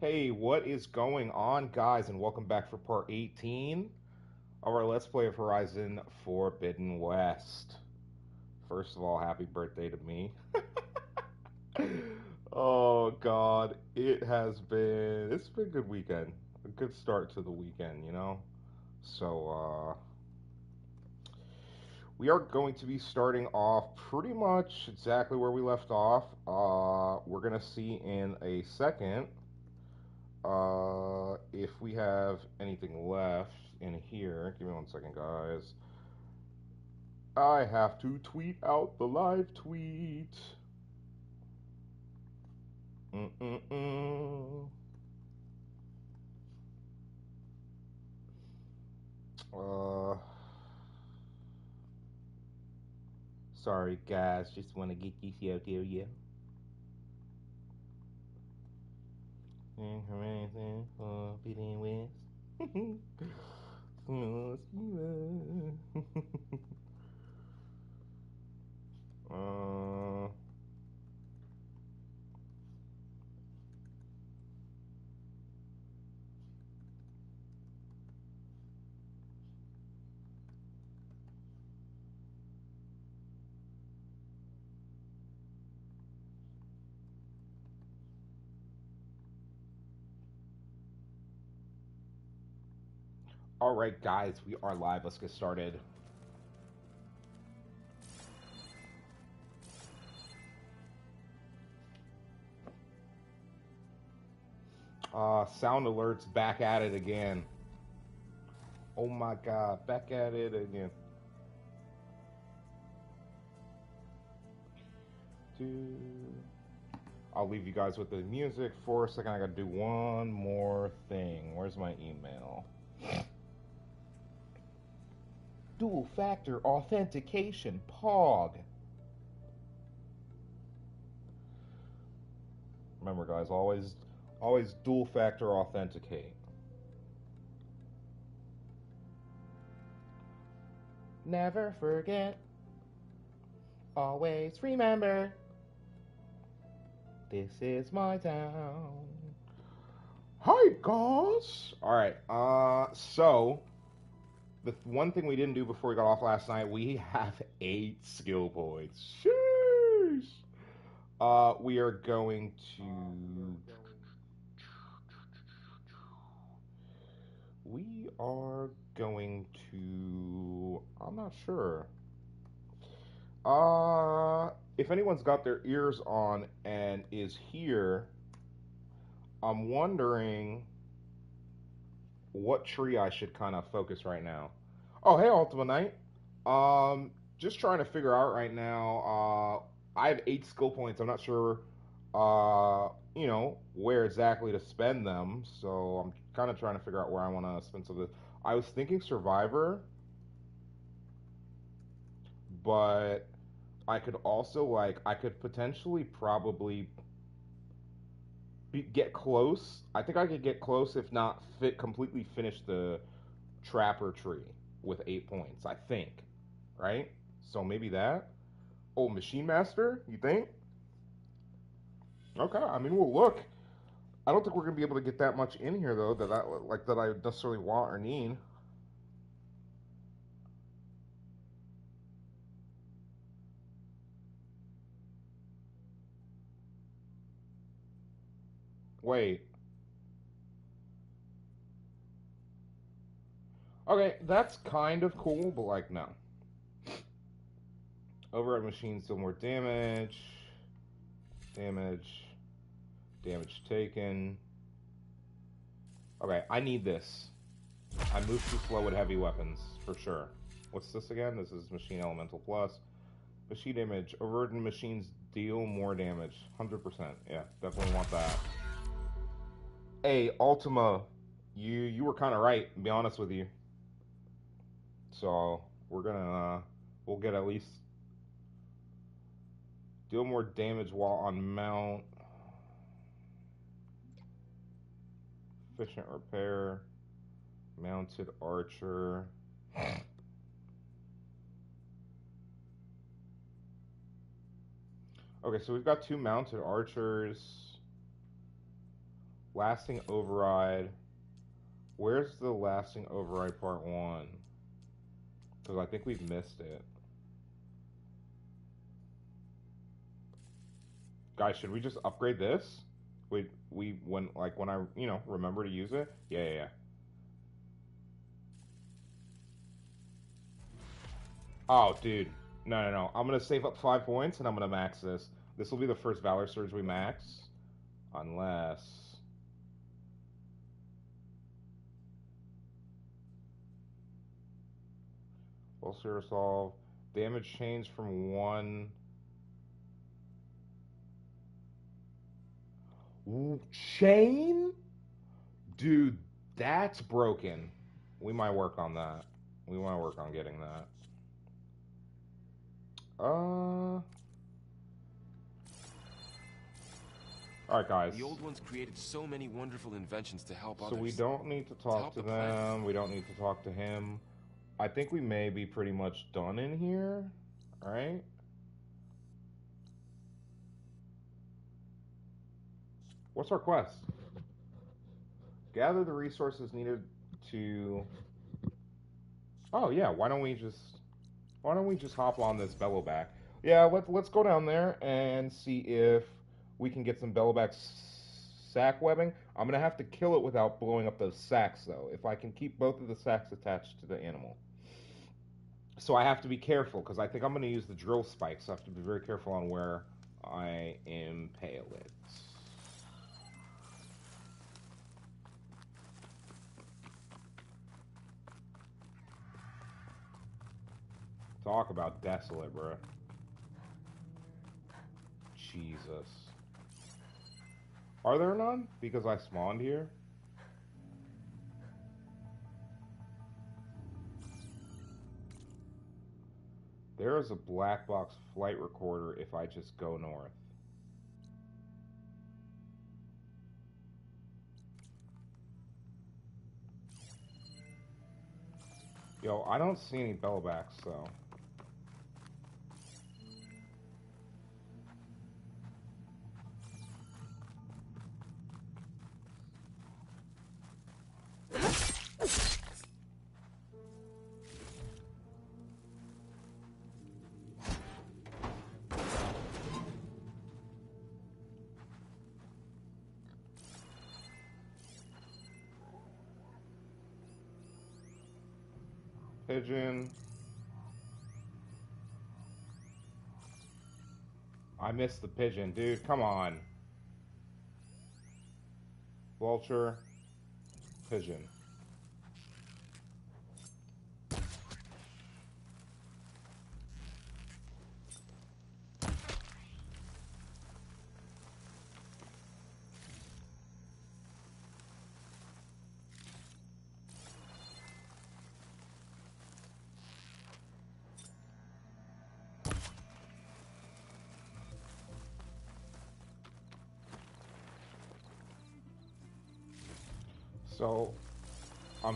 Hey, what is going on, guys? And welcome back for part 18 of our Let's Play of Horizon Forbidden West. First of all, happy birthday to me. oh, God. It has been, it's been a good weekend. A good start to the weekend, you know? So, uh, we are going to be starting off pretty much exactly where we left off. Uh, we're going to see in a second uh, if we have anything left in here, give me one second, guys. I have to tweet out the live tweet. Mm-mm-mm. Uh, sorry, guys. Just want to get this out there, yeah. Horizon Forbidden West. Small uh. All right, guys, we are live. Let's get started. Uh, sound alerts back at it again. Oh my god, back at it again. I'll leave you guys with the music for a second. I gotta do one more thing. Where's my email? Dual factor authentication, POG. Remember, guys, always, always dual factor authenticate. Never forget. Always remember. This is my town. Hi, guys. All right. Uh, so the one thing we didn't do before we got off last night, we have eight skill points. Sheesh. Uh, we are going to. We are going to. I'm not sure. Uh, if anyone's got their ears on and is here, I'm wondering what tree I should kind of focus right now. Oh, hey, Ultima Knight. Um, just trying to figure out right now. Uh, I have eight skill points. I'm not sure, uh, you know, where exactly to spend them. So I'm kind of trying to figure out where I want to spend some of this. I was thinking Survivor, but I could also like I could potentially probably be, get close. I think I could get close, if not fit completely finish the Trapper tree with eight points. I think, right? So maybe that. Oh, Machine Master, you think? Okay, I mean we'll look. I don't think we're gonna be able to get that much in here though that I like that I necessarily want or need. Wait. Okay, that's kind of cool, but like, no. Override machines deal more damage. Damage. Damage taken. Okay, I need this. I move too slow with heavy weapons, for sure. What's this again? This is Machine Elemental Plus. Machine damage. Overridden machines deal more damage. 100%. Yeah, definitely want that hey, Ultima, you you were kind of right. To be honest with you. So we're gonna uh, we'll get at least deal more damage while on mount. Efficient repair, mounted archer. Okay, so we've got two mounted archers. Lasting override. Where's the lasting override part one? Because I think we've missed it. Guys, should we just upgrade this? We we when like when I you know remember to use it? Yeah yeah yeah. Oh dude, no no no! I'm gonna save up five points and I'm gonna max this. This will be the first Valor Surge we max, unless. Ulcer resolve. Damage change from one. Chain? Dude, that's broken. We might work on that. We might work on getting that. Uh. Alright, guys. The old ones created so many wonderful inventions to help So others. we don't need to talk to planet. them. We don't need to talk to him. I think we may be pretty much done in here, right? What's our quest? Gather the resources needed to. Oh yeah, why don't we just why don't we just hop on this bellowback? Yeah, let's let's go down there and see if we can get some bellowback sack webbing. I'm gonna have to kill it without blowing up those sacks though. If I can keep both of the sacks attached to the animal. So I have to be careful because I think I'm gonna use the drill spikes. So I have to be very careful on where I impale it. Talk about desolate, bro. Jesus. Are there none? Because I spawned here? There is a black box flight recorder if I just go north. Yo, I don't see any bellbacks, though. I missed the pigeon, dude. Come on. Vulture. Pigeon.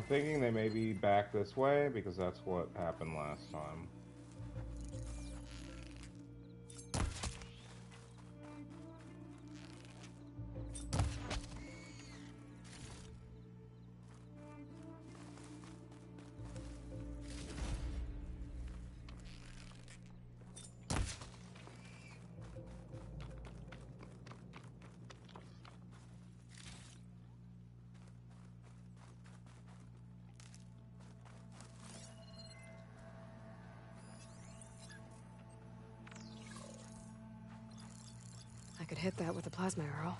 Thinking they may be back this way because that's what happened last time. Plasma arrow.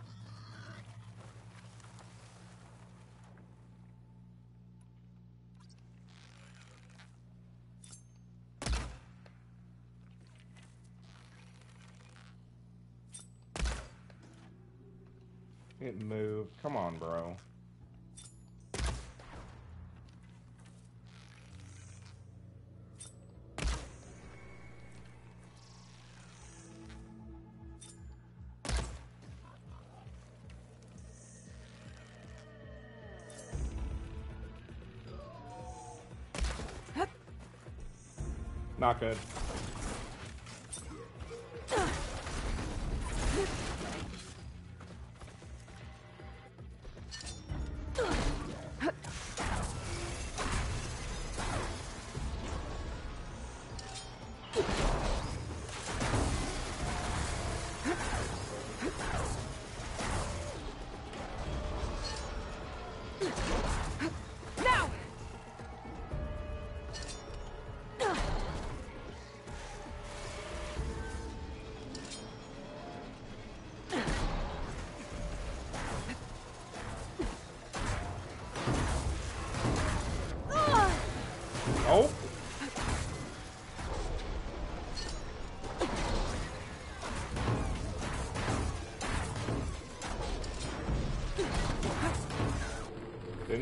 It moved. Come on, bro. Not good.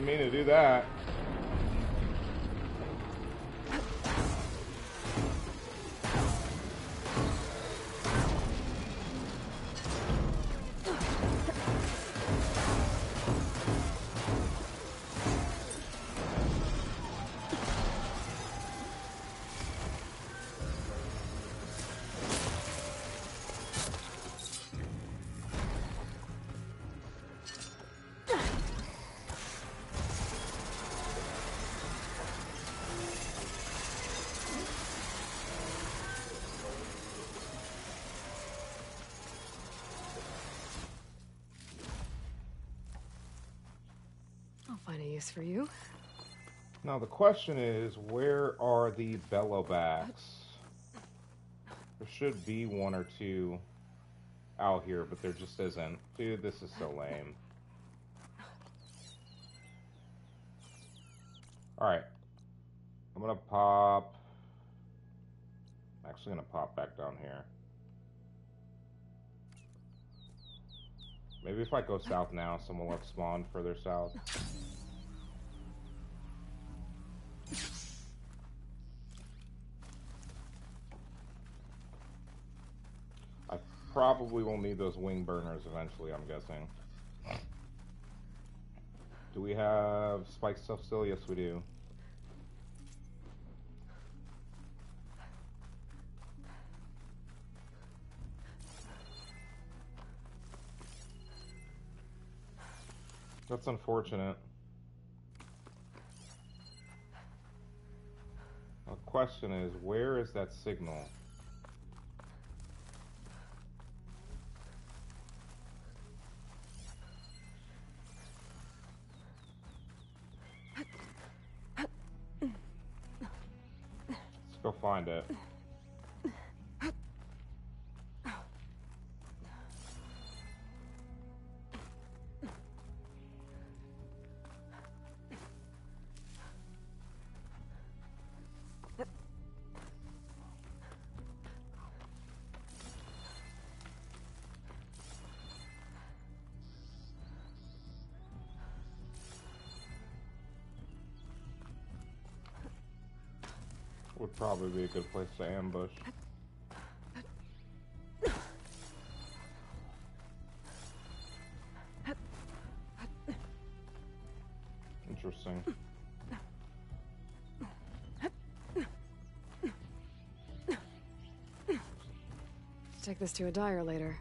Didn't mean to do that. For you. Now the question is, where are the bellowbacks? There should be one or two out here, but there just isn't. Dude, this is so lame. Alright. I'm gonna pop... I'm actually gonna pop back down here. Maybe if I go south now, someone will have spawned further south. Probably will need those wing burners eventually, I'm guessing. Do we have spike stuff still? Yes, we do. That's unfortunate. The question is, where is that signal? Let's go find it. Would probably be a good place to ambush. Interesting. Take this to a dyer later.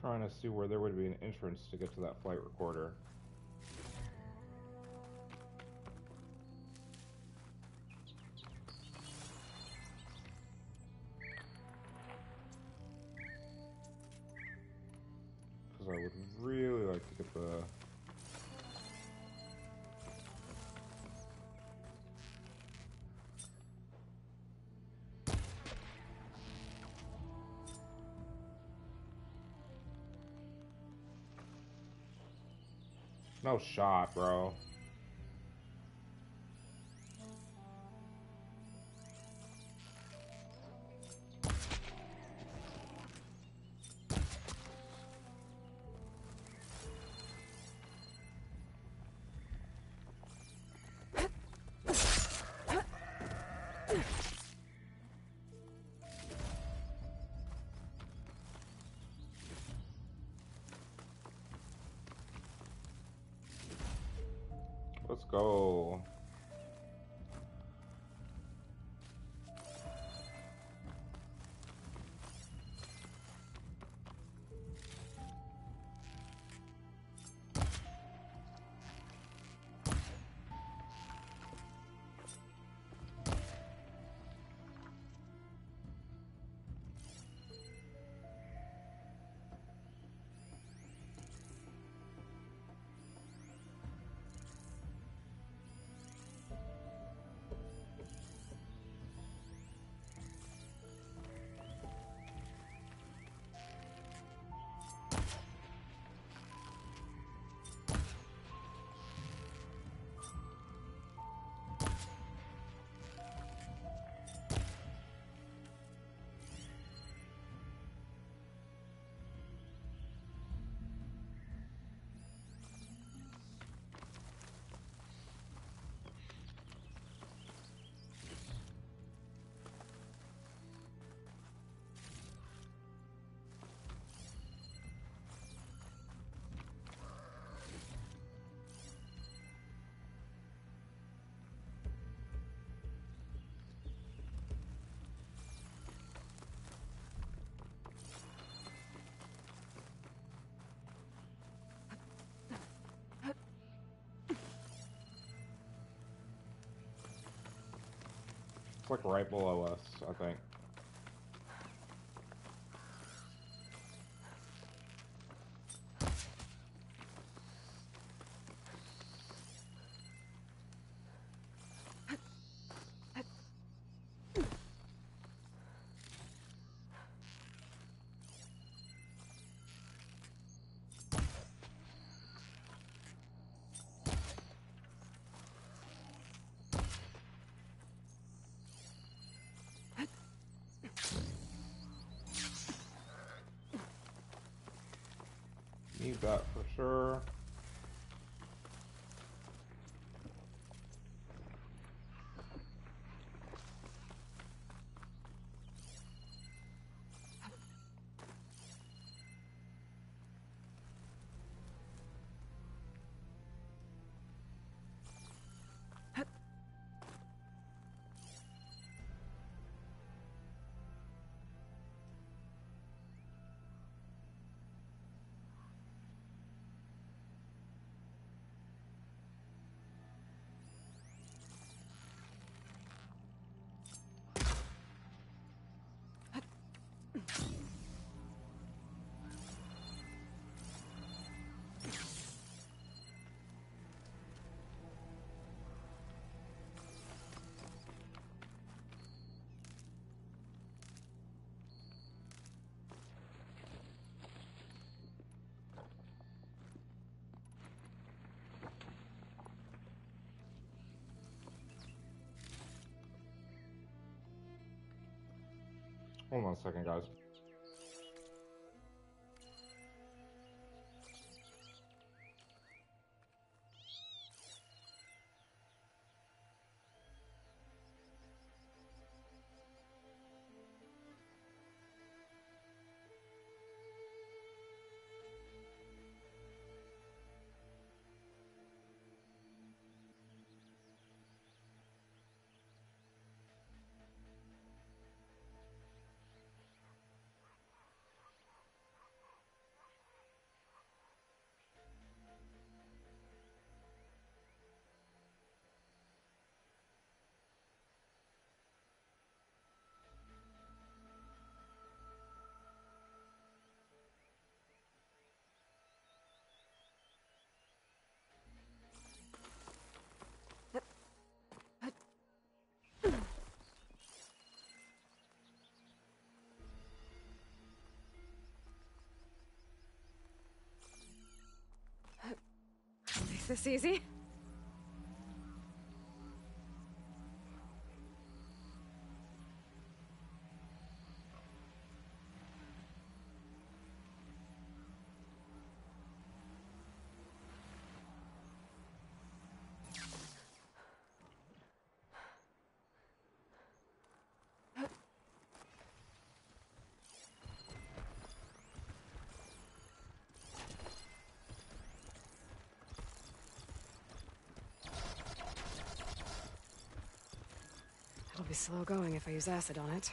Trying to see where there would be an entrance to get to that flight recorder. No shot, bro. Go. Like right below us, I think. That for sure. Hold on a second, guys. this easy. be slow going if I use acid on it.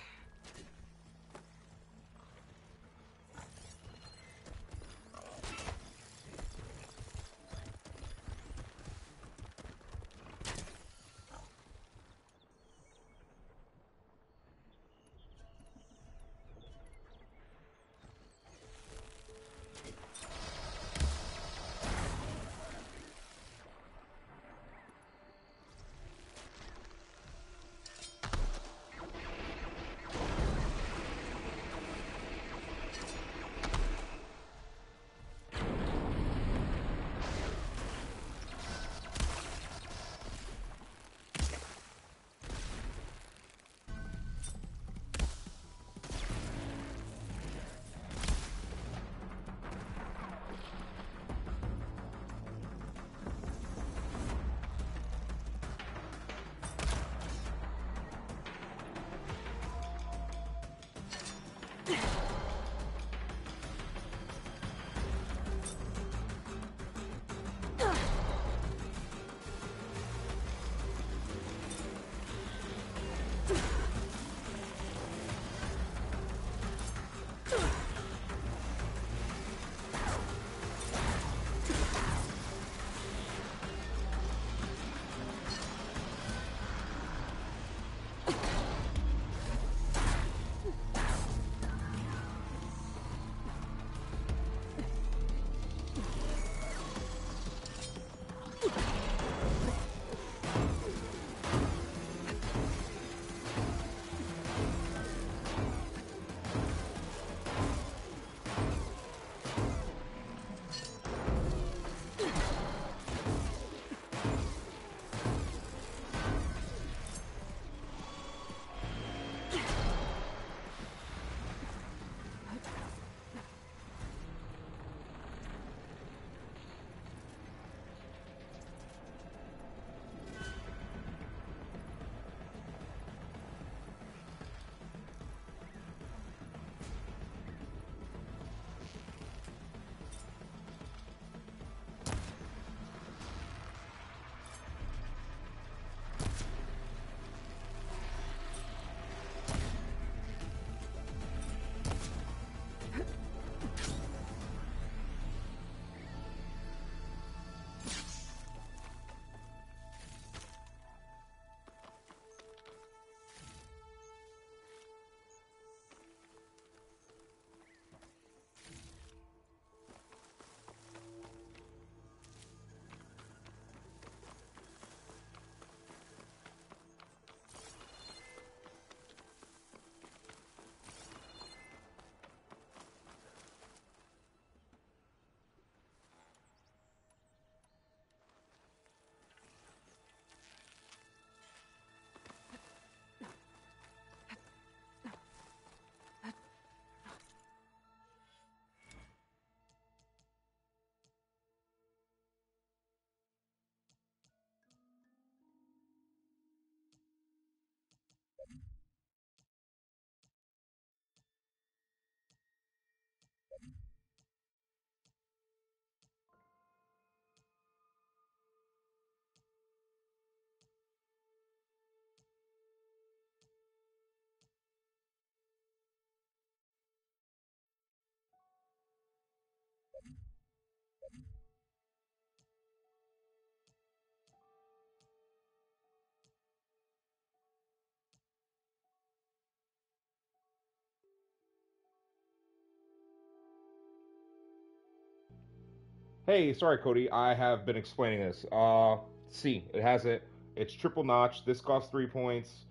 Hey, sorry, Cody, I have been explaining this. Uh, see, it has it. It's triple notch. This costs three points.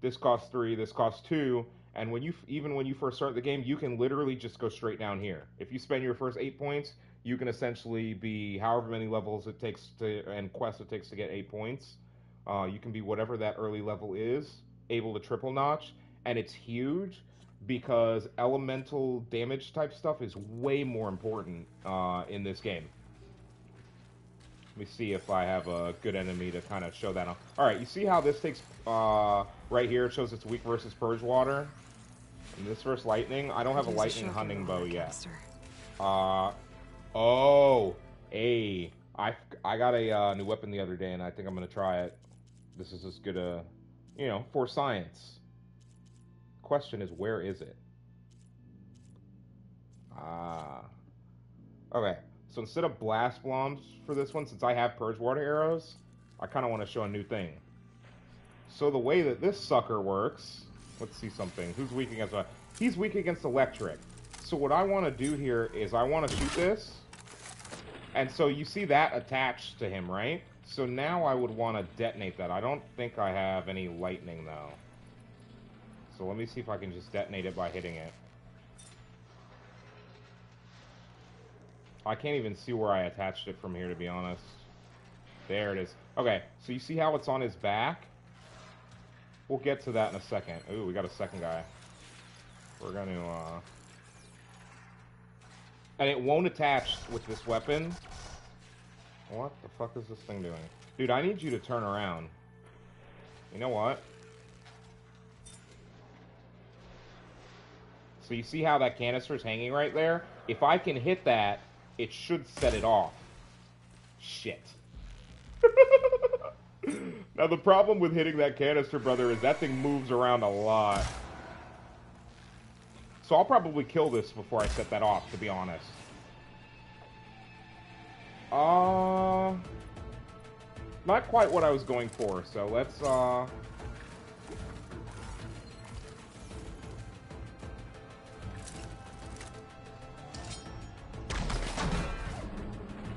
This costs three. This costs two. And when you even when you first start the game, you can literally just go straight down here. If you spend your first eight points, you can essentially be however many levels it takes to and quests it takes to get eight points. Uh, you can be whatever that early level is, able to triple notch, and it's huge because elemental damage type stuff is way more important uh, in this game. Let me see if I have a good enemy to kind of show that on. All right, you see how this takes uh, right here? It shows it's weak versus purge water. And this versus lightning. I don't have a lightning hunting bow yet. Uh, oh, a. I I got a uh, new weapon the other day, and I think I'm gonna try it. This is as good a, you know, for science. Question is, where is it? Ah. Okay, so instead of blast bombs for this one, since I have purge water arrows, I kind of want to show a new thing. So the way that this sucker works, let's see something. Who's weak against what? He's weak against electric. So what I want to do here is I want to shoot this, and so you see that attached to him, right? So now I would want to detonate that. I don't think I have any lightning though. So let me see if I can just detonate it by hitting it. I can't even see where I attached it from here, to be honest. There it is. Okay, so you see how it's on his back? We'll get to that in a second. Ooh, we got a second guy. We're gonna, uh... And it won't attach with this weapon. What the fuck is this thing doing? Dude, I need you to turn around. You know what? So you see how that canister is hanging right there? If I can hit that, it should set it off. Shit. now the problem with hitting that canister, brother, is that thing moves around a lot. So I'll probably kill this before I set that off, to be honest. Uh... Not quite what I was going for, so let's, uh...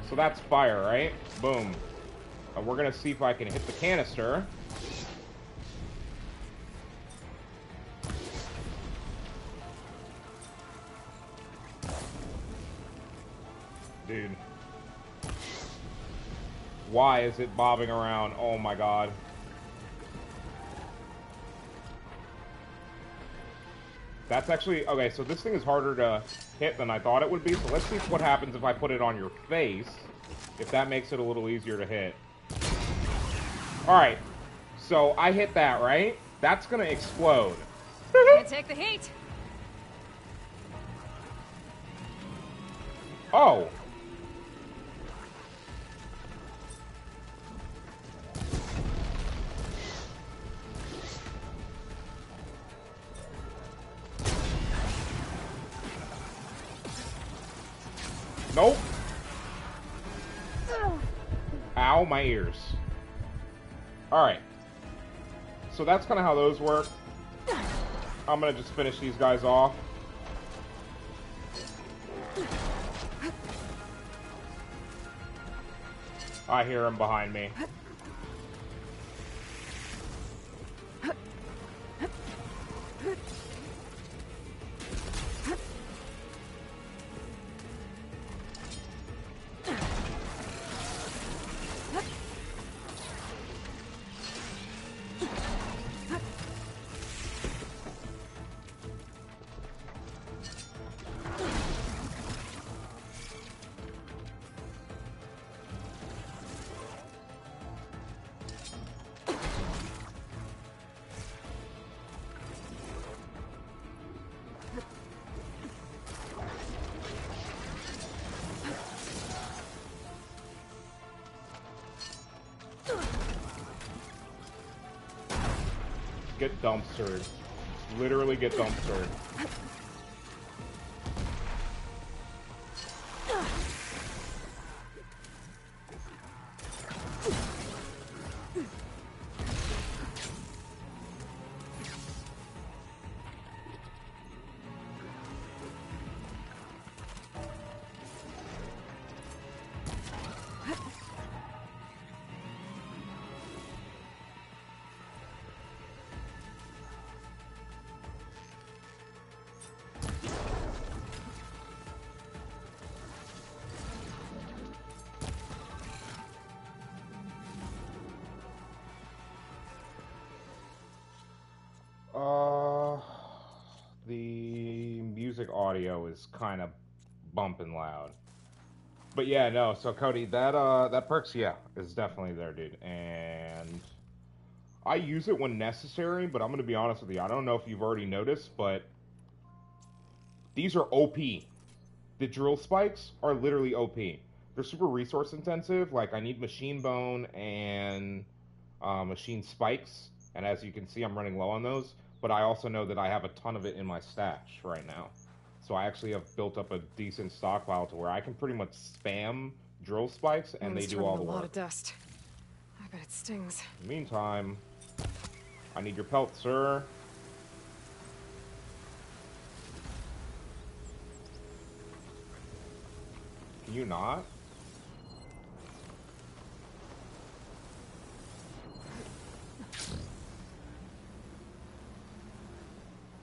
So that's fire, right? Boom. Uh, we're gonna see if I can hit the canister. Dude. Why is it bobbing around? Oh my god. That's actually... Okay, so this thing is harder to hit than I thought it would be. So let's see what happens if I put it on your face. If that makes it a little easier to hit. Alright. So I hit that, right? That's gonna explode. Can't take the heat. Oh! Nope. Ow, my ears. Alright. So that's kind of how those work. I'm gonna just finish these guys off. I hear him behind me. Dumpstered. Literally get dumpstered. Audio is kind of bumping loud. But yeah, no. So Cody, that uh, that perks, yeah, is definitely there, dude. And I use it when necessary, but I'm gonna be honest with you. I don't know if you've already noticed, but these are OP. The drill spikes are literally OP. They're super resource intensive. Like I need machine bone and uh, machine spikes, and as you can see, I'm running low on those. But I also know that I have a ton of it in my stash right now. So I actually have built up a decent stockpile to where I can pretty much spam drill spikes and they do all the work. a lot of dust. I bet it stings. In the meantime, I need your pelt, sir. Can you not?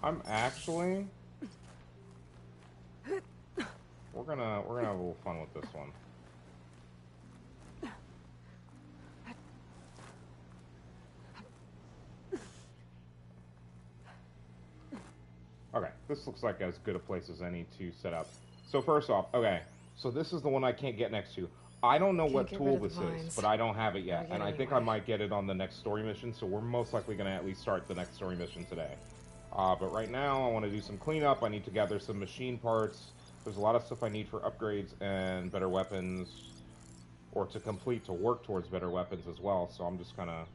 I'm actually We're gonna we're gonna have a little fun with this one. Okay, this looks like as good a place as any to set up. So first off, okay, so this is the one I can't get next to. I don't know Can't what tool this is, but I don't have it yet, and I think I might get it on the next story mission. So we're most likely gonna at least start the next story mission today. Uh, but right now, I want to do some cleanup. I need to gather some machine parts. There's a lot of stuff I need for upgrades and better weapons, or to complete to work towards better weapons as well. So I'm just kind of.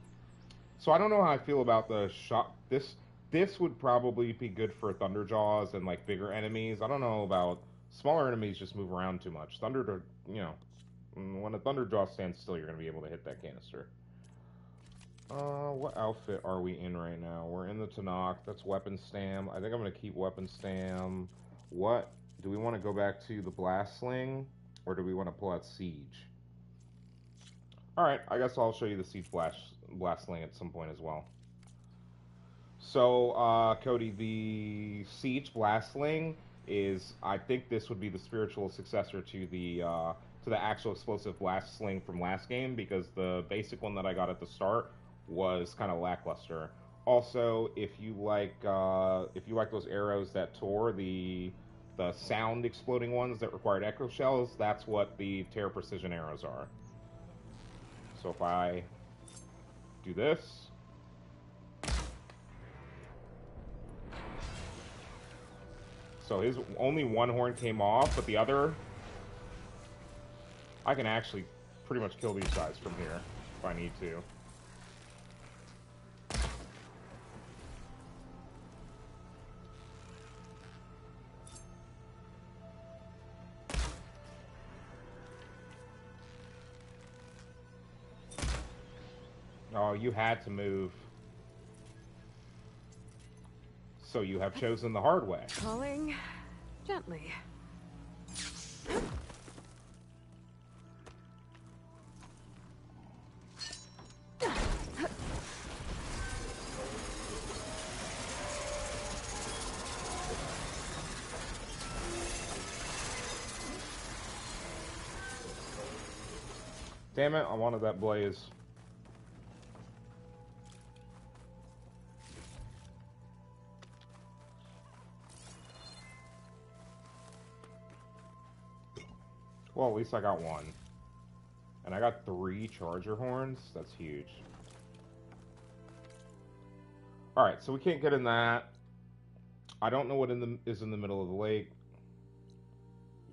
So I don't know how I feel about the shot. This this would probably be good for Thunderjaws and like bigger enemies. I don't know about smaller enemies. Just move around too much. Thunder, you know, mm, when a Thunderjaw stands still, you're gonna be able to hit that canister. Uh, what outfit are we in right now? We're in the Tenakth. That's weapon stam. I think I'm gonna keep weapon stam. What do we want to go back to the blast sling, or do we want to pull out siege? All right, I guess I'll show you the siege blast blast sling at some point as well. So, uh, Cody, the siege blast sling is, I think this would be the spiritual successor to the uh, to the actual explosive blast sling from last game because the basic one that I got at the start was kind of lackluster. Also, if you like uh, if you like those arrows that tore the the sound exploding ones that required echo shells, that's what the Tear Precision arrows are. So if I do this, so his only one horn came off, but the other, I can actually pretty much kill these guys from here if I need to. Oh, you had to move. So you have chosen the hard way. Calling gently. Damn it, I wanted that blaze. Well, at least I got one. And I got three charger horns. That's huge. Alright, so we can't get in that. I don't know what in the is in the middle of the lake.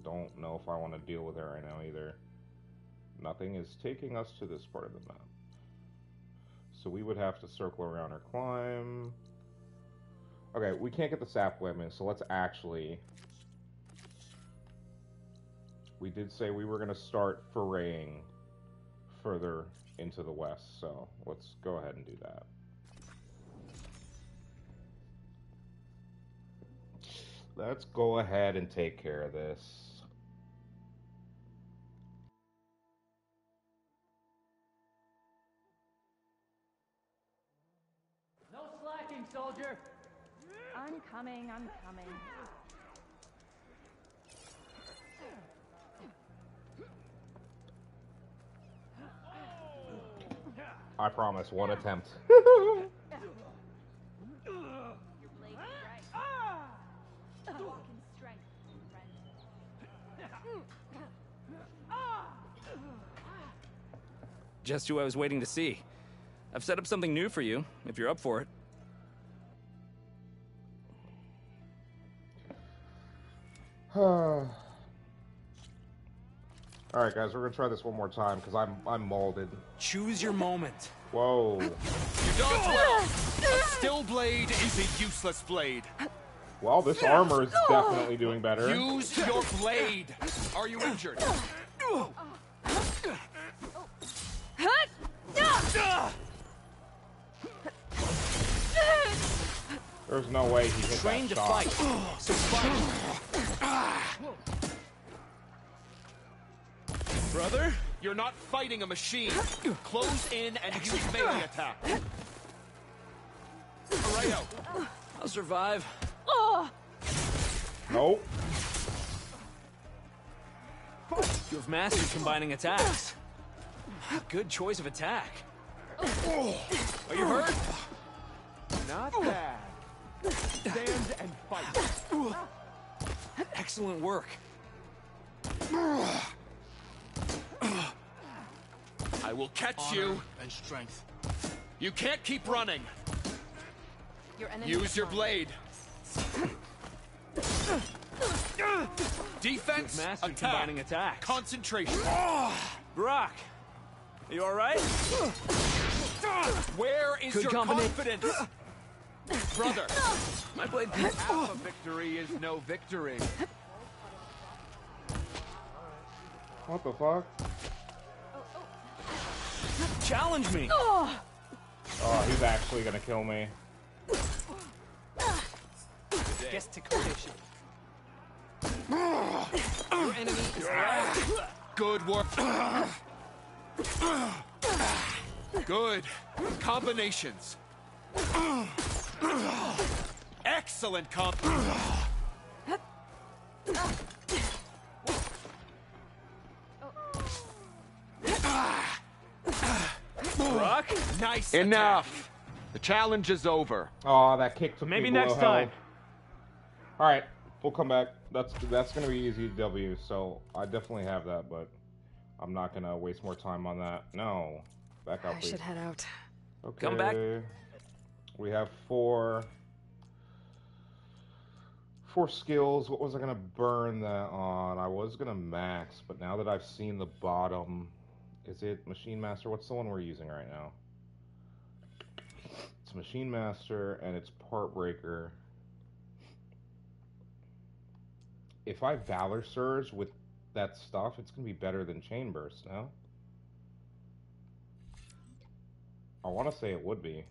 Don't know if I want to deal with it right now either. Nothing is taking us to this part of the map. So we would have to circle around or climb. Okay, we can't get the sap weapon, so let's actually... We did say we were going to start foraying further into the west, so let's go ahead and do that. Let's go ahead and take care of this. No slacking, soldier! I'm coming, I'm coming. I promise, one attempt. Your blade's right. You can stretch. Just who I was waiting to see. I've set up something new for you, if you're up for it. All right, guys, we're gonna try this one more time because I'm I'm molded. Choose your moment. Whoa. You dodge well. A still blade is a useless blade. Well, this armor is definitely doing better. Use your blade. Are you injured? There's no way he hit Train that to fight. So fight. Brother, you're not fighting a machine. Close in and use melee attack. Arreo, I'll survive. Oh. Nope. You have mastered combining attacks. Good choice of attack. Are you hurt? not bad. Stand and fight. Excellent work. I will catch you. and strength. You can't keep running. Your enemy Use your blade. Defense, Mastered attack, combining attacks. concentration. Brock, are you all right? Where is Good your combina- confidence? Brother, My blade. half a victory is no victory. What the fuck? Challenge me. Oh, he's actually gonna kill me. Gesticulation. Your enemy is Good work. Good combinations. Excellent comp. Brock. Nice. Enough. The challenge is over. Oh, that kick took Maybe me below next hell. time. All right, we'll come back. That's that's gonna be easy W. So I definitely have that, but I'm not gonna waste more time on that. No, back out. I please. should head out. Okay. Come back. We have four. Four skills. What was I gonna burn that on? I was gonna max, but now that I've seen the bottom, is it Machine Master? What's the one we're using right now? It's Machine Master and it's Part Breaker. If I Valor Surge with that stuff, it's gonna be better than Chain Burst, no? I want to say it would be.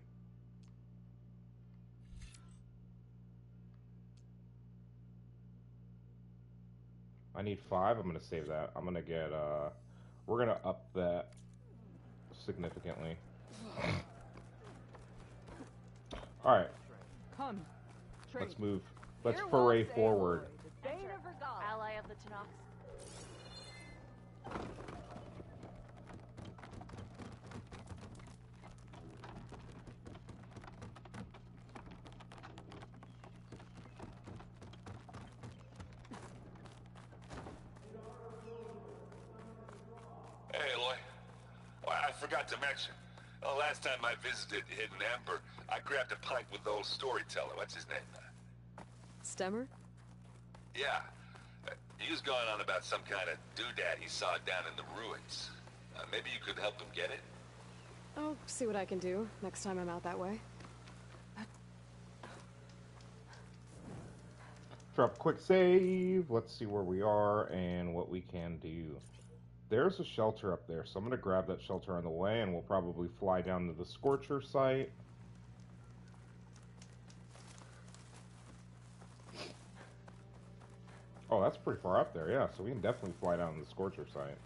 I need five. I'm gonna save that. I'm gonna get. uh We're gonna up that significantly. All right, Come. let's move. Let's Here foray forward. Aloy, the Bane of Regal. Ally of the Tenakth. Hey, Eloy. Well, I forgot to mention. The last time I visited Hidden Ember, I grabbed a pint with the old storyteller. What's his name? Stemmer? Yeah. Uh, he was going on about some kind of doodad he saw down in the ruins. Uh, maybe you could help him get it? I'll see what I can do next time I'm out that way. Drop quick save. Let's see where we are and what we can do. There's a shelter up there, so I'm gonna grab that shelter on the way, and we'll probably fly down to the Scorcher site. Oh, that's pretty far up there, yeah. So we can definitely fly down to the Scorcher site.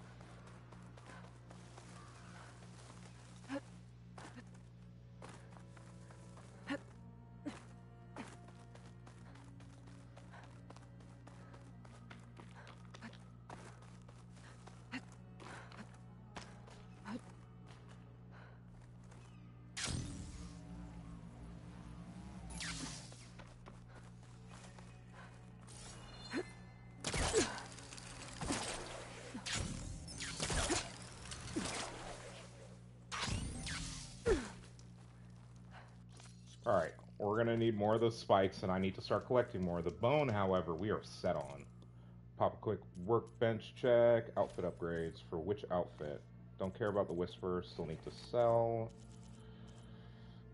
Need more of those spikes, and I need to start collecting more. Of the bone, however, we are set on. Pop a quick workbench check. Outfit upgrades. For which outfit? Don't care about the Whisper, still need to sell.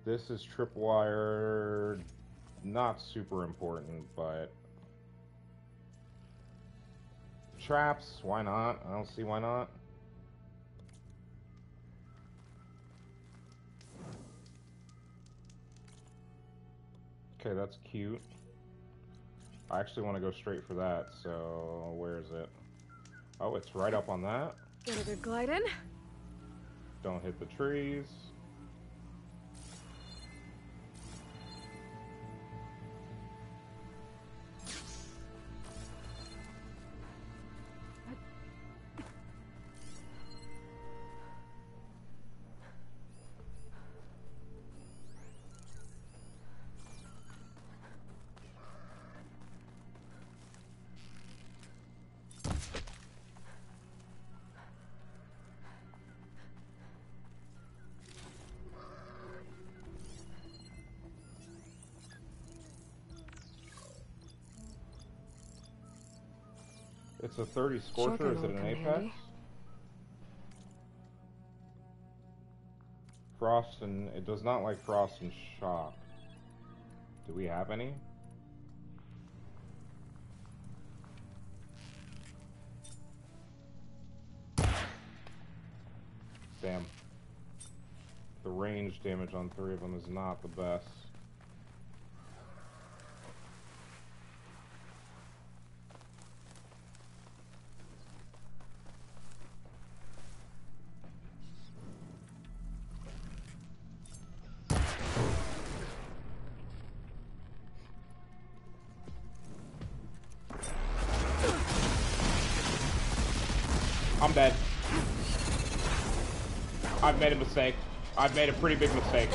This is tripwire. Not super important, but... Traps, why not? I don't see why not. Okay, that's cute. I actually want to go straight for that, so where is it? Oh, it's right up on that. Get a good glide in. Don't hit the trees. It's a 30 Scorcher, Shotgun is it an Apex? handy. Frost and... it does not like Frost and Shock. Do we have any? Damn. The range damage on three of them is not the best. I've made a pretty big mistake.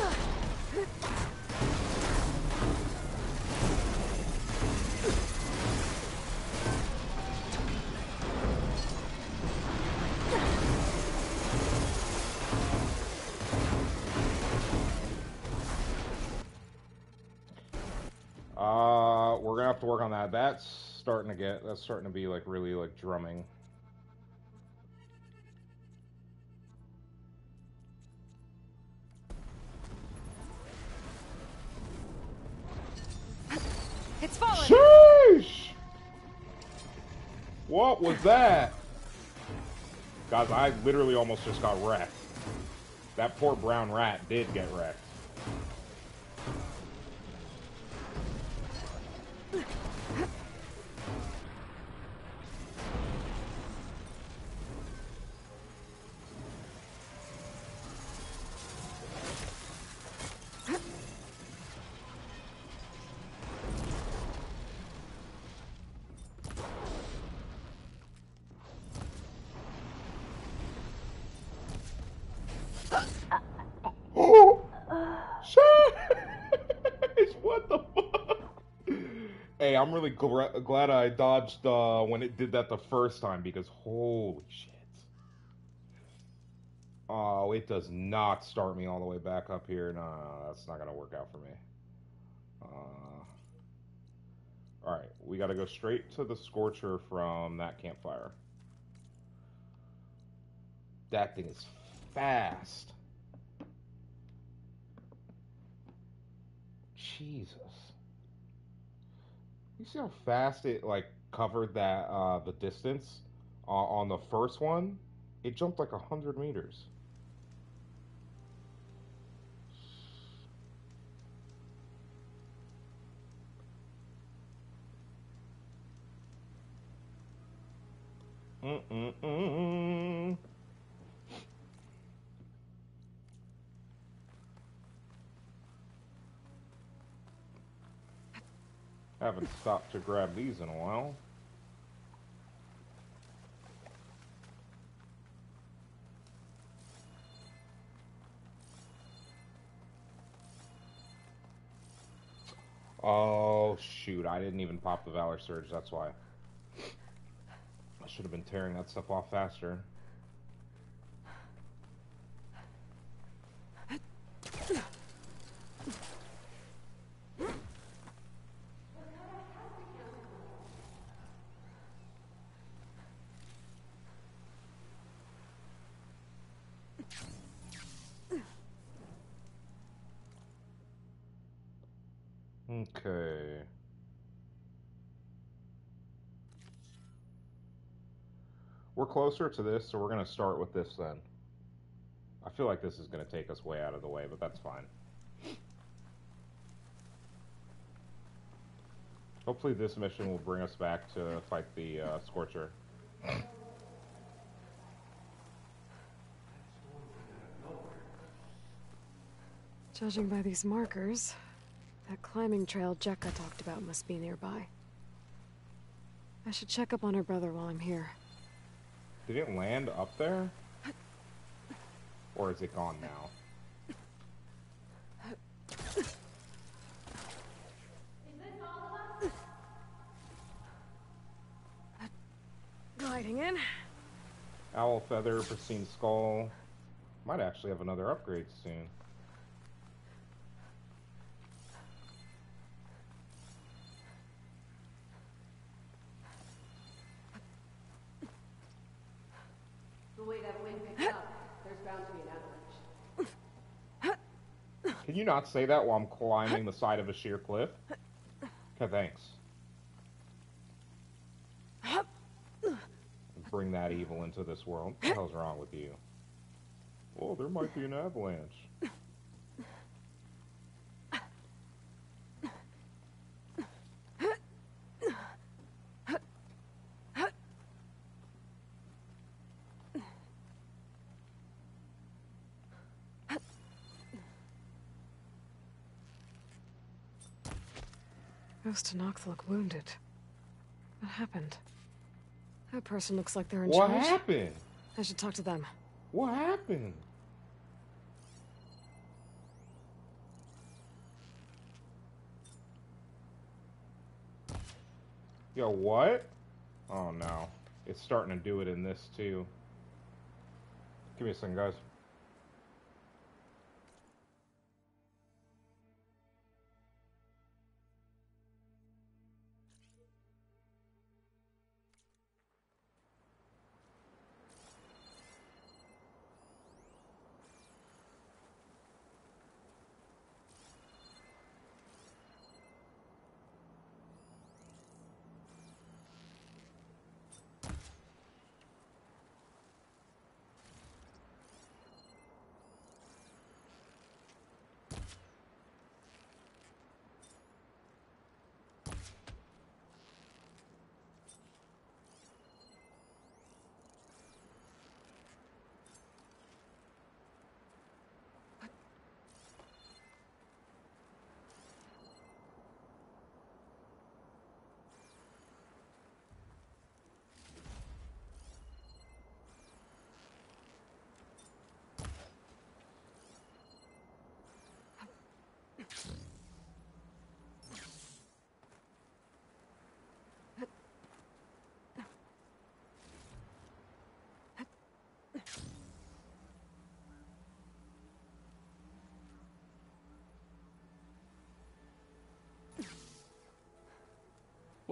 Uh, we're gonna have to work on that. That's starting to get, that's starting to be like really like drumming. That? Guys, I literally almost just got wrecked. That poor brown rat did get wrecked. I'm really glad I dodged uh, when it did that the first time because holy shit. Oh, it does not start me all the way back up here. No, no, that's not gonna work out for me. Uh, all right, we got to go straight to the scorcher from that campfire. That thing is fast. Jesus. You see how fast it like covered that uh the distance uh, on the first one? It jumped like a hundred meters. Mm-mm-mm. Haven't stopped to grab these in a while. Oh, shoot. I didn't even pop the Valor Surge, that's why. I should have been tearing that stuff off faster. Okay. We're closer to this, so we're going to start with this then. I feel like this is going to take us way out of the way, but that's fine. Hopefully this mission will bring us back to fight the uh, Scorcher. Judging by these markers, that climbing trail Jekka talked about must be nearby. I should check up on her brother while I'm here. Did it land up there? Or is it gone now? Gliding in. Owl feather, pristine skull. Might actually have another upgrade soon. The way that wind picks up, there's bound to be an avalanche. Can you not say that while I'm climbing the side of a sheer cliff? Okay, thanks. Bring that evil into this world. What the hell's wrong with you? Oh, there might be an avalanche. Those Tenakths look wounded. What happened? That person looks like they're in What charge. happened? I should talk to them. What happened? Yo, what? Oh no. It's starting to do it in this too. Give me a second, guys.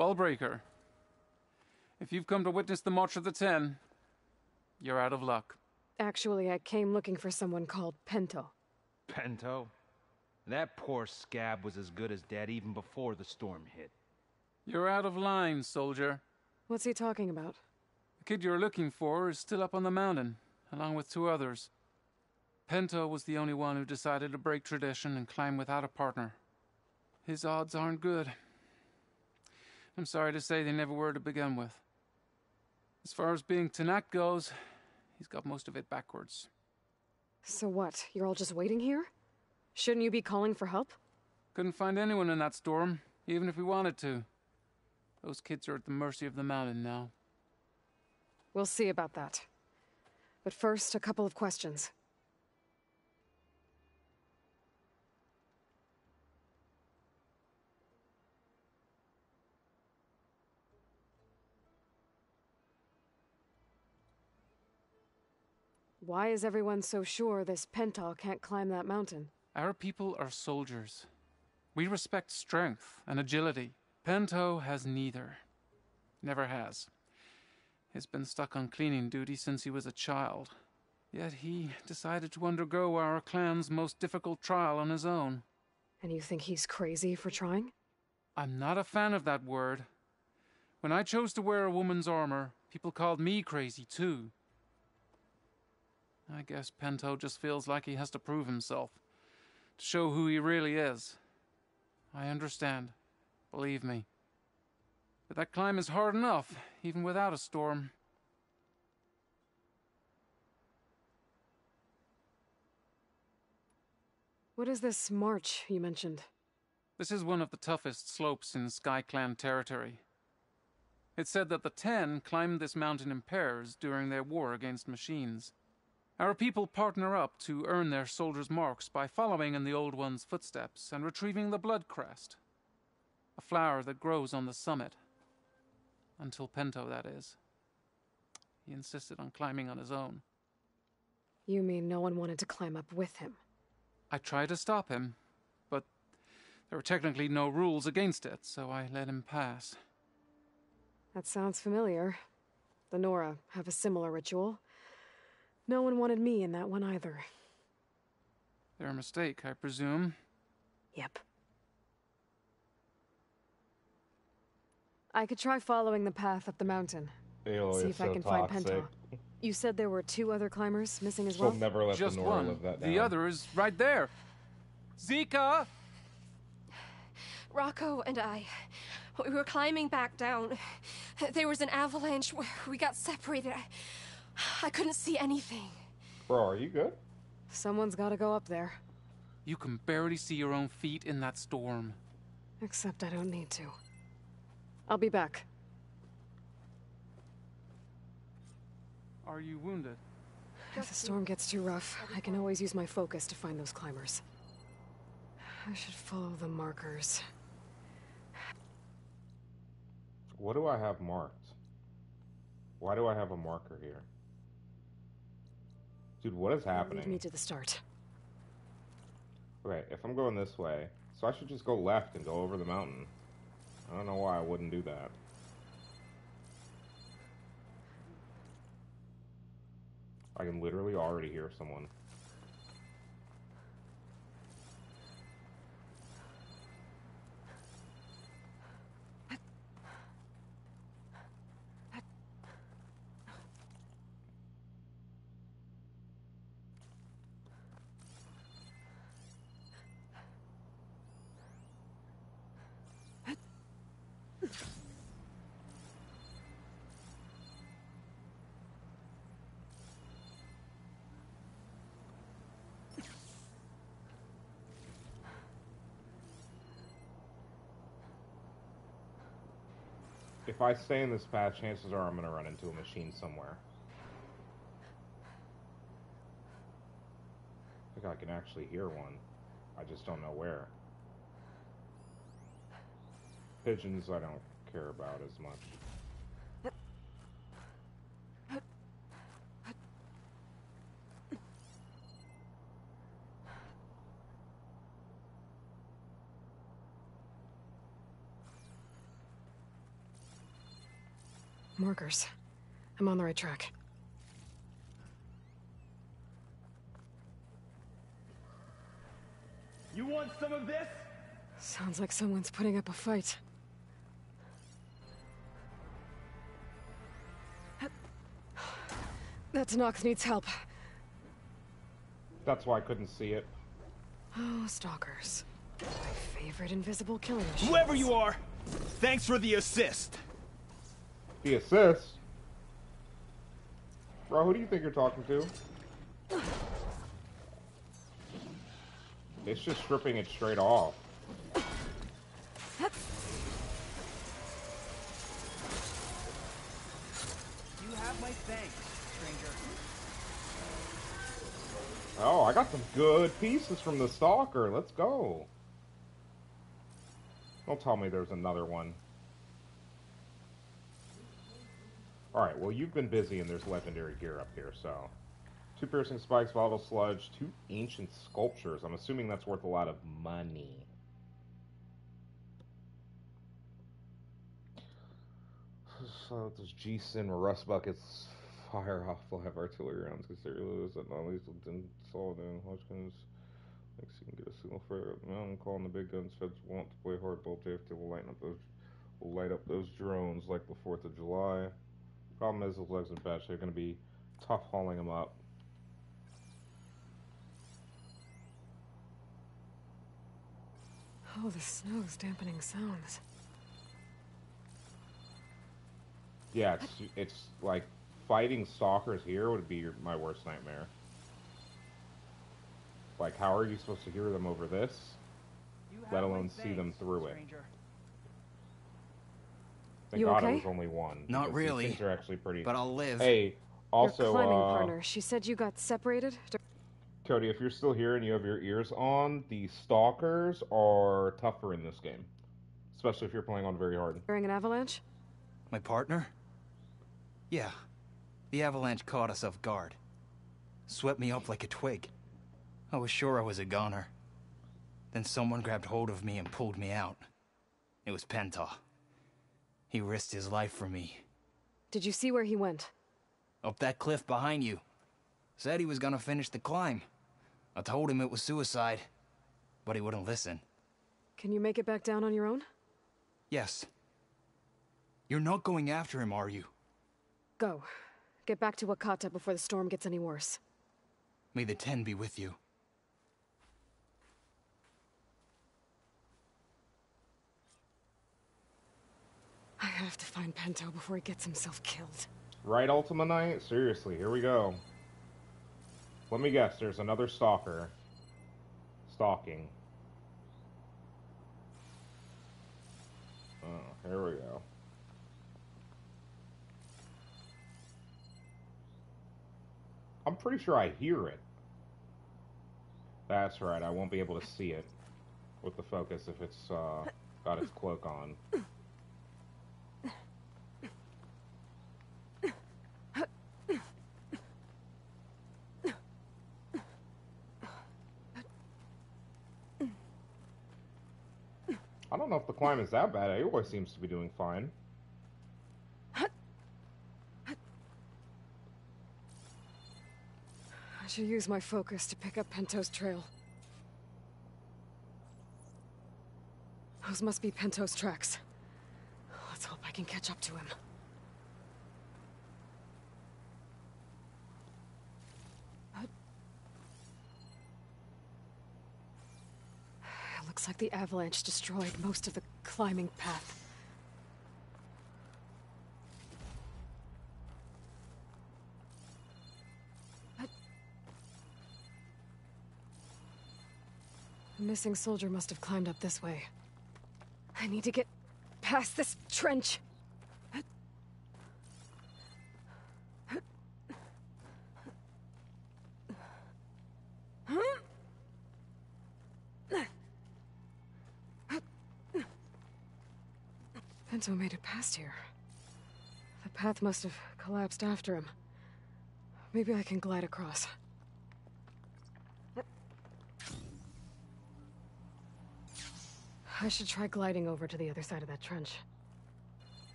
Wallbreaker. If you've come to witness the March of the Ten, you're out of luck. Actually, I came looking for someone called Pento. Pento? That poor scab was as good as dead even before the storm hit. You're out of line, soldier. What's he talking about? The kid you're looking for is still up on the mountain, along with two others. Pento was the only one who decided to break tradition and climb without a partner. His odds aren't good. I'm sorry to say they never were to begin with. As far as being Tenakth goes, he's got most of it backwards. So what? You're all just waiting here? Shouldn't you be calling for help? Couldn't find anyone in that storm, even if we wanted to. Those kids are at the mercy of the mountain now. We'll see about that. But first, a couple of questions. Why is everyone so sure this Pental can't climb that mountain? Our people are soldiers. We respect strength and agility. Pento has neither. Never has. He's been stuck on cleaning duty since he was a child. Yet he decided to undergo our clan's most difficult trial on his own. And you think he's crazy for trying? I'm not a fan of that word. When I chose to wear a woman's armor, people called me crazy too. I guess Pento just feels like he has to prove himself, to show who he really is. I understand. Believe me. But that climb is hard enough, even without a storm. What is this march you mentioned? This is one of the toughest slopes in Sky Clan territory. It's said that the Ten climbed this mountain in pairs during their war against machines. Our people partner up to earn their soldiers' marks by following in the Old One's footsteps and retrieving the Blood Crest, a flower that grows on the summit. Until Pento, that is. He insisted on climbing on his own. You mean no one wanted to climb up with him? I tried to stop him, but there were technically no rules against it, so I let him pass. That sounds familiar. The Nora have a similar ritual. No one wanted me in that one either. Their mistake, I presume. Yep. I could try following the path up the mountain. Aloy See is if I can toxic. find Pento. You said there were two other climbers missing as She'll well? never let Just the Nora one. live that The other is right there. Zika! Rocco and I, we were climbing back down. There was an avalanche. We got separated. I, I couldn't see anything. Bro, are you good? Someone's gotta go up there. You can barely see your own feet in that storm. Except I don't need to. I'll be back. Are you wounded? If the storm gets too rough, I can always use my focus to find those climbers. I should follow the markers. What do I have marked? Why do I have a marker here? Dude, what is happening? Lead me to the start. Okay, if I'm going this way, so I should just go left and go over the mountain. I don't know why I wouldn't do that. I can literally already hear someone. If I stay in this path, chances are I'm gonna run into a machine somewhere. I think I can actually hear one. I just don't know where. Pigeons I don't care about as much. Markers. I'm on the right track. You want some of this? Sounds like someone's putting up a fight. That Tenakth needs help. That's why I couldn't see it. Oh, stalkers. My favorite invisible killing machine. Whoever you are, thanks for the assist. The assist? Bro, who do you think you're talking to? It's just stripping it straight off. You have my thanks, stranger. Oh, I got some good pieces from the Stalker. Let's go. Don't tell me there's another one. Alright, well, you've been busy and there's legendary gear up here, so. Two piercing spikes, volatile sludge, two ancient sculptures. I'm assuming that's worth a lot of money. So those G-Sin rust buckets fire off live artillery rounds because they're lose at non lethal didn't solve them. Hodgkins Thinks you can get a signal further up the mountain, calling the big guns. Feds want to play hardball. JFK will lighten up those will light up those drones like the Fourth of July. Problem is, his legs and batch. They're going to be tough hauling him up. Oh, the snow's dampening sounds. Yeah, it's it's like fighting stalkers here would be your, my worst nightmare. Like, how are you supposed to hear them over this? Let alone see them thanks, through it. Stranger. Thank You God okay? it was only one. Not because these really, things are actually pretty. but I'll live. Hey, also, Your climbing uh, partner. She said you got separated. D- Cody, if you're still here and you have your ears on, the stalkers are tougher in this game, especially if you're playing on very hard. During an avalanche. My partner? Yeah. The avalanche caught us off guard. Swept me up like a twig. I was sure I was a goner. Then someone grabbed hold of me and pulled me out. It was Penta. He risked his life for me. Did you see where he went? Up that cliff behind you. Said he was gonna finish the climb. I told him it was suicide, but he wouldn't listen. Can you make it back down on your own? Yes. You're not going after him, are you? Go. Get back to Wakata before the storm gets any worse. May the Ten be with you. I have to find Pento before he gets himself killed. Right, Ultima Knight? Seriously, here we go. Let me guess, there's another stalker. Stalking. Oh, here we go. I'm pretty sure I hear it. That's right, I won't be able to see it with the focus if it's uh, got its cloak on. I don't know if the climb is that bad. Aloy seems to be doing fine. I should use my focus to pick up Pento's trail. Those must be Pento's tracks. Let's hope I can catch up to him. Looks like the avalanche destroyed most of the climbing path. The missing soldier must have climbed up this way. I need to get past this trench. Pinto made it past here. The path must have collapsed after him. Maybe I can glide across. I should try gliding over to the other side of that trench.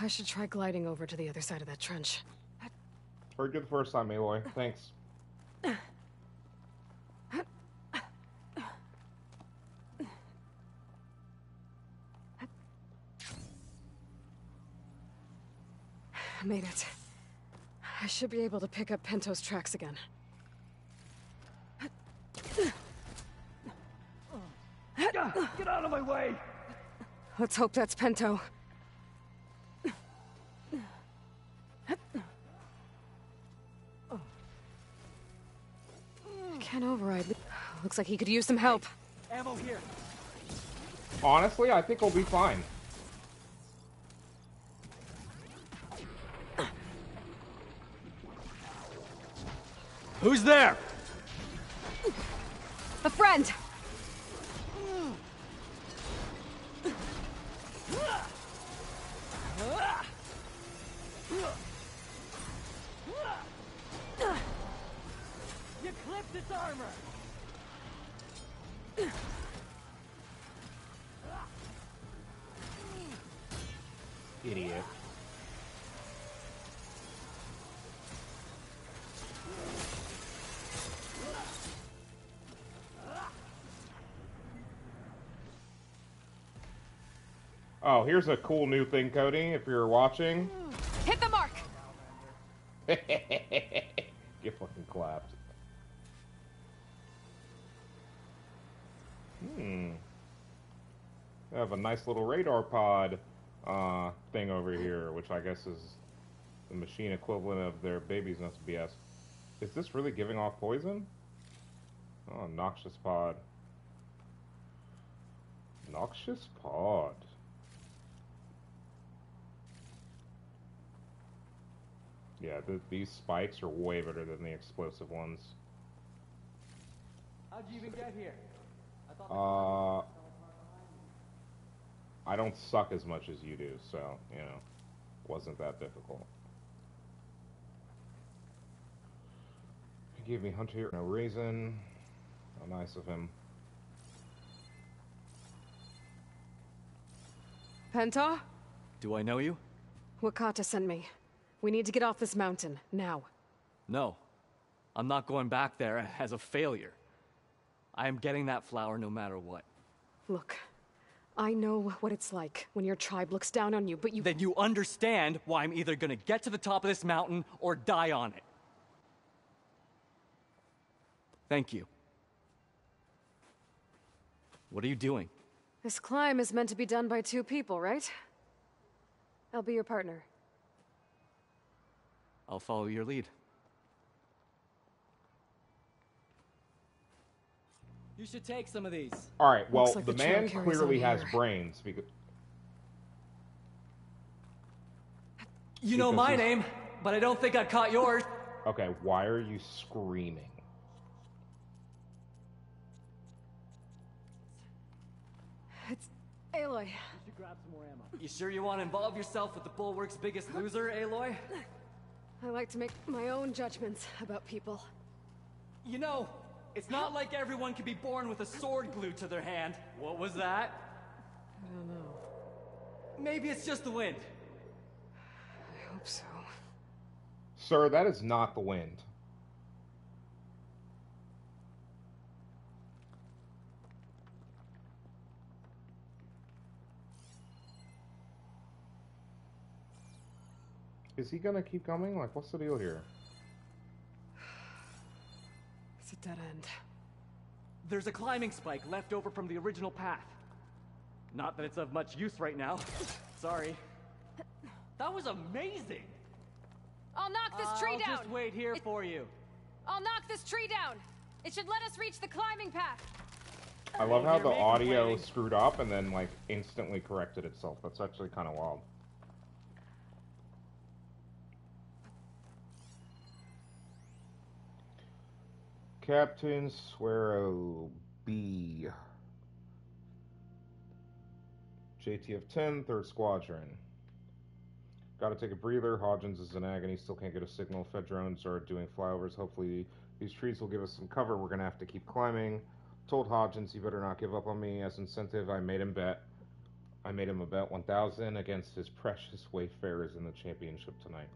I should try gliding over to the other side of that trench. Heard you the first time, Aloy. Thanks. Made it. I should be able to pick up Pento's tracks again. Get out of my way! Let's hope that's Pento. Can't override. Looks like he could use some help. Ammo here. Honestly, I think we'll be fine. Who's there? A friend! You clipped its armor! Idiot. Oh, here's a cool new thing, Cody, if you're watching. Hit the mark! Get fucking clapped. Hmm. I have a nice little radar pod uh, thing over here, which I guess is the machine equivalent of their baby's nest BS. Is this really giving off poison? Oh, noxious pod. Noxious pod. Yeah, th these spikes are way better than the explosive ones. How'd you even get here? I Uh, I don't suck as much as you do, so, you know, wasn't that difficult. He gave me Hunter no reason. How nice of him. Pento? Do I know you? Wakata sent me. We need to get off this mountain, now. No. I'm not going back there as a failure. I am getting that flower no matter what. Look, I know what it's like when your tribe looks down on you, but you- Then you understand why I'm either gonna get to the top of this mountain or die on it. Thank you. What are you doing? This climb is meant to be done by two people, right? I'll be your partner. I'll follow your lead. You should take some of these. All right, well, like the, the man clearly has here. brains because You know Because my he's- name, but I don't think I caught yours. Okay, why are you screaming? It's Aloy. You should grab some more ammo. You sure you want to involve yourself with the Bulwark's biggest loser, Aloy? I like to make my own judgments about people. You know, it's not like everyone can be born with a sword glued to their hand. What was that? I don't know. Maybe it's just the wind. I hope so. Sir, that is not the wind. Is he gonna keep coming? Like, what's the deal here? It's a dead end. There's a climbing spike left over from the original path. Not that it's of much use right now. Sorry. That was amazing! I'll knock this tree I'll down! just wait here for you. I'll knock this tree down! It should let us reach the climbing path! I love how the audio screwed up and then, like, instantly corrected itself. That's actually kind of wild. Captain Swearo B. JTF 10, 3rd Squadron. Gotta take a breather. Hodgins is in agony, still can't get a signal. Fed drones are doing flyovers. Hopefully, these trees will give us some cover. We're gonna have to keep climbing. Told Hodgins he better not give up on me. As incentive, I made him bet. I made him a bet 1,000 against his precious Wayfarers in the championship tonight.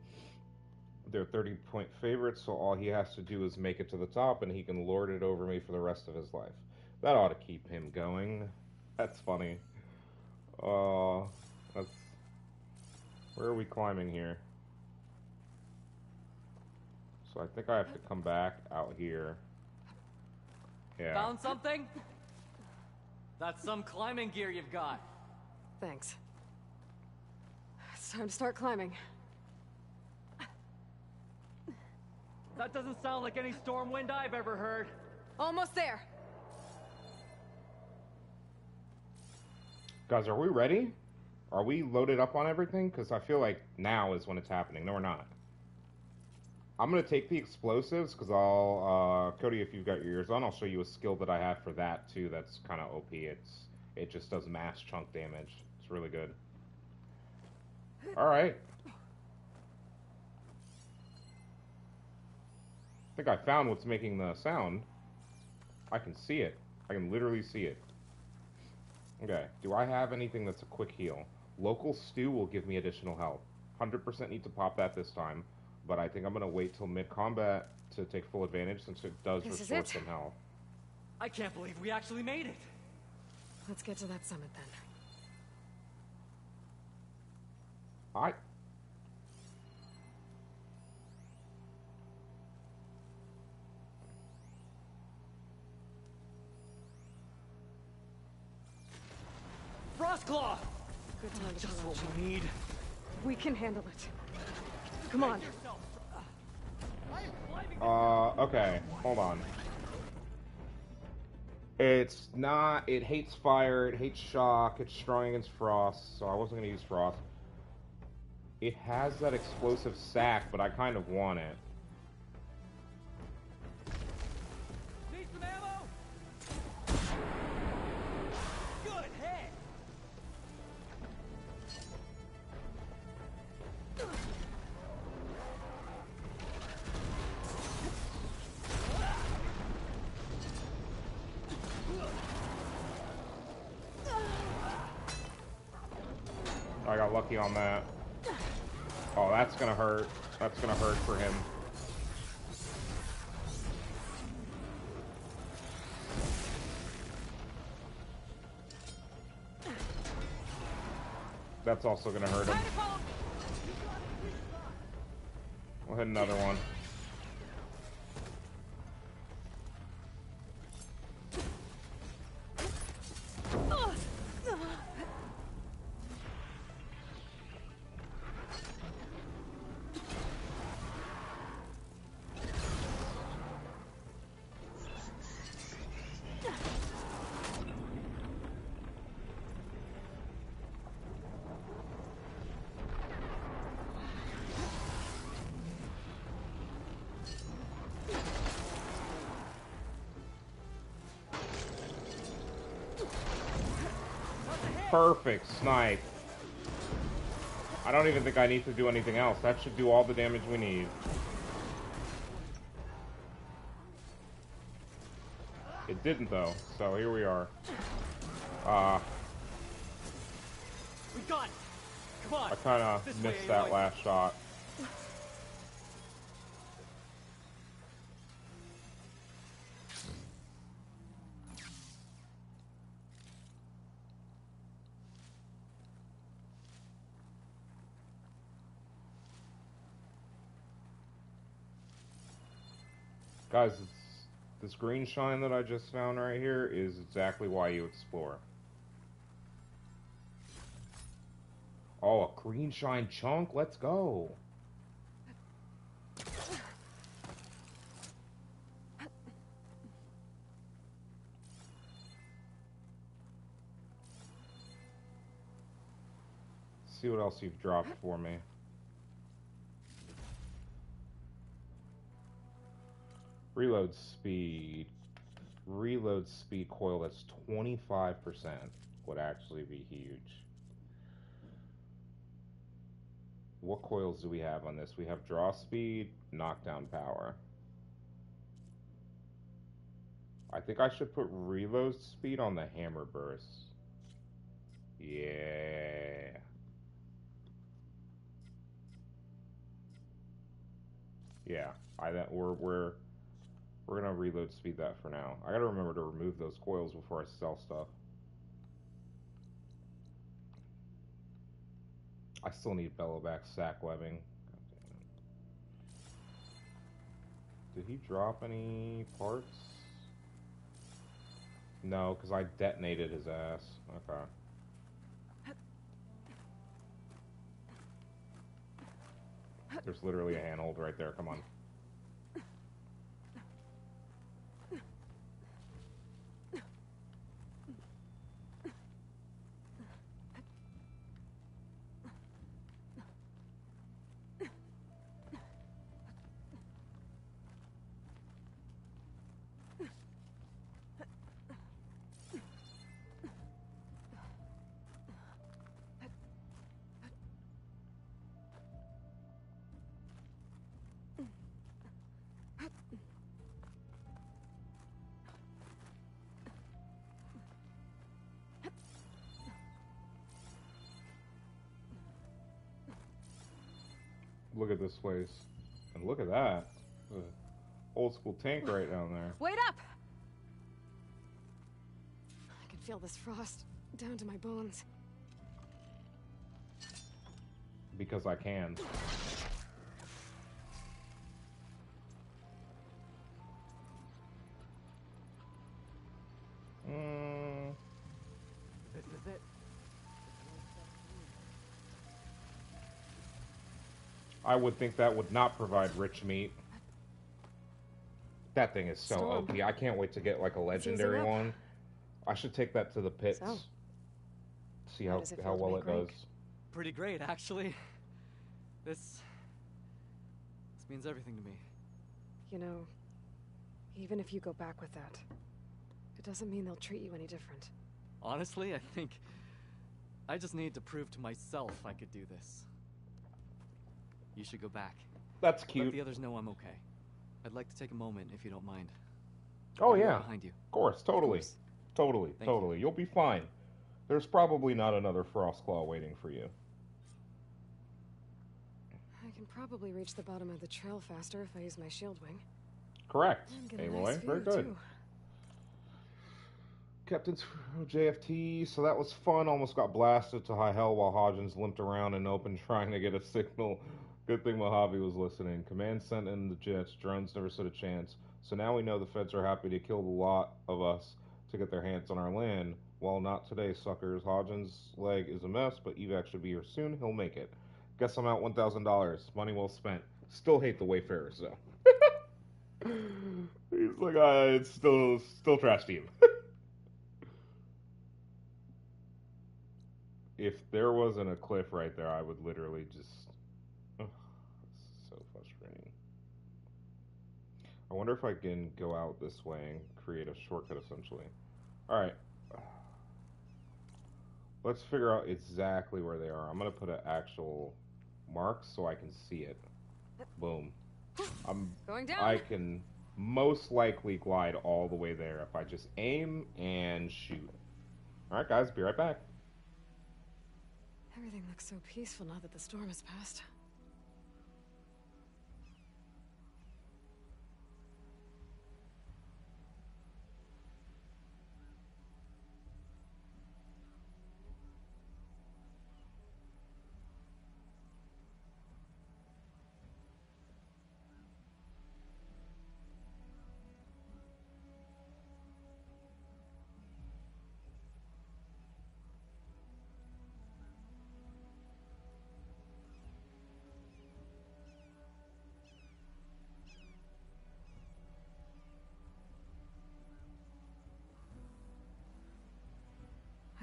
They're 30 point favorites, so all he has to do is make it to the top, and he can lord it over me for the rest of his life. That ought to keep him going. That's funny. Uh, that's. Where are we climbing here? So I think I have to come back out here. Yeah. Found something? That's some climbing gear you've got. Thanks. It's time to start climbing. That doesn't sound like any storm wind I've ever heard. Almost there. Guys, are we ready? Are we loaded up on everything? Because I feel like now is when it's happening. No, we're not. I'm gonna take the explosives because I'll, uh, Cody, if you've got your ears on, I'll show you a skill that I have for that too. That's kind of OP. It's it just does mass chunk damage. It's really good. All right. Think I found what's making the sound. I can see it. I can literally see it. Okay, do I have anything that's a quick heal? Local stew will give me additional health. 100% need to pop that this time, but I think I'm going to wait till mid-combat to take full advantage since it does This is restore it. some health. I can't believe we actually made it. Let's get to that summit then. I. Frostclaw! Good time to Just what out. we need. We can handle it. Come on. Uh, okay. Hold on. It's not. It hates fire. It hates shock. It's strong against frost. So I wasn't gonna use frost. It has that explosive sack, but I kind of want it. That's also gonna hurt him. We'll hit another one. Perfect snipe. I don't even think I need to do anything else. That should do all the damage we need. It didn't though, so here we are. Uh, We got it! Come on! I kind of missed that last shot. Guys, this green shine that I just found right here is exactly why you explore. Oh, a green shine chunk? Let's go. See what else you've dropped for me. Reload speed. Reload speed coil that's 25% would actually be huge. What coils do we have on this? We have draw speed, knockdown power. I think I should put reload speed on the hammer burst. Yeah. Yeah, I that we're we're we're gonna reload speed that for now. I gotta remember to remove those coils before I sell stuff. I still need Bellowback sack webbing. Did he drop any parts? No, because I detonated his ass. Okay. There's literally a handhold right there. Come on. Look at this place. And look at that. Old school tank right down there. Wait up! I can feel this frost down to my bones. because I can. I would think that would not provide rich meat. That thing is so Storm. OP. I can't wait to get like a legendary one. I should take that to the pits. So, see how how how well make it does. rank? Pretty great, actually. This. This means everything to me. You know, even if you go back with that, it doesn't mean they'll treat you any different. Honestly, I think. I just need to prove to myself I could do this. You should go back. That's cute. Let cute. the others know I'm okay. I'd like to take a moment if you don't mind. Oh I'll be right yeah, behind you. of course, totally, course. totally, Thank totally. You'll be fine. There's probably not another Frostclaw waiting for you. I can probably reach the bottom of the trail faster if I use my shield wing. Correct. And get a nice very good. too. Captain's JFT, so that was fun. Almost got blasted to high hell while Hodgins limped around in open trying to get a signal. Good thing Mojave was listening. Command sent in the jets. Drones never stood a chance. So now we know the feds are happy to kill the lot of us to get their hands on our land. Well, not today, suckers. Hodgins' leg is a mess, but evac should be here soon. He'll make it. Guess I'm out $1,000. Money well spent. Still hate the Wayfarers, though. He's like, uh, it's still, still trash team. if there wasn't a cliff right there, I would literally just. Ugh, it's so frustrating. I wonder if I can go out this way and create a shortcut essentially. Alright. Let's figure out exactly where they are. I'm going to put an actual mark so I can see it. Boom. I'm, Going down. I can most likely glide all the way there if I just aim and shoot. Alright, guys, be right back. Everything looks so peaceful now that the storm has passed.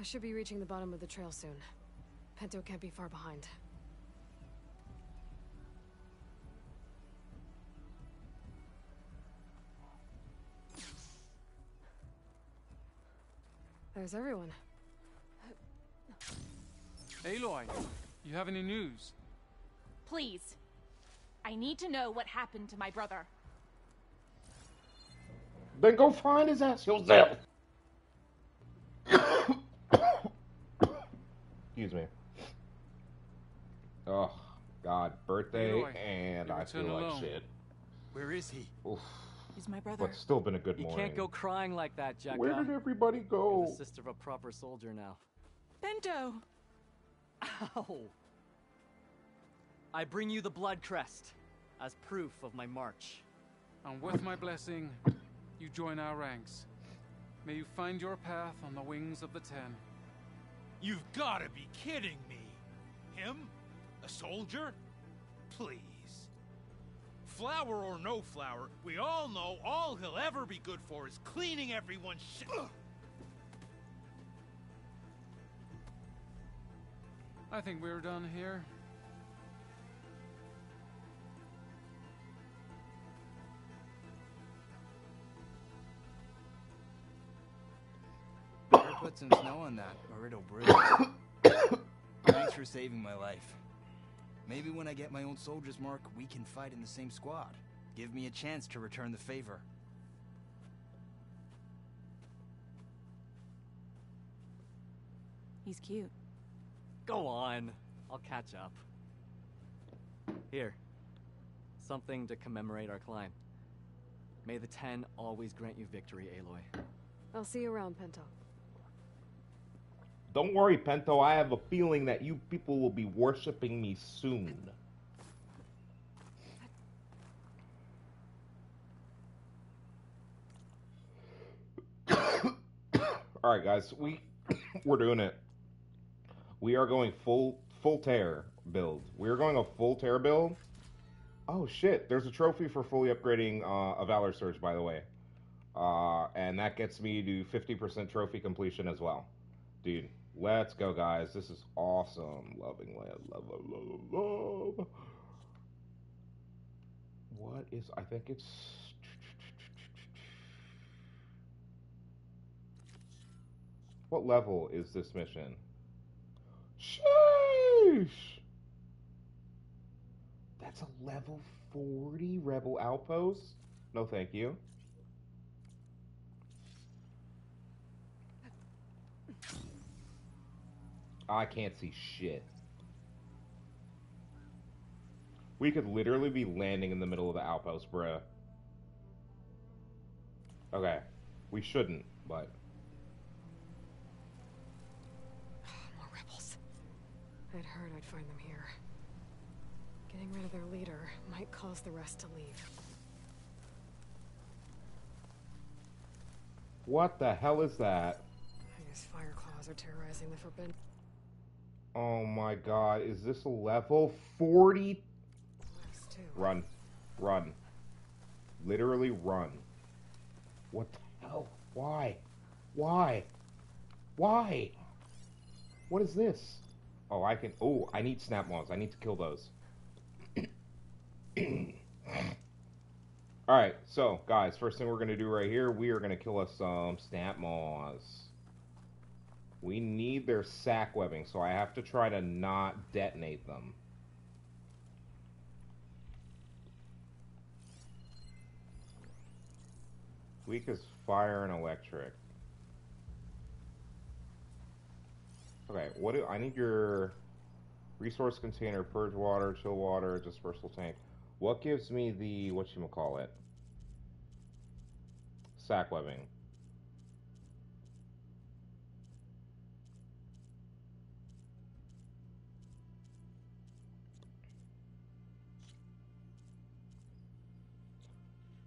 Should be reaching the bottom of the trail soon. Pento can't be far behind. There's everyone. Aloy, you have any news? Please. I need to know what happened to my brother. Then go find his ass yourself. Excuse me. Oh, God, birthday, Aloy, and I return feel like alone. shit. Where is he? Oof. He's my brother. But still been a good You morning. can't go crying like that, Jack. Where did everybody You're go? the sister of a proper soldier now. Pento! Ow! I bring you the blood crest as proof of my march. And with my blessing, you join our ranks. May you find your path on the wings of the Ten. You've got to be kidding me. Him? A soldier? Please. Flower or no flower, we all know all he'll ever be good for is cleaning everyone's shit. I think we're done here. Put some snow on that, or it'll bruise. Thanks for saving my life. Maybe when I get my own soldier's mark, we can fight in the same squad. Give me a chance to return the favor. He's cute. Go on. I'll catch up. Here. Something to commemorate our climb. May the Ten always grant you victory, Aloy. I'll see you around, Pento. Don't worry, Pento. I have a feeling that you people will be worshiping me soon. All right, guys, we we're doing it. We are going full full tear build. We are going a full tear build. Oh shit! There's a trophy for fully upgrading uh, a Valor Surge, by the way, uh, and that gets me to 50% trophy completion as well. Dude, let's go, guys! This is awesome. Loving love, love, love, love. What is? I think it's. What level is this mission? Sheesh! That's a level 40 rebel outpost? No, thank you. I can't see shit. We could literally be landing in the middle of the outpost, bruh. Okay. We shouldn't, but. More rebels. I'd heard I'd find them here. Getting rid of their leader might cause the rest to leave. What the hell is that? I guess fire claws are terrorizing the forbidden. Oh my god, is this a level 40? Run. Run. Literally run. What the hell? Why? Why? Why? What is this? Oh, I can. Oh, I need snap maws. I need to kill those. Alright, so, guys, first thing we're going to do right here, we are going to kill us some snap maws. We need their sack webbing, so I have to try to not detonate them. Weak as fire and electric. Okay, what do I need your resource container, purge water, chill water, dispersal tank. What gives me the what you call it? Sack webbing.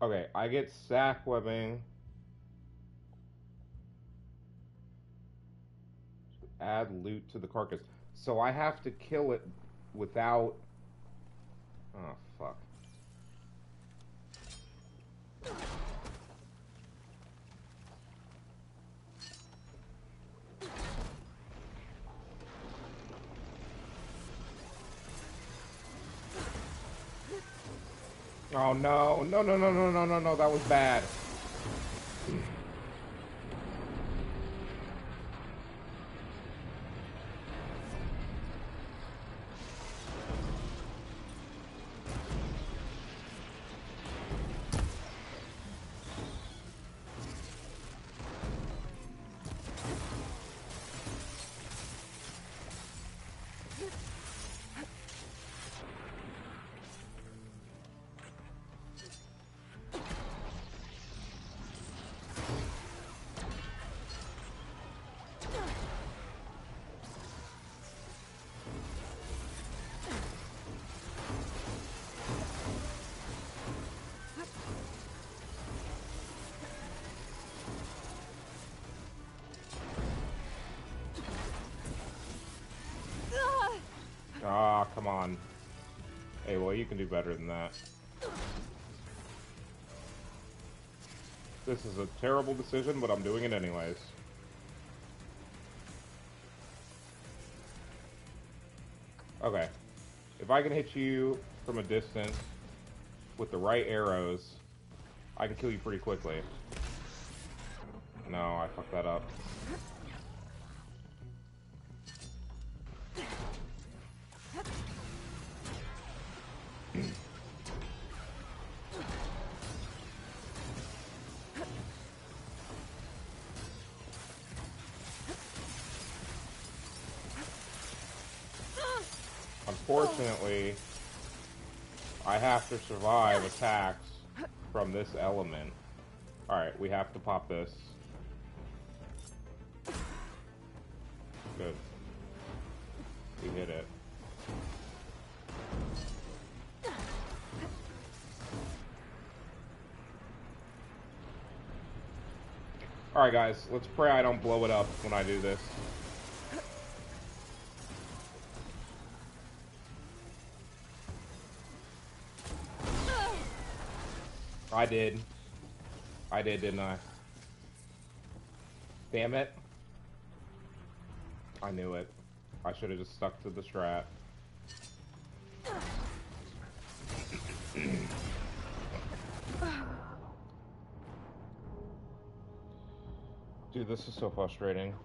Okay, I get sack webbing. Add loot to the carcass. So I have to kill it without... Oh, fuck. Oh no, no, no, no, no, no, no, no, that was bad. Better than that. This is a terrible decision, but I'm doing it anyways. Okay. If I can hit you from a distance with the right arrows, I can kill you pretty quickly. No, I fucked that up. To survive attacks from this element. Alright, we have to pop this. Good. We hit it. Alright guys, let's pray I don't blow it up when I do this. I did. I did, didn't I? Damn it. I knew it. I should have just stuck to the strat. Dude, this is so frustrating.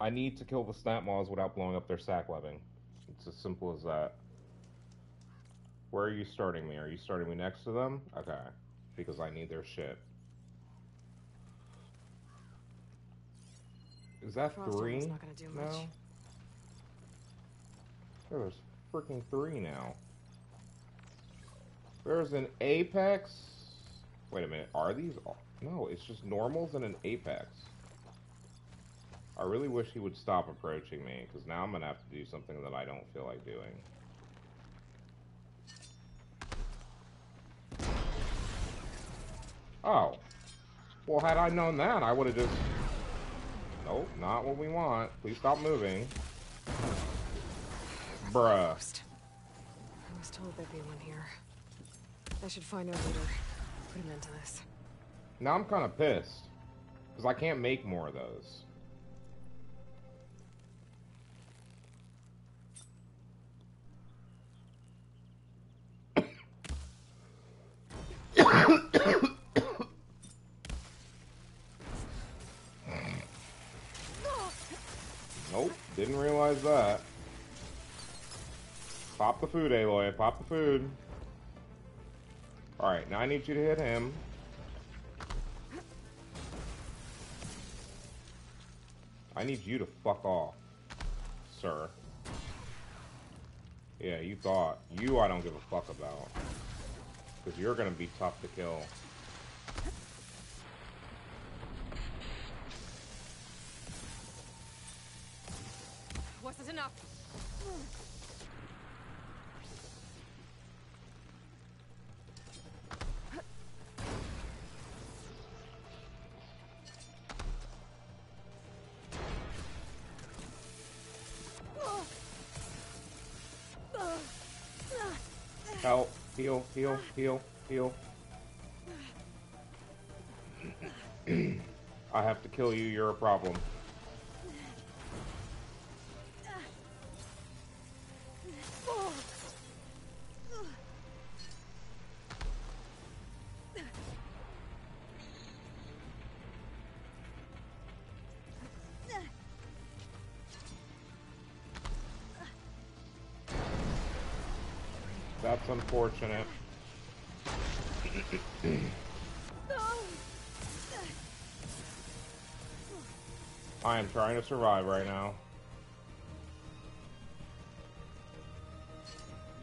I need to kill the snap maws without blowing up their sack webbing. It's as simple as that. Where are you starting me? Are you starting me next to them? Okay. Because I need their shit. Is that Frost three Armor's not gonna do now? Oh, there's freaking three now. There's an apex. Wait a minute. Are these? all- No, it's just normals and an apex. I really wish he would stop approaching me, because now I'm gonna have to do something that I don't feel like doing. Oh. Well, had I known that, I would have just... Nope, not what we want. Please stop moving. Bruh. I was told there'd be one here. I should find a leader. Put him into this. Now I'm kind of pissed. Because I can't make more of those. Nope, that. Pop the food, Aloy. Pop the food. Alright, now I need you to hit him. I need you to fuck off, sir. Yeah, you thought. You I don't give a fuck about. Because you're gonna be tough to kill. Help. Heal, heal, heal, heal. I have to kill you, you're a problem. Unfortunate. I am trying to survive right now.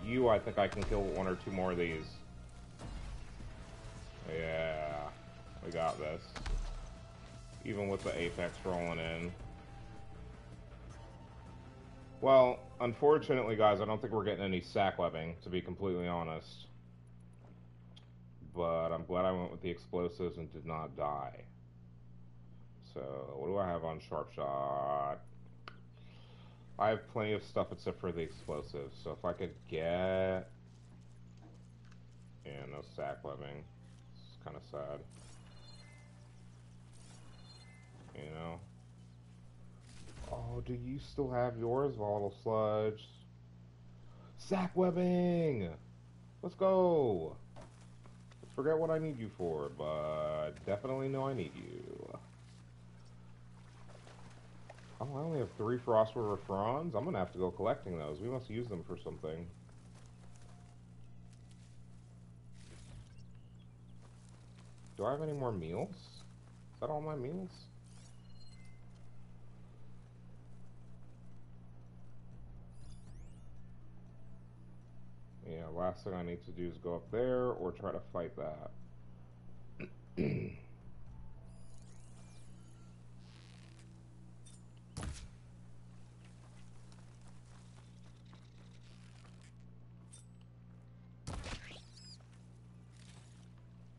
You, I think I can kill one or two more of these. Yeah, we got this. Even with the Apex rolling in. Well, unfortunately, guys, I don't think we're getting any sack webbing, to be completely honest. But I'm glad I went with the explosives and did not die. So, what do I have on Sharp Shot? I have plenty of stuff except for the explosives. So if I could get... Yeah, no sack webbing. It's kind of sad. You know? Oh, do you still have yours, Volatile Sludge? Sack webbing! Let's go! Forget what I need you for, but definitely know I need you. Oh, I only have three Frostward Fronds? I'm gonna have to go collecting those. We must use them for something. Do I have any more meals? Is that all my meals? Yeah. last thing I need to do is go up there or try to fight that.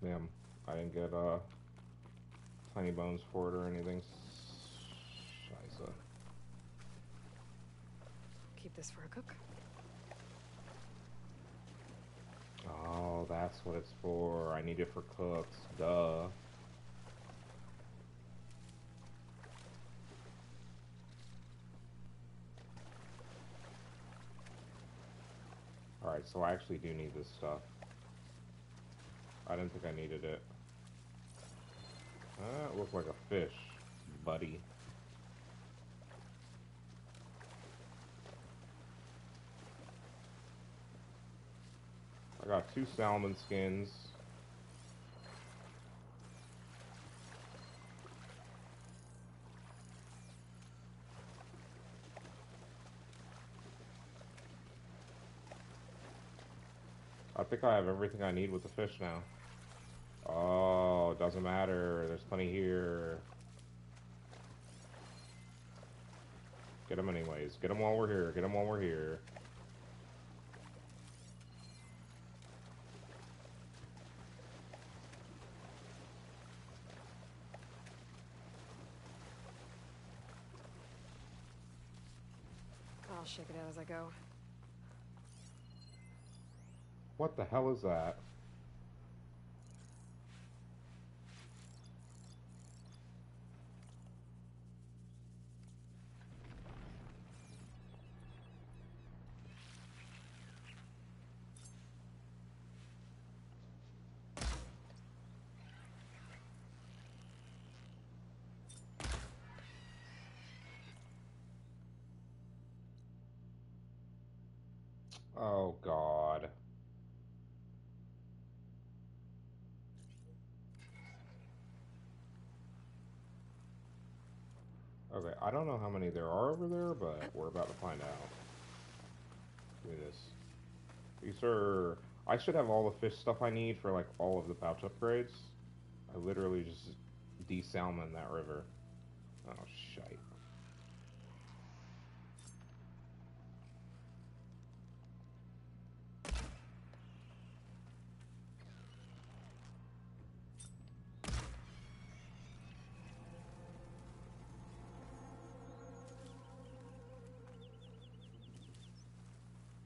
Damn, I didn't get uh, tiny bones for it or anything. Scheiße. Keep this for a cook. Oh, that's what it's for. I need it for cooks. Duh. Alright, so I actually do need this stuff. I didn't think I needed it. That looks like a fish, buddy. Got two salmon skins. I think I have everything I need with the fish now. Oh, doesn't matter. There's plenty here. Get them anyways. Get them while we're here. Get them while we're here. I'll it out as I go. What the hell is that? Oh god. Okay, I don't know how many there are over there, but we're about to find out. Look at this. These are... I should have all the fish stuff I need for, like, all of the pouch upgrades. I literally just de-salmon that river. Oh, shite.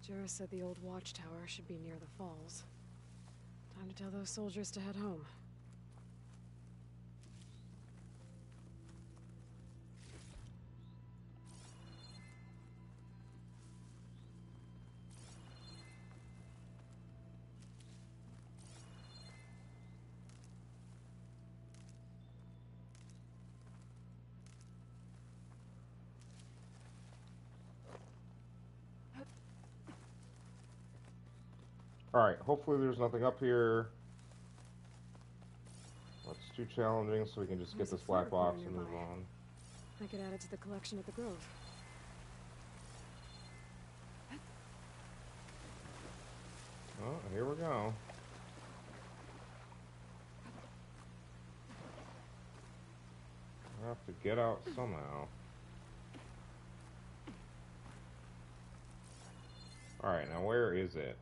Jarrah said the old watchtower should be near the falls. Time to tell those soldiers to head home. Hopefully there's nothing up here. That's too challenging, so we can just get There's a this black box and move on. I could add it to the collection at the Grove. Oh, here we go. I have to get out somehow. Alright, now where is it?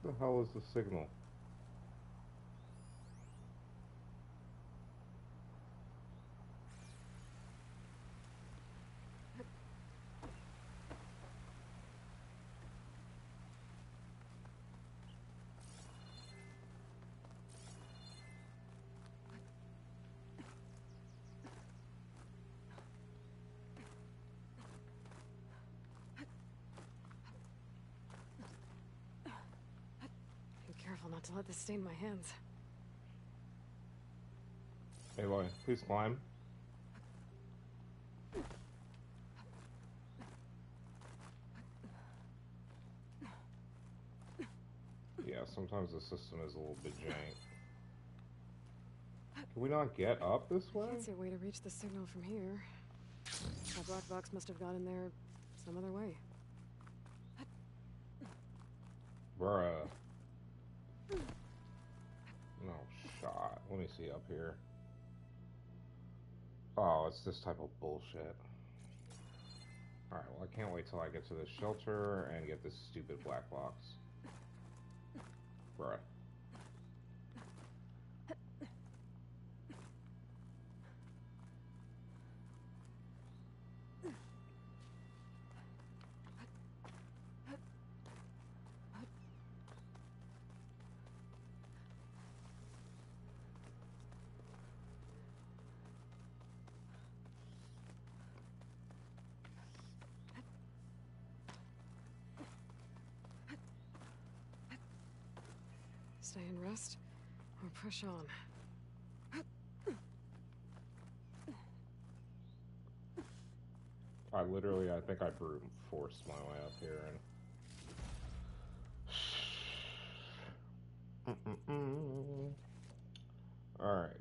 What the hell is the signal? Be careful not to let this stain my hands. Aloy, please climb. Yeah, sometimes the system is a little bit jank. Can we not get up this way? Can't see a way to reach the signal from here. That black box must have got in there some other way. Bruh. No shot. Let me see up here. Oh, it's this type of bullshit. Alright, well I can't wait till I get to this shelter and get this stupid black box. Bruh. Rest, or push on. I literally, I think I brute forced my way up here and. Alright.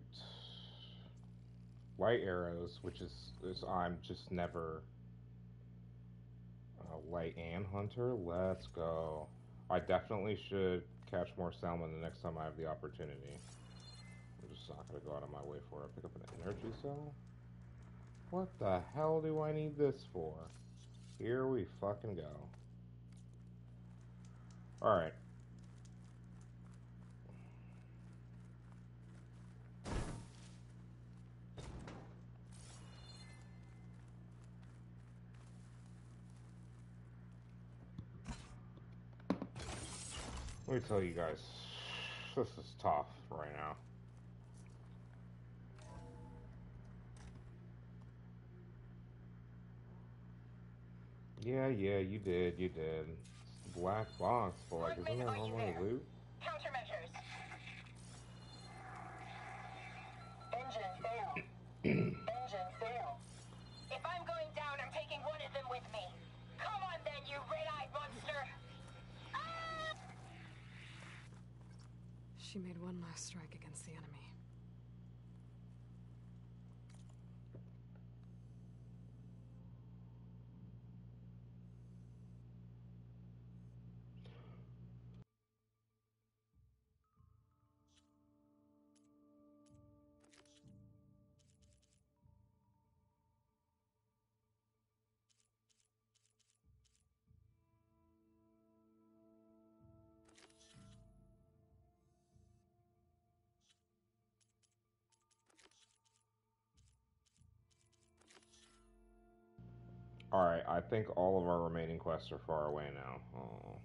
Light arrows, which is, is I'm just never a light and hunter. Let's go. I definitely should catch more salmon the next time I have the opportunity. I'm just not gonna go out of my way for it. Pick up an energy cell? What the hell do I need this for? Here we fucking go. Alright. Let me tell you guys, this is tough right now. Yeah, yeah, you did, you did. Black box, but like, isn't that normally loot? Countermeasures. Engine fail. Engine fail. If I'm going down, I'm taking one of them with me. Come on then, you red-eyed monster. She made one last strike against the enemy. Alright, I think all of our remaining quests are far away now. Oh.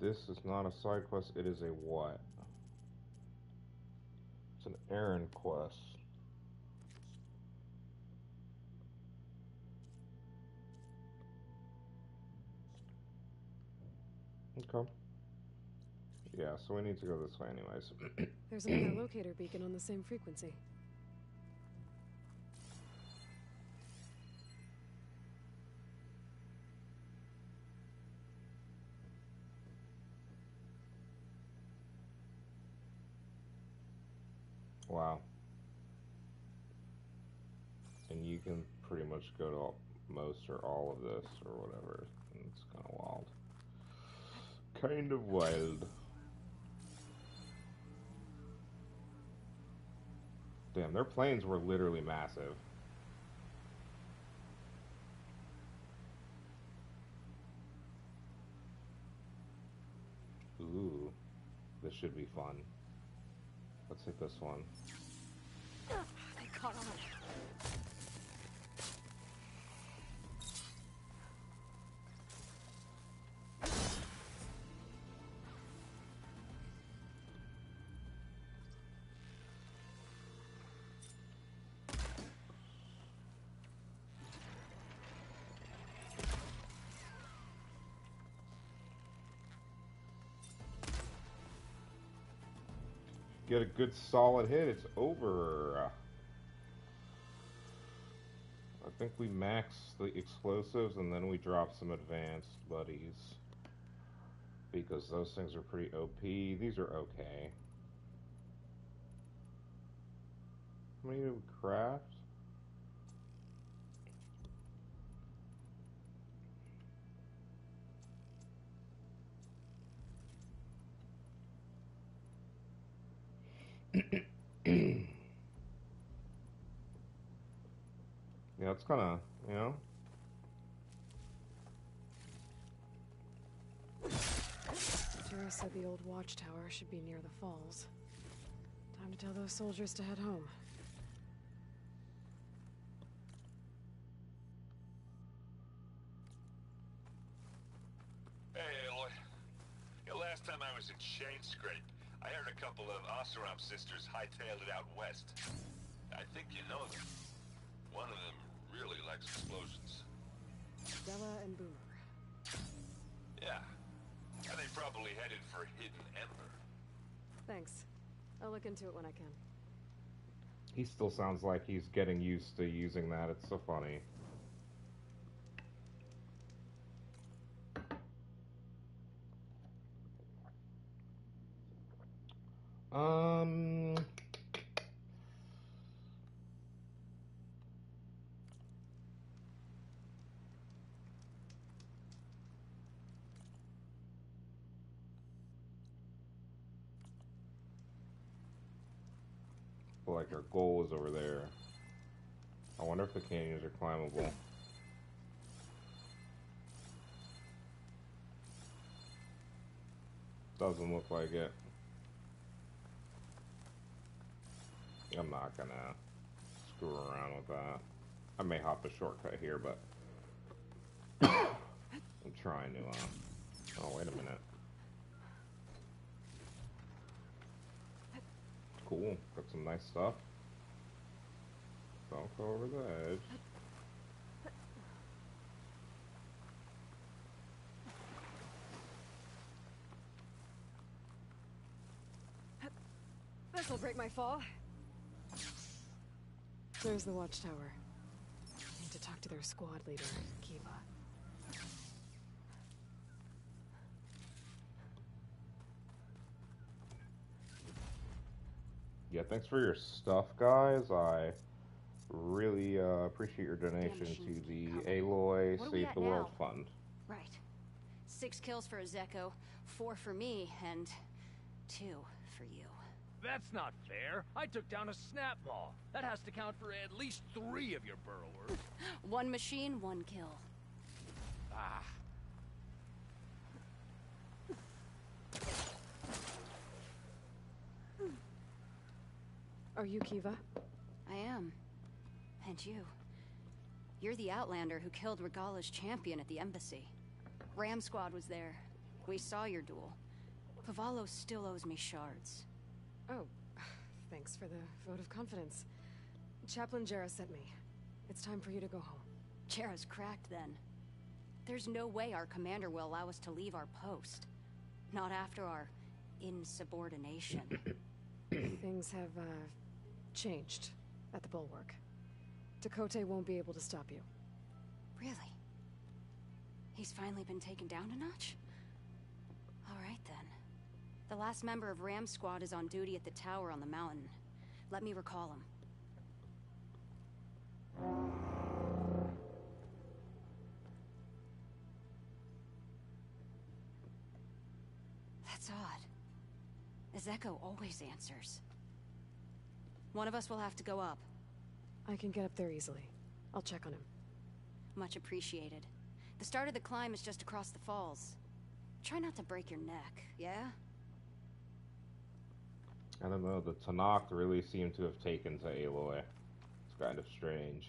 This is not a side quest, it is a what? It's an errand quest. Okay. Yeah, so we need to go this way anyways. There's another locator beacon on the same frequency. Wow. And you can pretty much go to all, most or all of this or whatever. It's kind of wild. Kind of wild. Damn, their planes were literally massive. Ooh, this should be fun. Let's hit this one. They caught on. Get a good solid hit, it's over. I think we max the explosives and then we drop some advanced buddies. Because those things are pretty OP. These are okay. How many do we craft? Yeah, it's kind of, you know. Jera said the old watchtower should be near the falls. Time to tell those soldiers to head home. Hey, Aloy. You know, last time I was in Chain Scrape, I heard a couple of Oseram sisters hightailed it out west. I think you know them. One of them really likes explosions. Delah and Boomer. Yeah. And they probably headed for Hidden Ember. Thanks. I'll look into it when I can. He still sounds like he's getting used to using that. It's so funny. Um. like our goal is over there. I wonder if the canyons are climbable. Doesn't look like it. I'm not gonna screw around with that. I may hop a shortcut here, but I'm trying to, uh... Oh, wait a minute. Cool. Got some nice stuff. Don't go over the edge. This'll break my fall. There's the watchtower. Need to talk to their squad leader, Kiva. Yeah, thanks for your stuff, guys. I really uh, appreciate your donation to the Aloy Save the World? Fund. Right. Six kills for Ezeko, four for me, and two for you. That's not fair. I took down a snap maw. That has to count for at least three of your burrowers. One machine, one kill. Ah. Are you Kiva? I am. And you. You're the Outlander who killed Regala's champion at the embassy. Ram Squad was there. We saw your duel. Pavalo still owes me shards. Oh, thanks for the vote of confidence. Chaplain Jera sent me. It's time for you to go home. Jera's cracked then. There's no way our commander will allow us to leave our post. Not after our insubordination. Things have, uh, changed at the Bulwark. Dakota won't be able to stop you. really? He's finally been taken down a notch? All right then. The last member of Ram Squad is on duty at the tower on the mountain. Let me recall him. That's odd. Ezeko always answers. One of us will have to go up. I can get up there easily. I'll check on him. Much appreciated. The start of the climb is just across the falls. Try not to break your neck, yeah? I don't know, the Tenakth really seem to have taken to Aloy. It's kind of strange.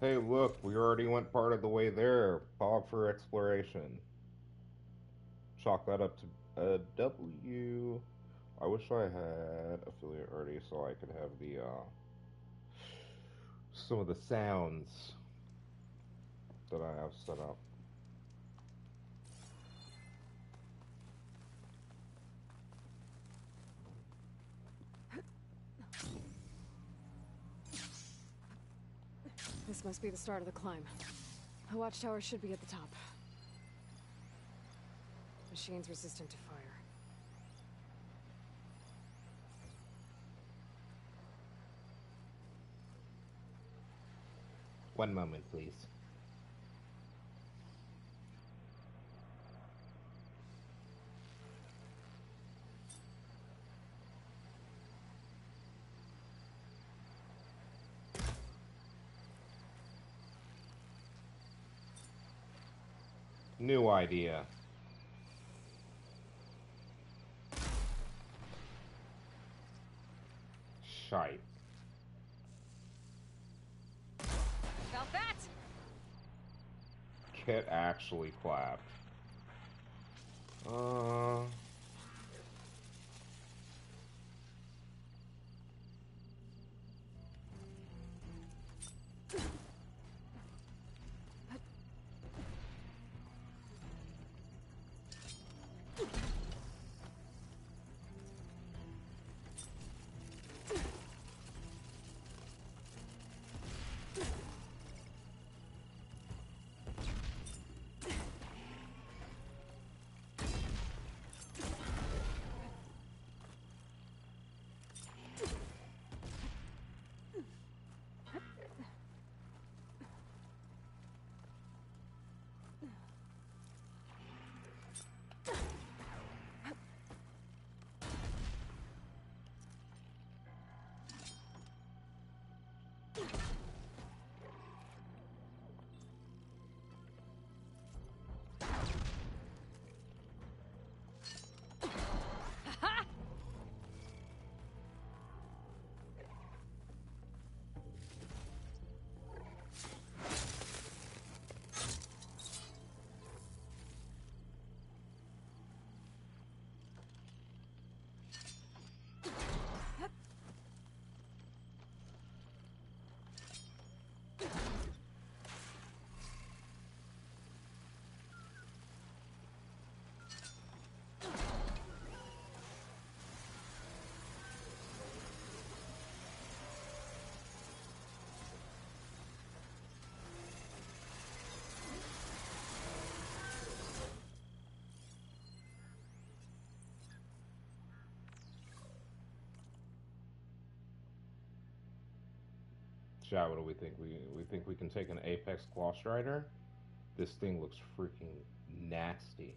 Hey, look, we already went part of the way there. Pog for exploration. Chalk that up to a W. I wish I had affiliate already so I could have the, uh, some of the sounds that I have set up. This must be the start of the climb. The watchtower should be at the top. Machine's resistant to fire. One moment, please. New idea. Shite. Felt that? Kit actually clapped. Uh. What do we think? We we think we can take an Apex Claw Strider? This thing looks freaking nasty.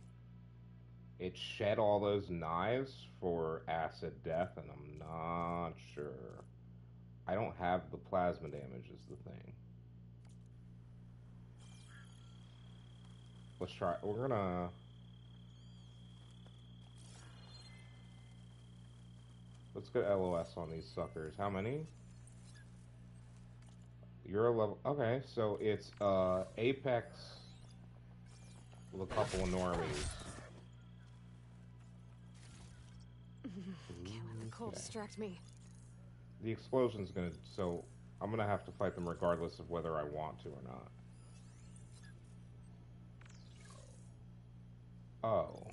It shed all those knives for acid death, and I'm not sure. I don't have the plasma damage, is the thing. Let's try. We're gonna. Let's get LOS on these suckers. How many? You're a level. Okay, so it's uh Apex with a couple of normies. Can't let the cold distract me. The explosion's gonna. So I'm gonna have to fight them regardless of whether I want to or not. Oh.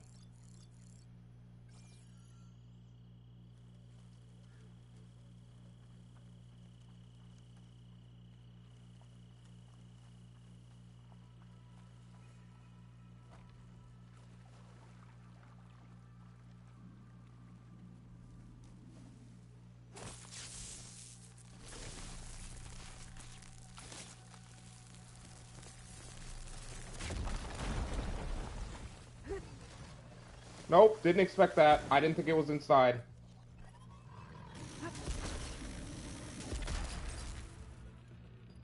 Nope, didn't expect that. I didn't think it was inside.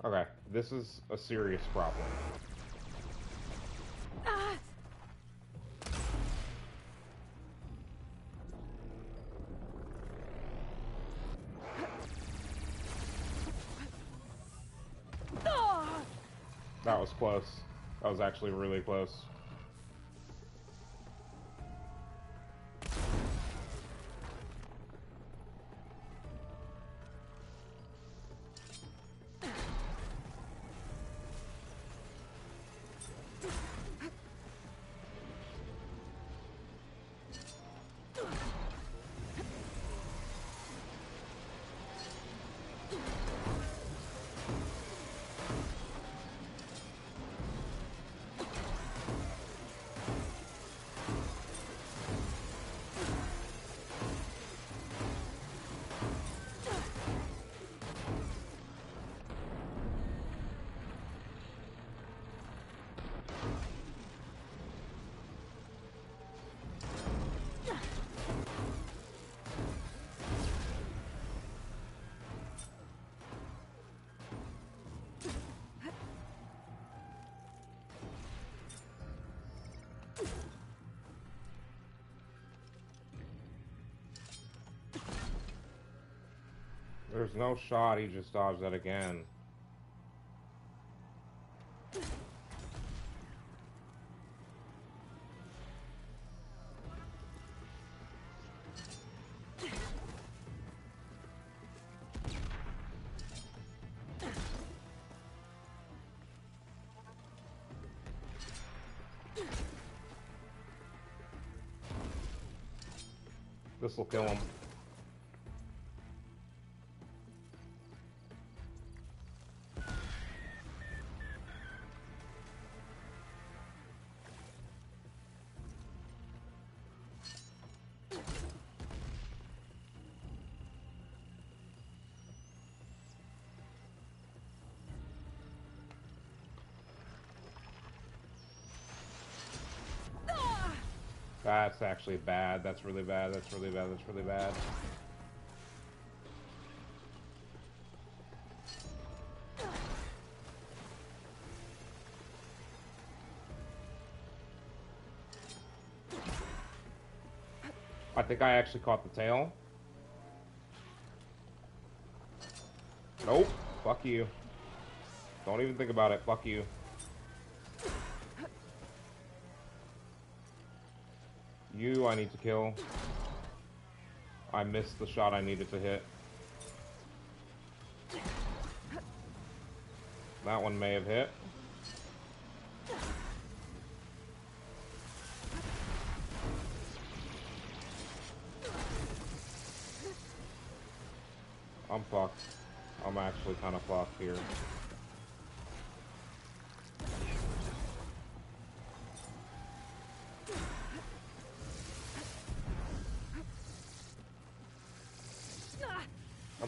Okay, this is a serious problem. Ah! That was close. That was actually really close. No shot, he just dodged that again. This will kill him. That's actually bad. That's really bad. That's really bad. That's really bad. I think I actually caught the tail. Nope. Fuck you. Don't even think about it. Fuck you. You I need to kill. I missed the shot I needed to hit. That one may have hit. I'm fucked. I'm actually kind of fucked here.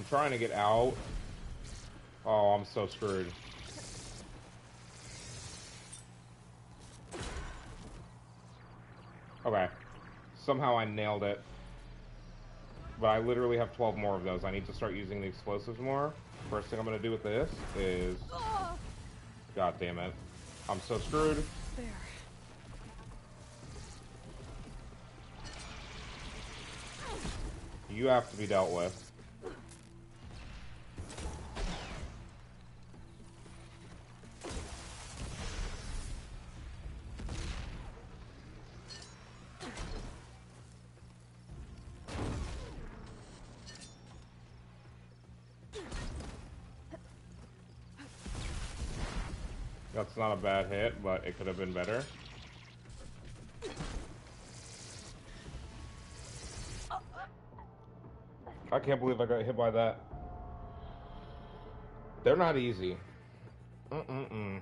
Trying to get out. Oh, I'm so screwed. Okay. Somehow I nailed it. But I literally have 12 more of those. I need to start using the explosives more. First thing I'm going to do with this is... God damn it. I'm so screwed. There. You have to be dealt with. Not a bad hit, but it could have been better. I can't believe I got hit by that. They're not easy. Mm-mm-mm.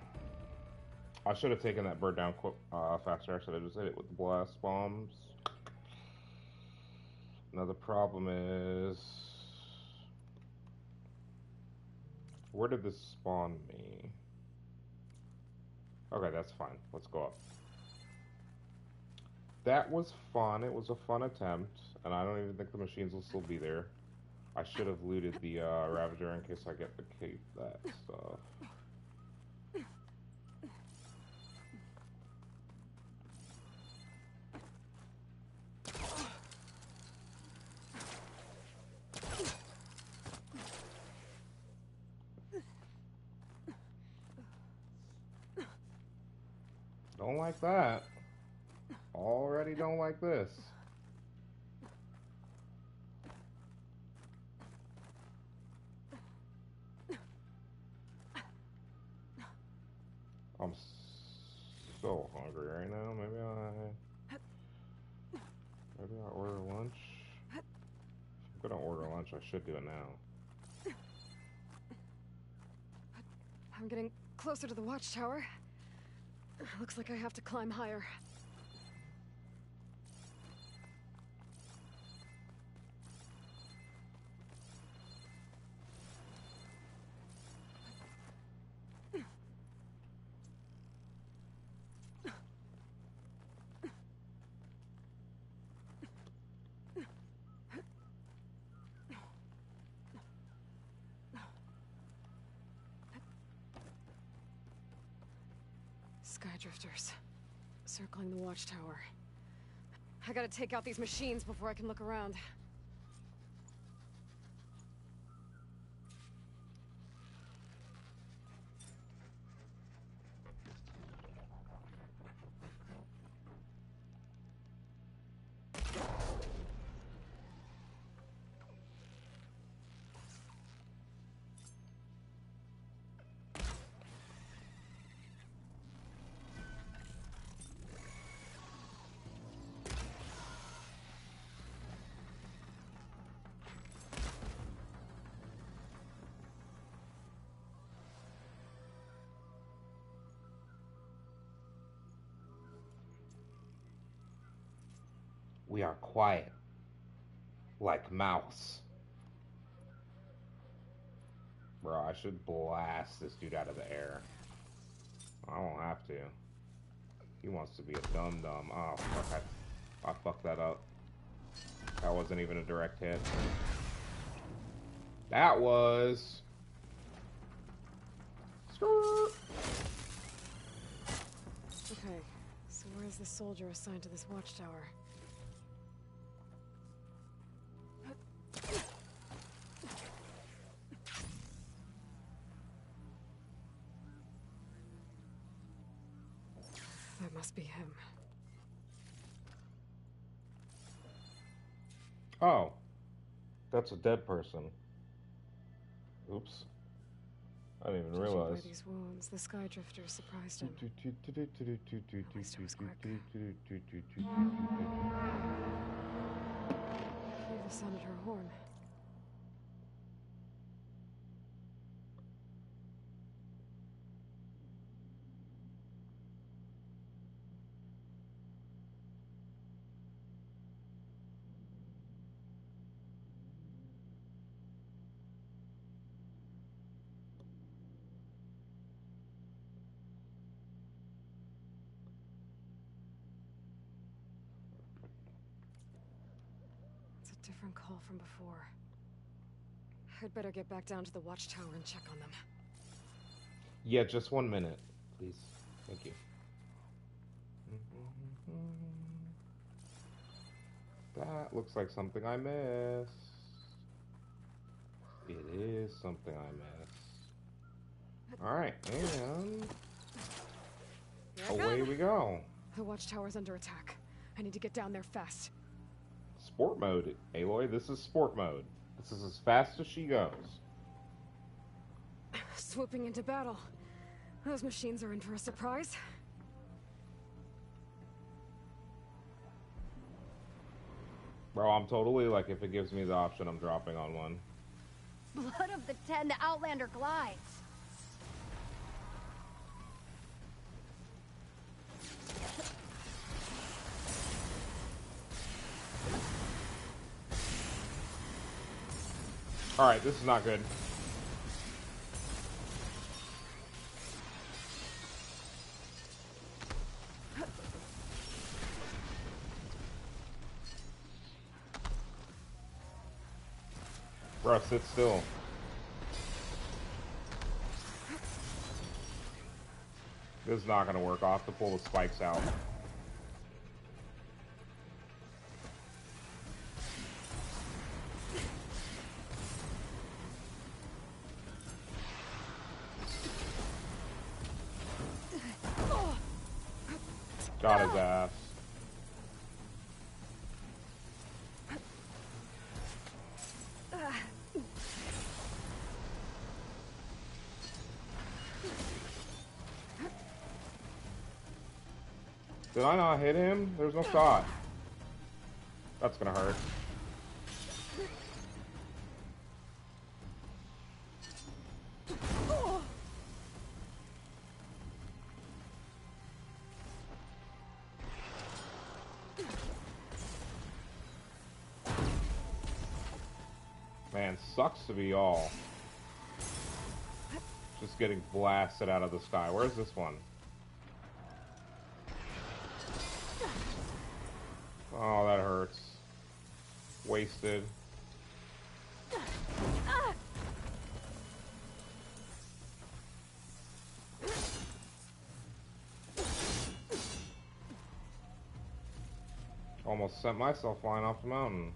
I should have taken that bird down quick, uh, faster. I should have just hit it with the blast bombs. Another problem is... Where did this spawn me? Okay, that's fine. Let's go up. That was fun. It was a fun attempt, and I don't even think the machines will still be there. I should have looted the uh, Ravager in case I get the keep that stuff. Like that. Already don't like this. I'm so hungry right now. Maybe I maybe I order lunch. If I'm gonna order lunch, I should do it now. I'm getting closer to the watchtower. Looks like I have to climb higher. Watchtower. I gotta take out these machines before I can look around. Quiet. Like mouse. Bro, I should blast this dude out of the air. I won't have to. He wants to be a dum dum. Oh, fuck. I, I fucked that up. That wasn't even a direct hit. That was. Okay, so where is the soldier assigned to this watchtower? That's a dead person. Oops. I didn't even Judging realize. by these wounds, the Sky Drifter surprised him. Least it was quick. Even sounded her horn. It's a different call from before. I'd better get back down to the watchtower and check on them. Yeah, just one minute, please. Thank you. That looks like something I missed. It is something I missed. Alright, and away we go. The watchtower's under attack. I need to get down there fast. Sport mode, Aloy. This is sport mode. This is as fast as she goes. Swooping into battle. Those machines are in for a surprise. Bro, I'm totally like, if it gives me the option, I'm dropping on one. Blood of the Ten, the Outlander glides. Alright, this is not good. Bro, sit still. This is not gonna work. I'll have to pull the spikes out. Got his ass. Did I not hit him? There's no shot. That's gonna hurt. To be all. Just getting blasted out of the sky. Where's this one? Oh, that hurts. Wasted. Almost sent myself flying off the mountain.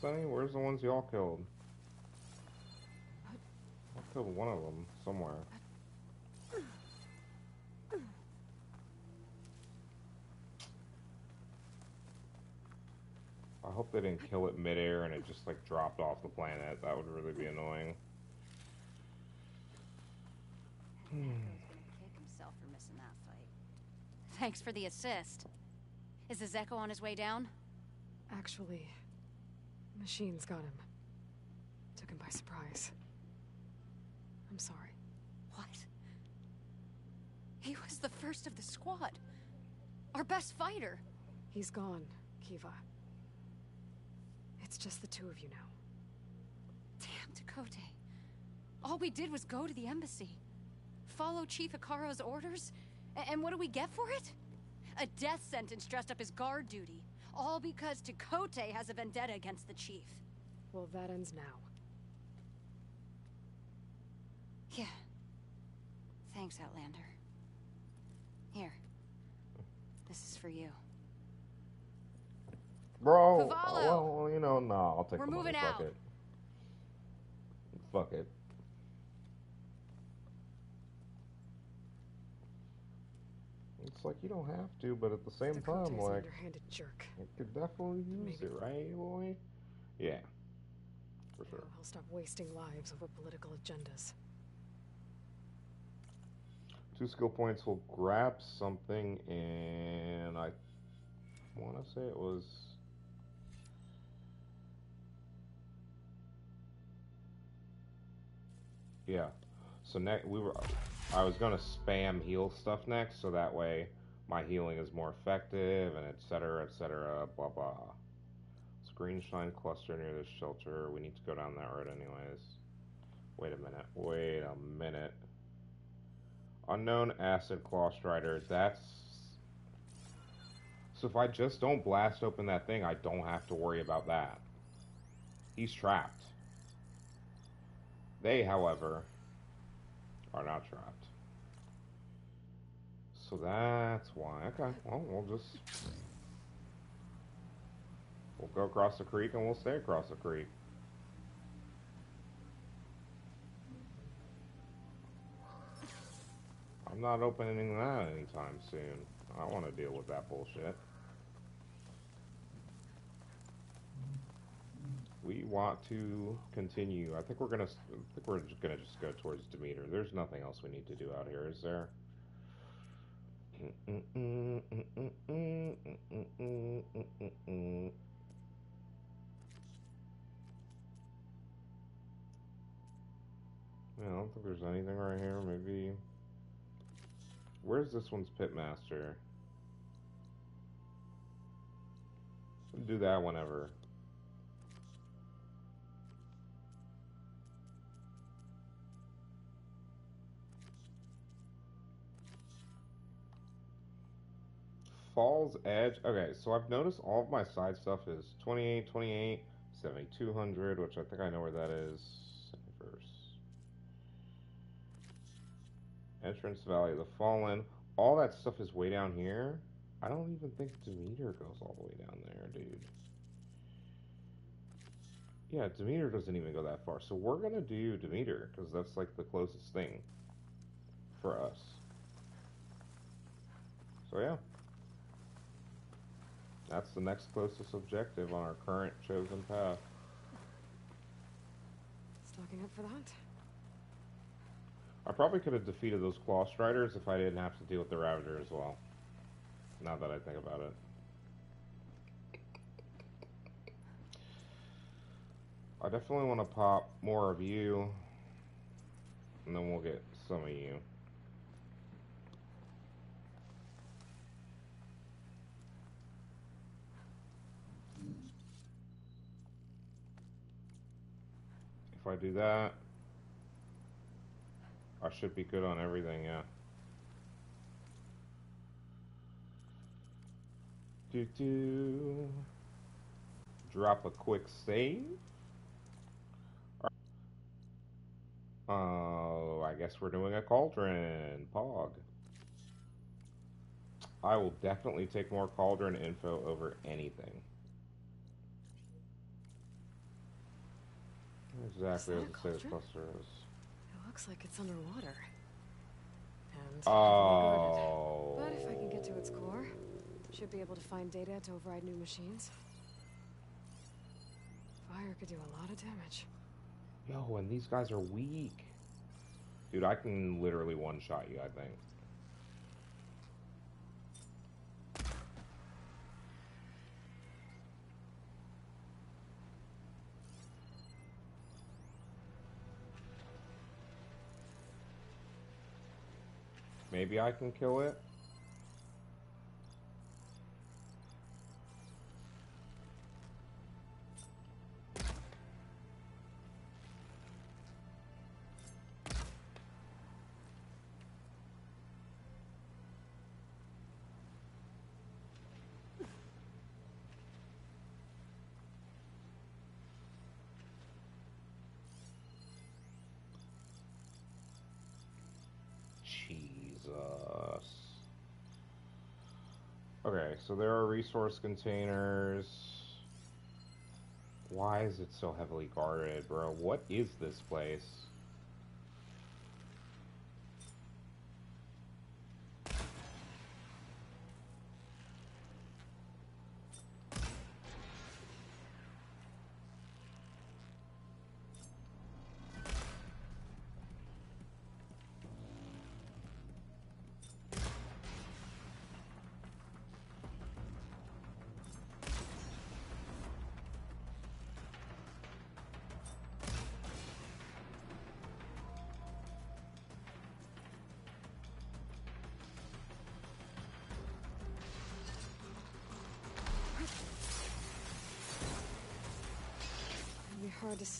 Did I miss any? Where's the ones y'all killed? I killed one of them somewhere. I hope they didn't kill it midair and it just like dropped off the planet. That would really be annoying. Hmm. Kick himself for missing that fight. Thanks for the assist. Is the Zeko on his way down? Actually, machines got him. Took him by surprise. I'm sorry. What? He was the first of the squad. Our best fighter. He's gone, Kiva. It's just the two of you now. Damn Dakota. All we did was go to the embassy. Follow Chief Hekarro's orders? And what do we get for it? A death sentence dressed up as guard duty. All because Takote has a vendetta against the chief. Well, that ends now. Yeah. Thanks, Outlander. Here. This is for you. Bro, Cavallo! well, you know, nah, I'll take We're the money. moving Fuck it. Fuck it. It's like you don't have to, but at the same Dakota's time, like, underhanded jerk. you could definitely use it, right, boy? Yeah, for sure. I'll stop wasting lives over political agendas. Two skill points will grab something, and I want to say it was. Yeah. So next we were, I was gonna spam heal stuff next, so that way my healing is more effective, and etc., etc., et blah blah. Greenshine cluster near the shelter. We need to go down that road anyways. Wait a minute. Wait a minute. Unknown acid claw strider. That's so if I just don't blast open that thing, I don't have to worry about that. He's trapped. They, however, are not trapped. So that's why. Okay, well, we'll just we'll go across the creek and we'll stay across the creek. I'm not opening that anytime soon. I want to deal with that bullshit. We want to continue. I think we're gonna. I think we're just gonna just go towards Demeter. There's nothing else we need to do out here, is there? I don't think there's anything right here. Maybe. Where's this one's pitmaster? Do that whenever. Falls Edge. Okay, so I've noticed all of my side stuff is 28, 28, 7200, which I think I know where that is. Verse. Entrance Valley of the Fallen. All that stuff is way down here. I don't even think Demeter goes all the way down there, dude. Yeah, Demeter doesn't even go that far. So we're gonna do Demeter, because that's like the closest thing for us. So yeah. That's the next closest objective on our current chosen path. Stocking up for that? I probably could have defeated those Clawstriders if I didn't have to deal with the Ravager as well. Now that I think about it. I definitely want to pop more of you. And then we'll get some of you. I do that, I should be good on everything, yeah. Do do. Drop a quick save. Oh, I guess we're doing a cauldron. Pog. I will definitely take more cauldron info over anything. Exactly a the cauldron? cluster is. It looks like it's underwater. And Oh. But if I can get to its core, should be able to find data to override new machines. Fire could do a lot of damage. Yo, and these guys are weak. Dude, I can literally one-shot you, I think. Maybe I can kill it? Okay, so there are resource containers. Why is it so heavily guarded, bro? What is this place?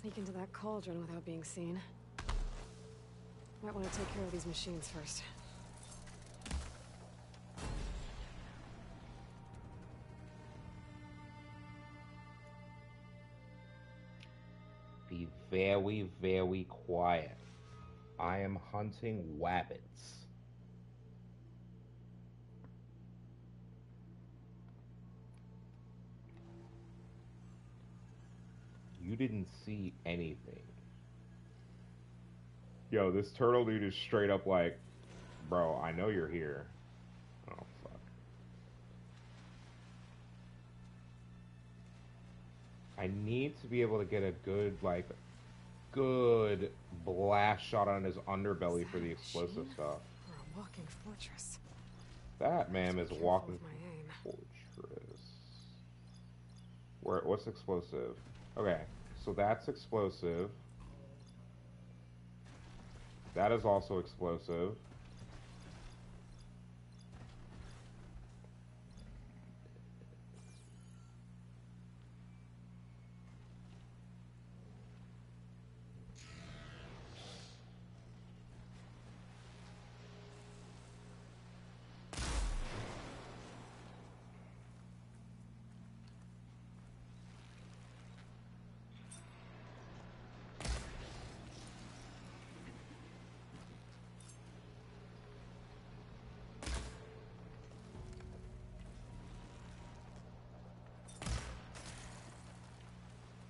Sneak into that cauldron without being seen. Might want to take care of these machines first. Be very, very quiet. I am hunting wabbits. You didn't see anything. Yo, this turtle dude is straight up like, bro, I know you're here. Oh, fuck. I need to be able to get a good, like, good blast shot on his underbelly for the explosive stuff. Or a walking fortress. That, ma'am, is a walking my aim. fortress. Where? What's explosive? Okay, so that's explosive. That is also explosive.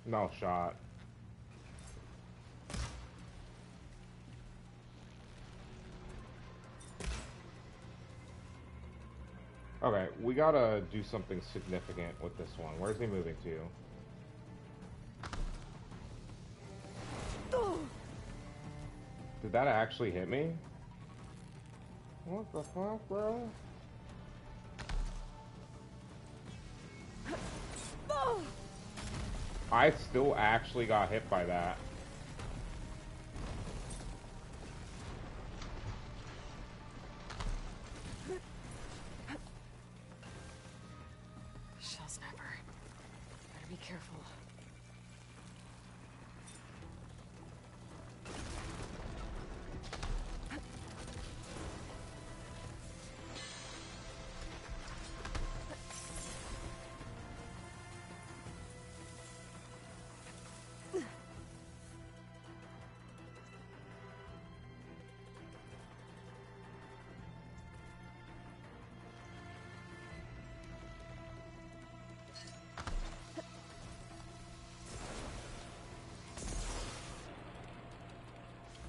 No shot. Okay, we gotta do something significant with this one. Where's he moving to? Did that actually hit me? What the fuck, bro? I still actually got hit by that.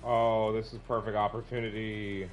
Oh, this is perfect opportunity.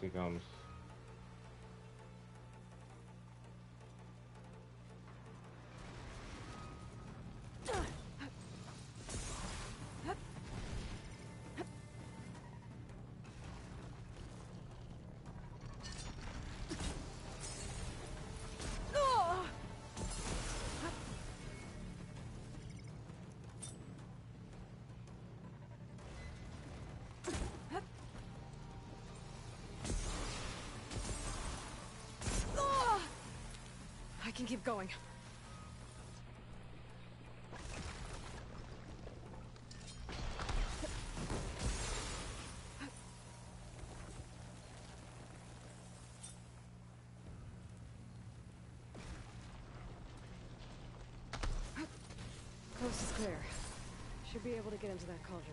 He comes. Keep going. Coast is clear. Should be able to get into that cauldron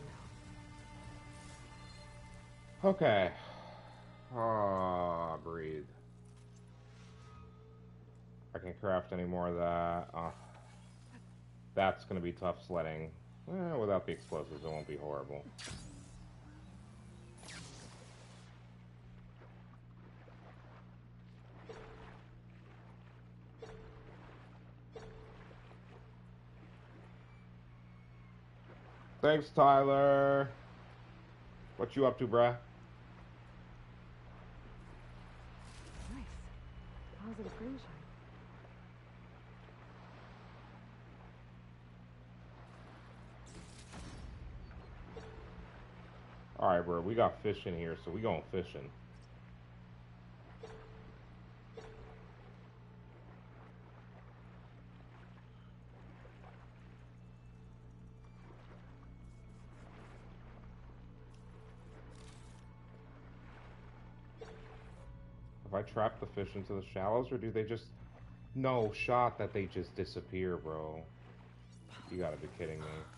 now. Okay. Ah, I can craft any more of that. Uh, that's gonna be tough sledding. Eh, without the explosives, it won't be horrible. Thanks, Tyler. What you up to, bruh? Nice. Positive Greenshine. Alright, bro. We got fish in here, so we going fishing. Have I trapped the fish into the shallows, or do they just... No shot that they just disappear, bro. You gotta be kidding me.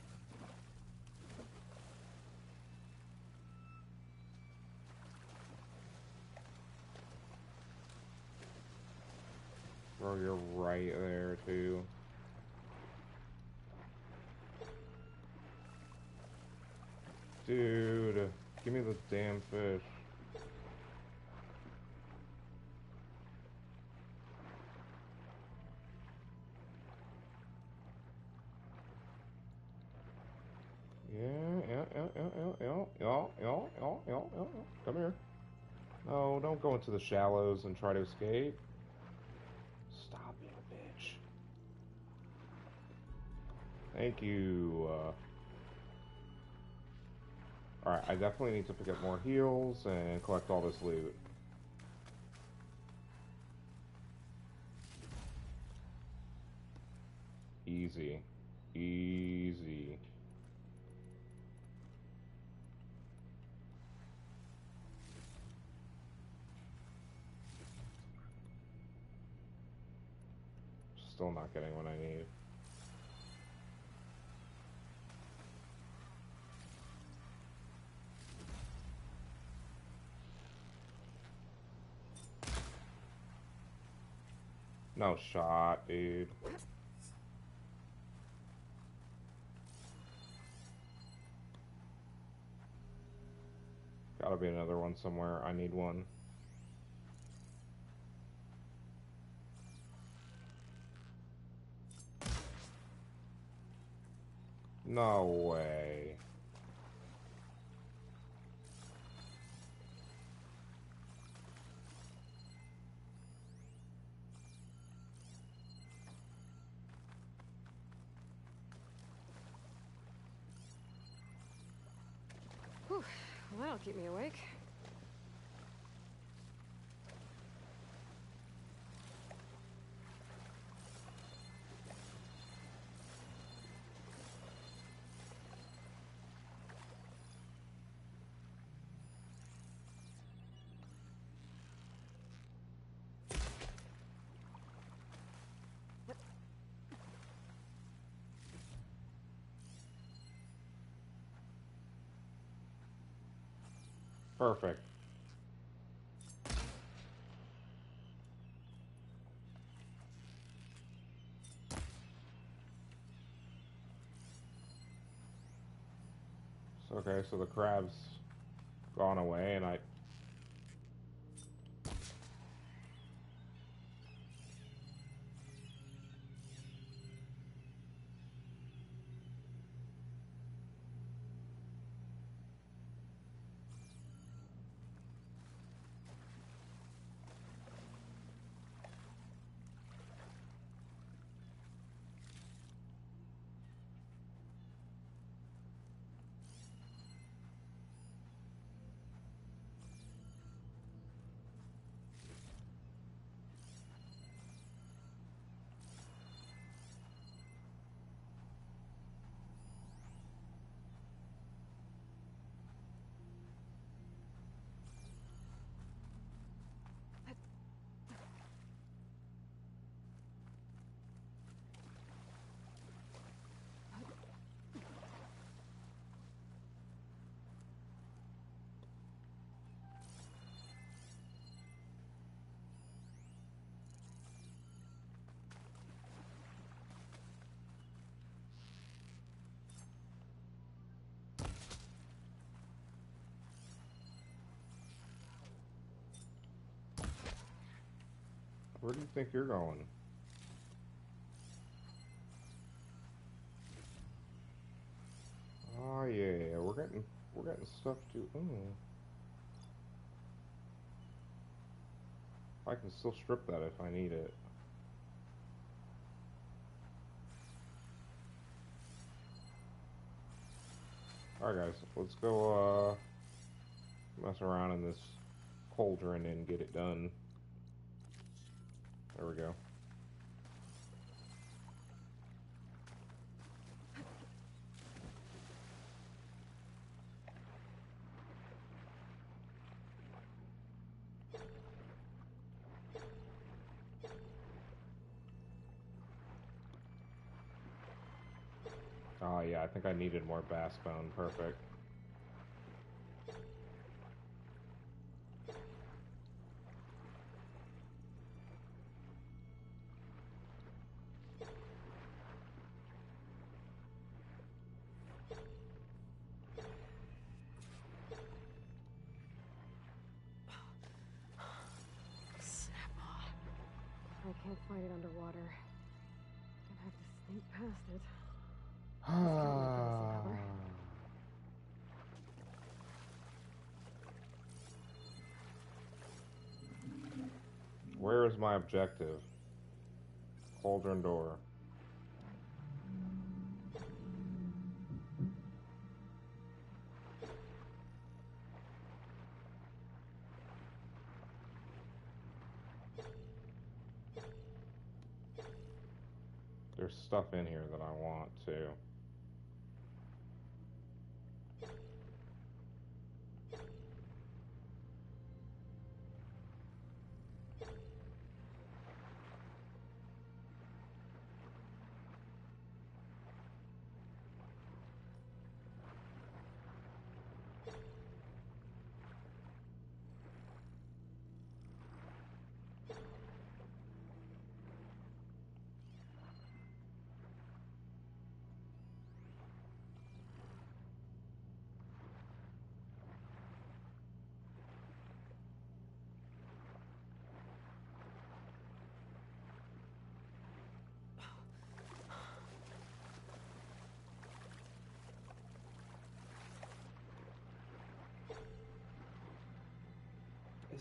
Bro, you're right there, too. Dude, give me the damn fish. Yeah, yeah, yeah, yeah, yeah, yeah, yeah, yeah, yeah, yeah, yeah. Come here. No, don't go into the shallows and try to escape. Thank you. Uh, Alright, I definitely need to pick up more heals and collect all this loot. Easy. Easy. Still not getting what I need. No shot, dude. Gotta be another one somewhere. I need one. No way. Whew. Well, that'll keep me awake. Perfect. Okay, so the crab's gone away, and I... Where do you think you're going? Oh yeah, we're getting we're getting stuff to. Ooh. I can still strip that if I need it. Alright guys, let's go uh, mess around in this cauldron and get it done. There we go. Oh yeah, I think I needed more bass bone. Perfect. Is my objective? Cauldron door. There's stuff in here that I want too.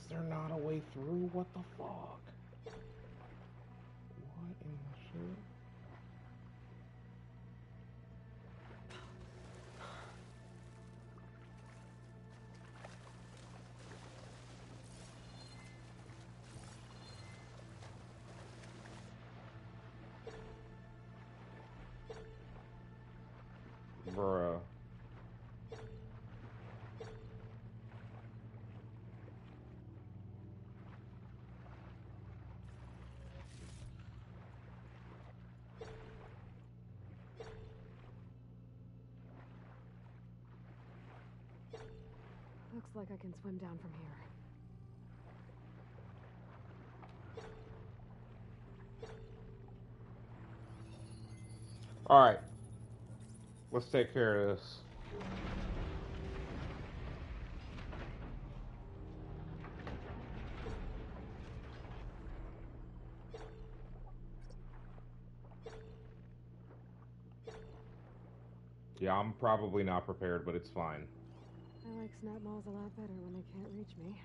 Is there not a way through? What the fuck? What in the shit? Bruh. Looks like I can swim down from here. Alright. Let's take care of this. Yeah, I'm probably not prepared, but it's fine. Like Snapmaws a lot better when they can't reach me.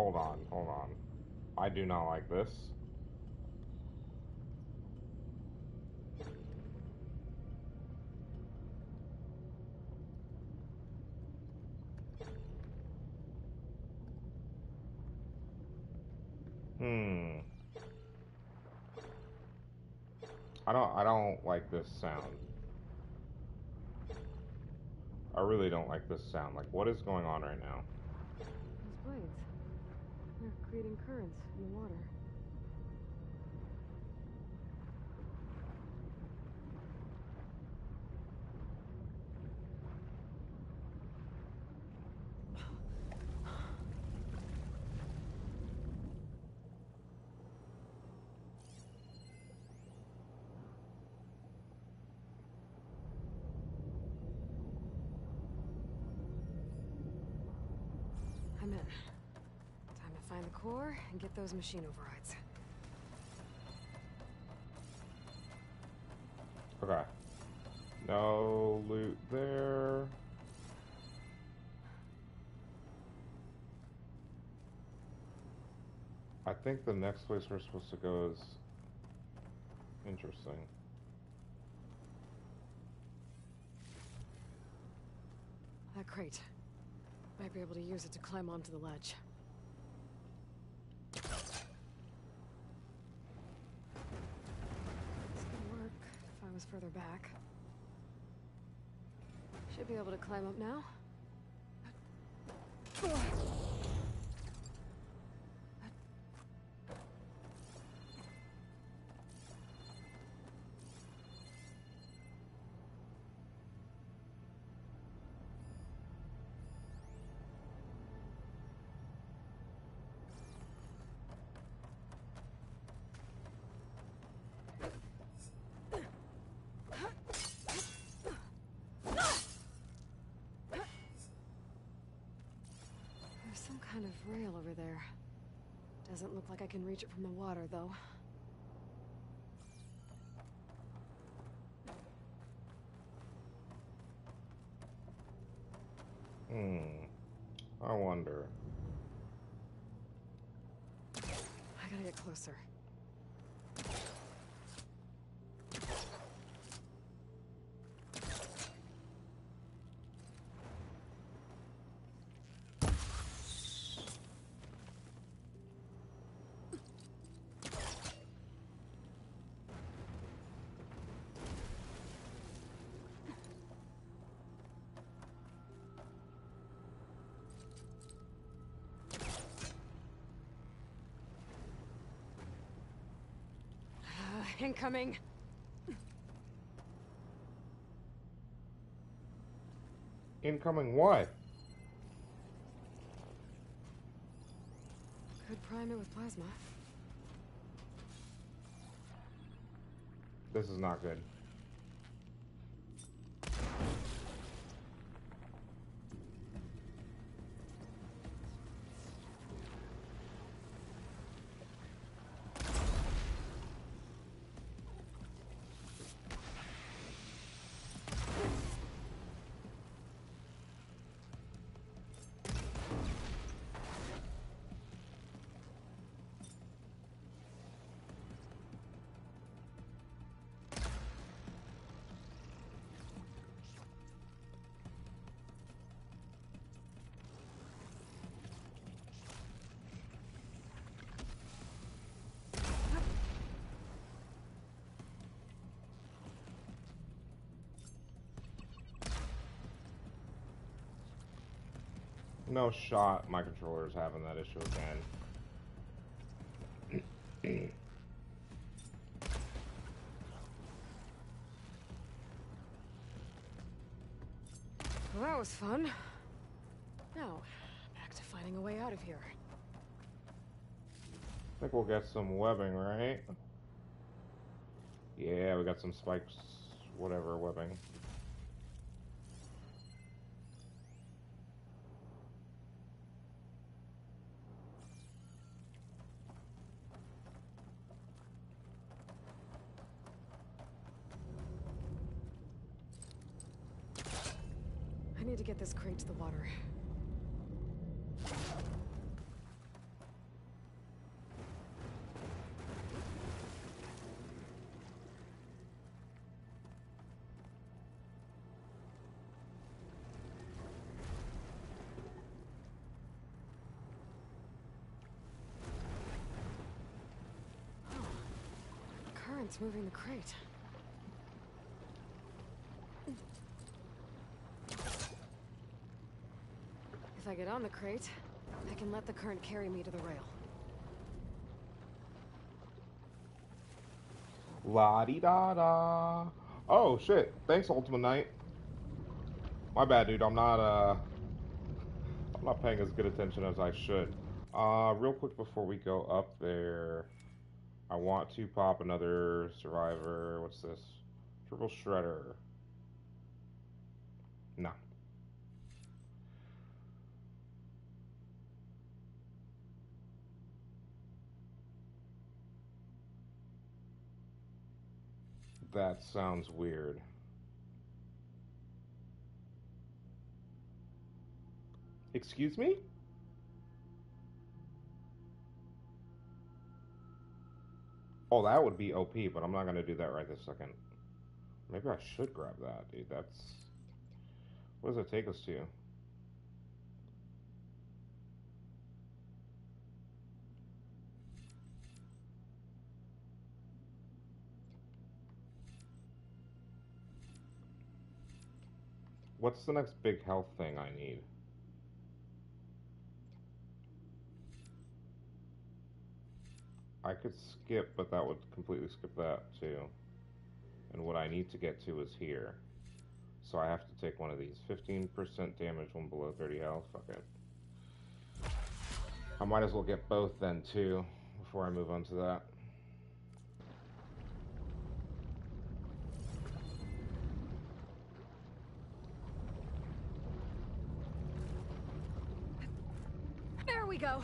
Hold on, hold on. I do not like this. Hmm. I don't I don't like this sound. I really don't like this sound. Like what is going on right now? Creating currents in the water. I'm in. Time to find the core and get those machine overrides. Okay. No loot there. I think the next place we're supposed to go is interesting. That crate. Might be able to use it to climb onto the ledge. This could work if I was further back. Should be able to climb up now. Kind of rail over there. Doesn't look like I can reach it from the water, though. Incoming. Incoming why? Could prime it with plasma. This is not good. No shot my controller is having that issue again. Well, that was fun. Now, back to finding a way out of here. I think we'll get some webbing, right? Yeah, we got some spikes, whatever webbing. I need to get to the water. Oh, current's moving the crate. I get on the crate, I can let the current carry me to the rail. La di da da. Oh shit! Thanks, Ultimate Knight. My bad, dude. I'm not uh, I'm not paying as good attention as I should. Uh, real quick before we go up there, I want to pop another survivor. What's this? Triple shredder. No. That sounds weird. Excuse me? Oh, that would be OP, but I'm not gonna do that right this second. Maybe I should grab that, dude. That's... What does it take us to? What's the next big health thing I need? I could skip, but that would completely skip that too. And what I need to get to is here. So I have to take one of these. 15% damage when below 30 health. Fuck it. I might as well get both then too, before I move on to that. There we go.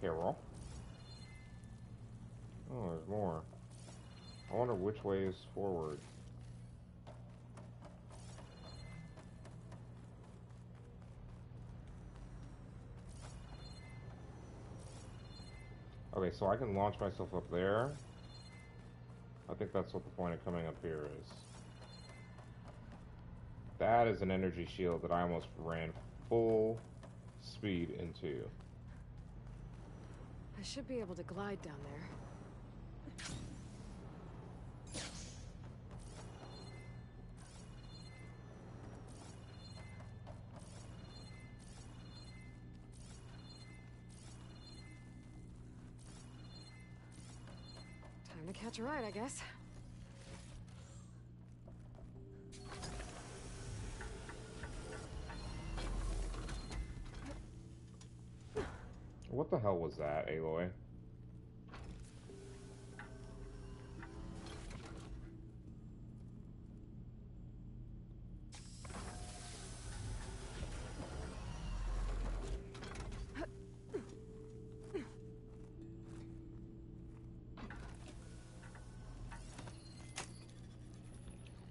Hero. Oh, there's more. I wonder way is forward. Okay, so I can launch myself up there. I think that's what the point of coming up here is. That is an energy shield that I almost ran full speed into. I should be able to glide down there. Catch a ride, I guess. What the hell was that, Aloy?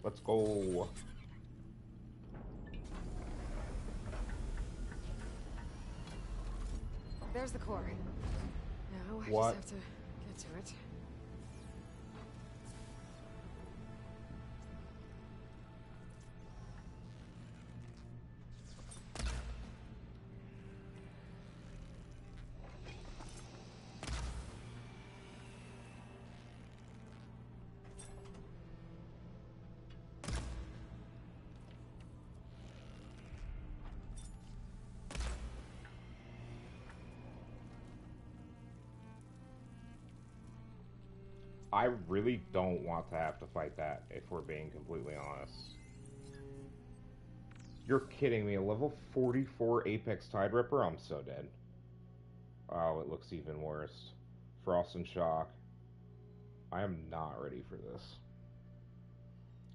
Let's go. There's the core. Now I really don't want to have to fight that, if we're being completely honest. You're kidding me. A level 44 Apex Tideripper? I'm so dead. Oh, it looks even worse. Frost and Shock. I am not ready for this.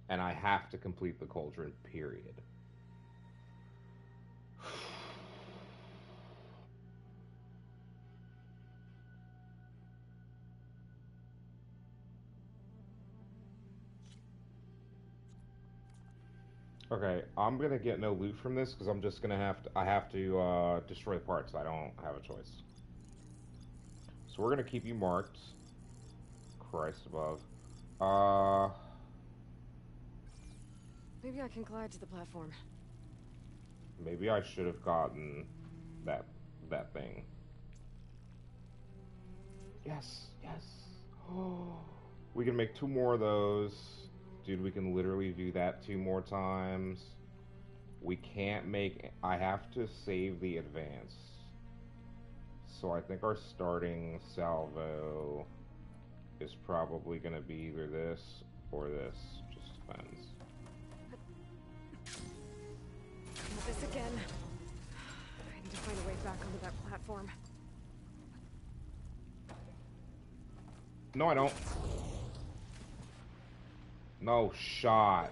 And I have to complete the Cauldron, period. Okay, I'm gonna get no loot from this because I'm just gonna have to. I have to uh, destroy the parts. I don't have a choice. So we're gonna keep you marked. Christ above. Uh, Maybe I can glide to the platform. maybe I should have gotten that that thing. Yes, yes. Oh, we can make two more of those. Dude, we can literally do that two more times. We can't make... I have to save the advance. So I think our starting salvo is probably going to be either this or this. Just depends. This again. I need to find a way back onto that platform. No, I don't. No shot.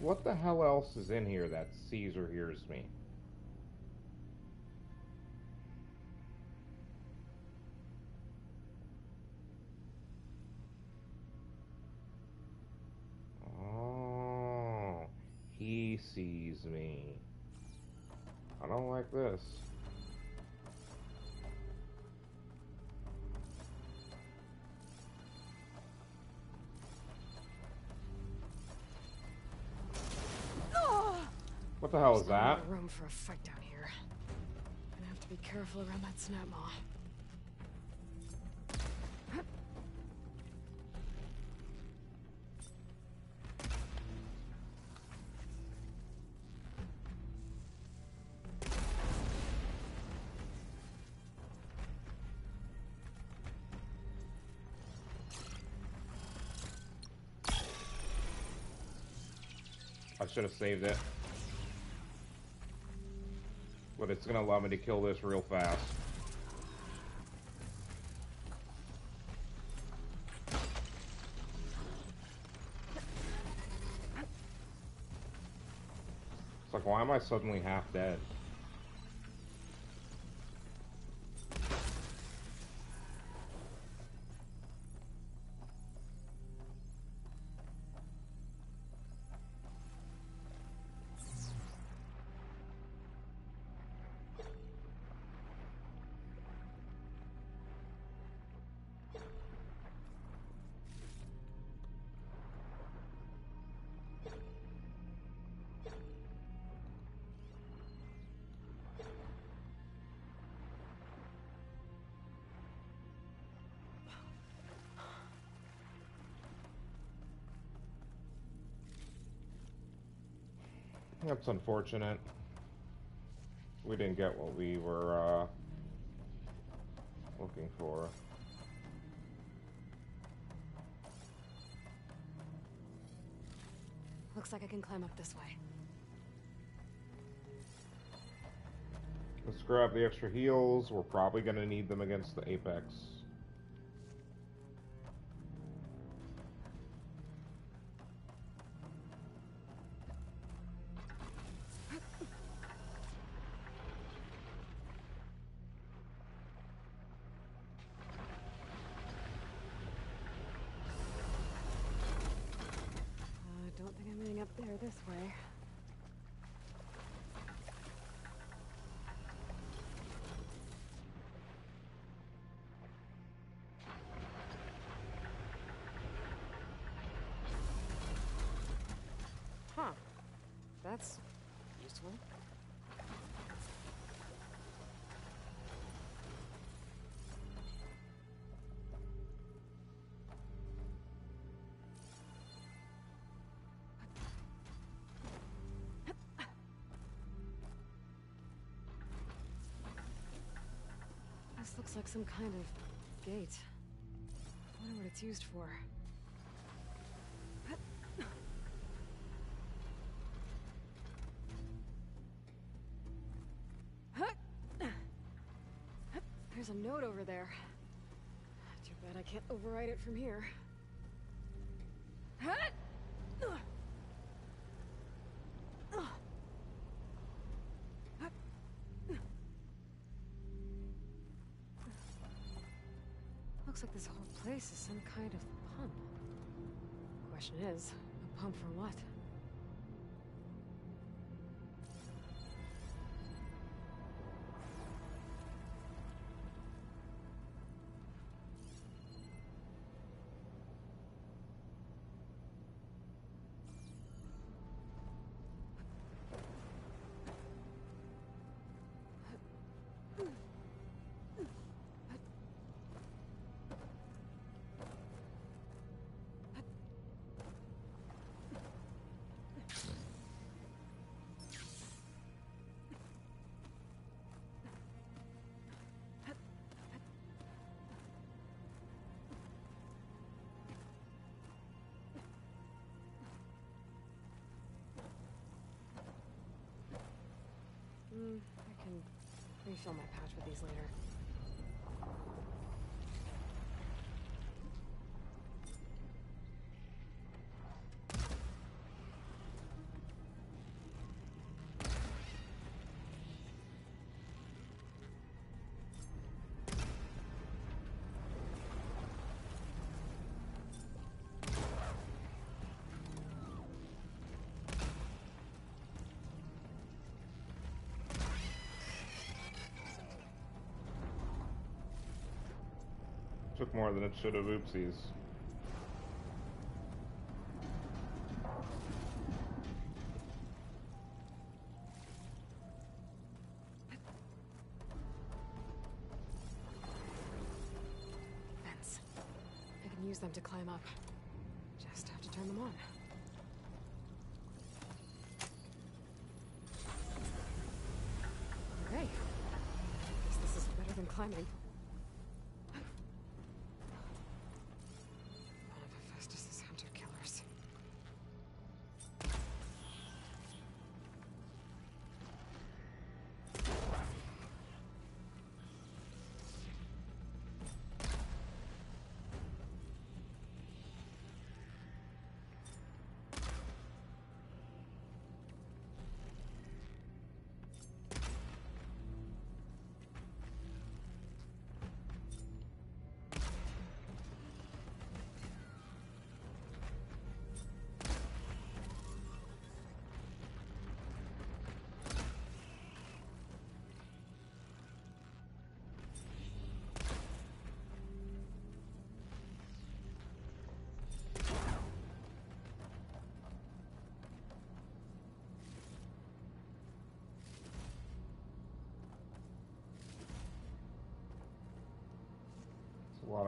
What the hell else is in here that sees or hears me? Oh, he sees me. I don't like this. What the hell is There's lot that? room for a fight down here. Gonna have to be careful around that snap maw. I should have saved it. But it's gonna allow me to kill this real fast. It's like, why am I suddenly half dead? That's unfortunate. We didn't get what we were uh, looking for. Looks like I can climb up this way. Let's grab the extra heals. We're probably going to need them against the Apex. This way. Huh. That's Looks like some kind of gate. I wonder what it's used for. There's a note over there. Too bad I can't override it from here. Looks like this whole place is some kind of pump. Question is, a pump for what? Refill my pouch with these later. Took more than it should have. Oopsies. Vents. I can use them to climb up. Just have to turn them on. Okay. Guess this is better than climbing.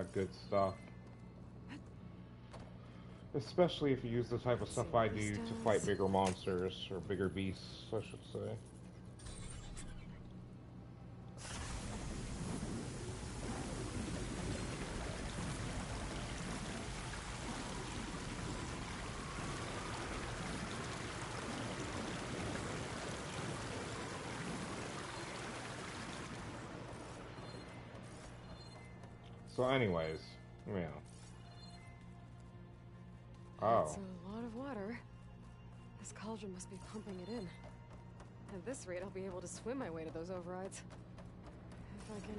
Of good stuff. Especially if you use the type of stuff I do to fight bigger monsters, or bigger beasts, I should say. So anyways, yeah. Oh. That's a lot of water. This cauldron must be pumping it in. At this rate, I'll be able to swim my way to those overrides. If I can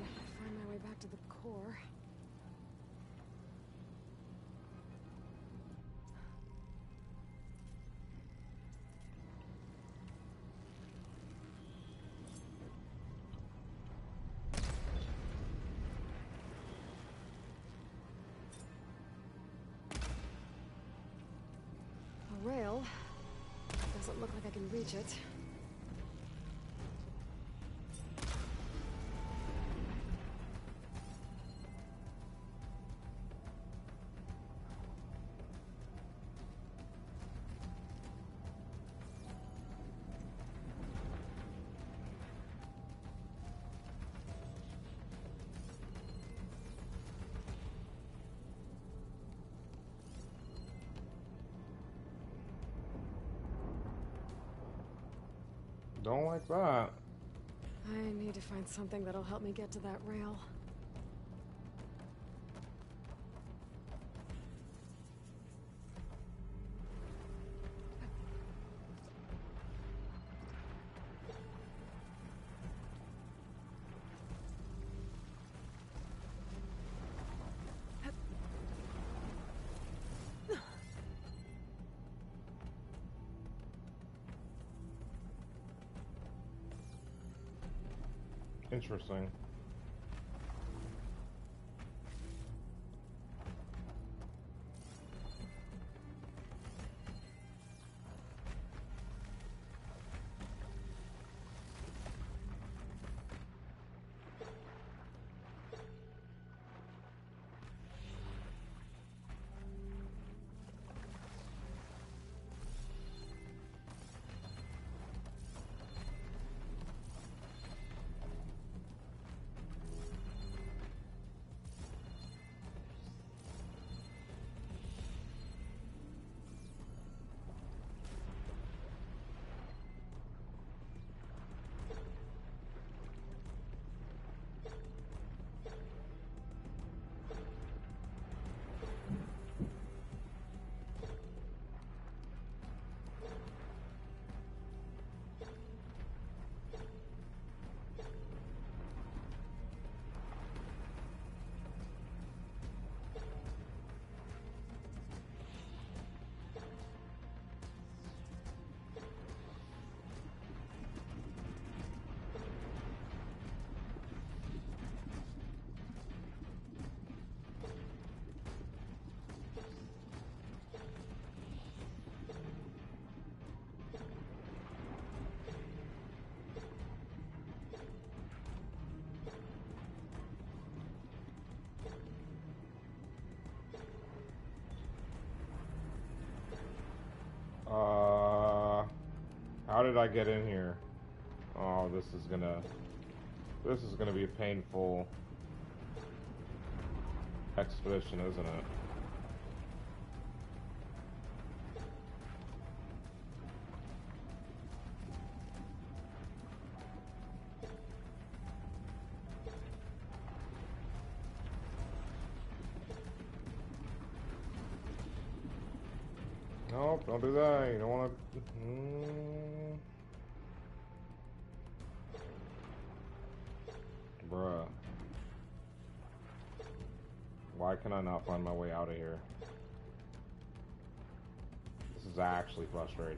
look like I can reach it. Don't like that. I need to find something that'll help me get to that rail. Interesting. Did I get in here? Oh, this is gonna... This is gonna be a painful expedition, isn't it? Nope, don't do that. You don't want to. Find my way out of here? This is actually frustrating.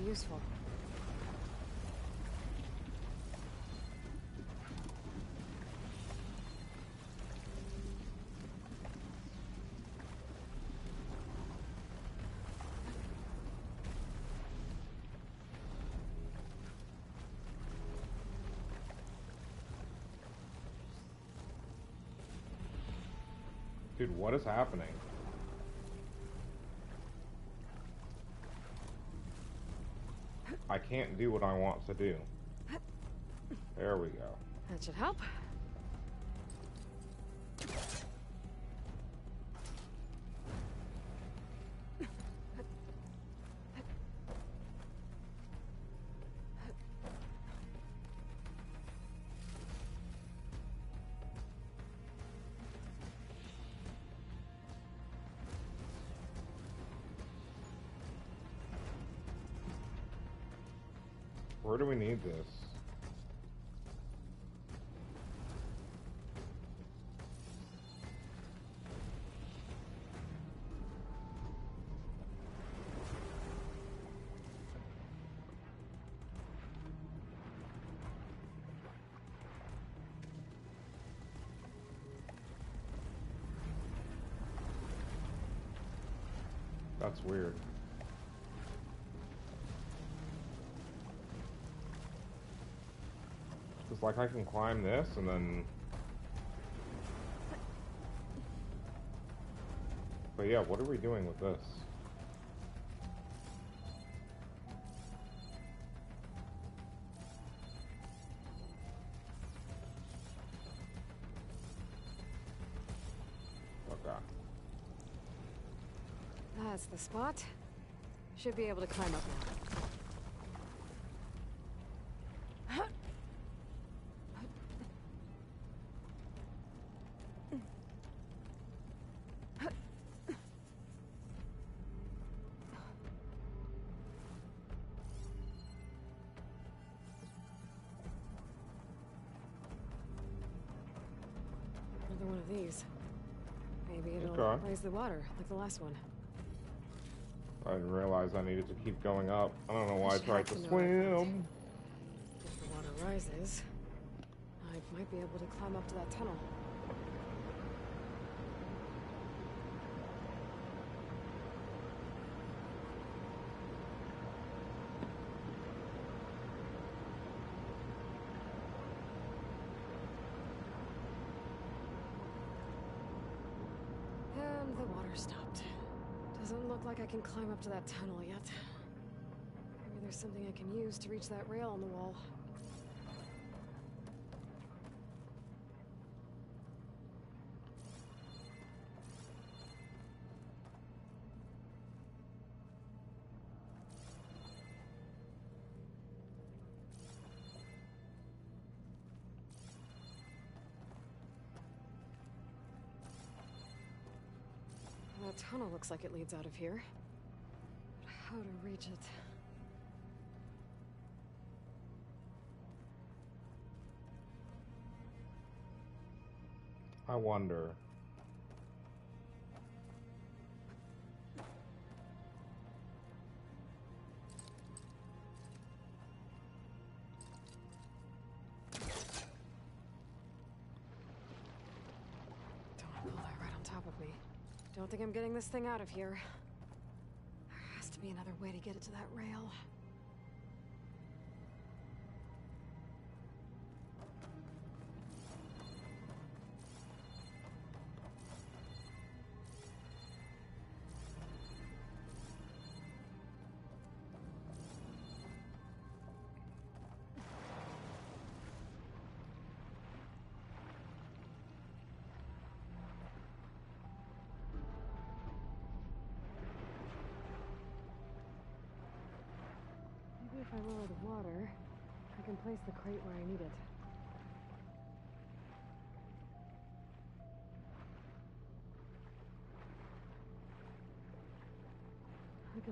Be useful. Dude, what is happening? I can't do what I want to do. There we go. That should help. Do we need this? That's weird. Like I can climb this and then... But yeah, what are we doing with this? That's the spot. Should be able to climb up now. Raise the water, like the last one. I didn't realize I needed to keep going up. I don't know why I tried to to swim. If the water rises, I might be able to climb up to that tunnel. And the water stopped. Doesn't look like I can climb up to that tunnel yet. Maybe there's something I can use to reach that rail on the wall. That tunnel looks like it leads out of here. How to reach it. I wonder. Don't think I'm getting this thing out of here way to get it to that rail.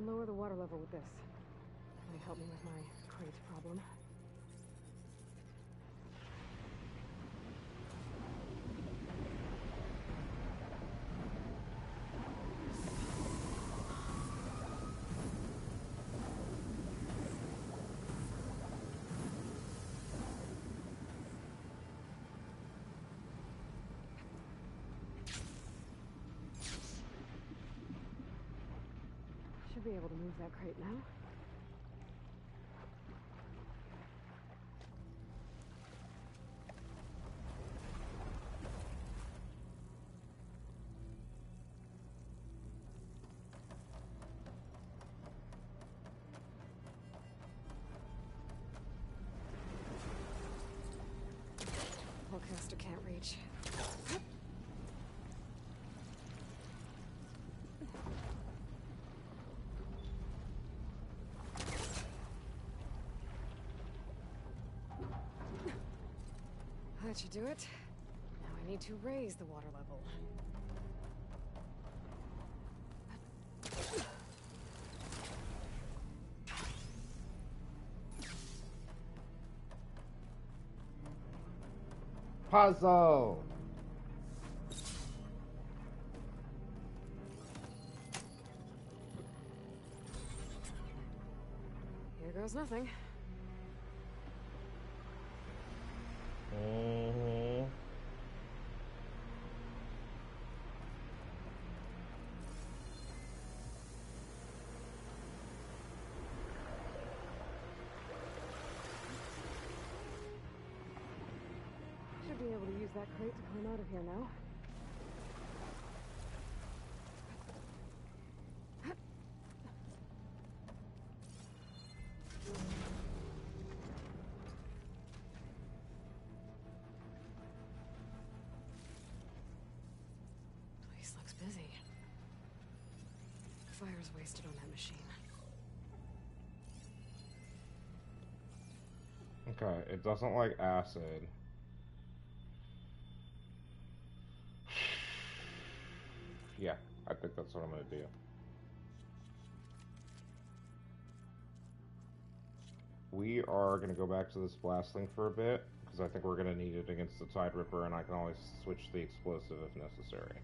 Lower the water level with this. Might help me with my crate problem. Should be able to move that crate now. Hellcaster can't reach. That should do it. Now I need to raise the water level. Puzzle! Here goes nothing. Mm-hmm. Should be able to use that crate to climb out of here now. Place looks busy. Fire's wasted on that machine. Okay, it doesn't like acid. Think that's what I'm gonna do. We are gonna go back to this blast thing for a bit, because I think we're gonna need it against the Tideripper, and I can always switch the explosive if necessary.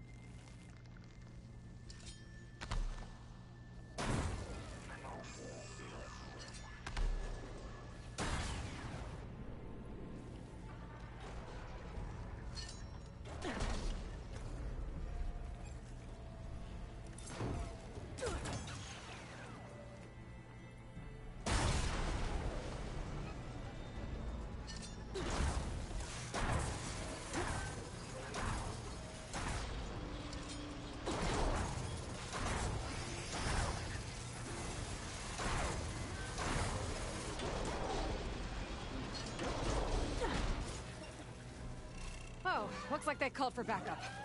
Looks like they called for backup.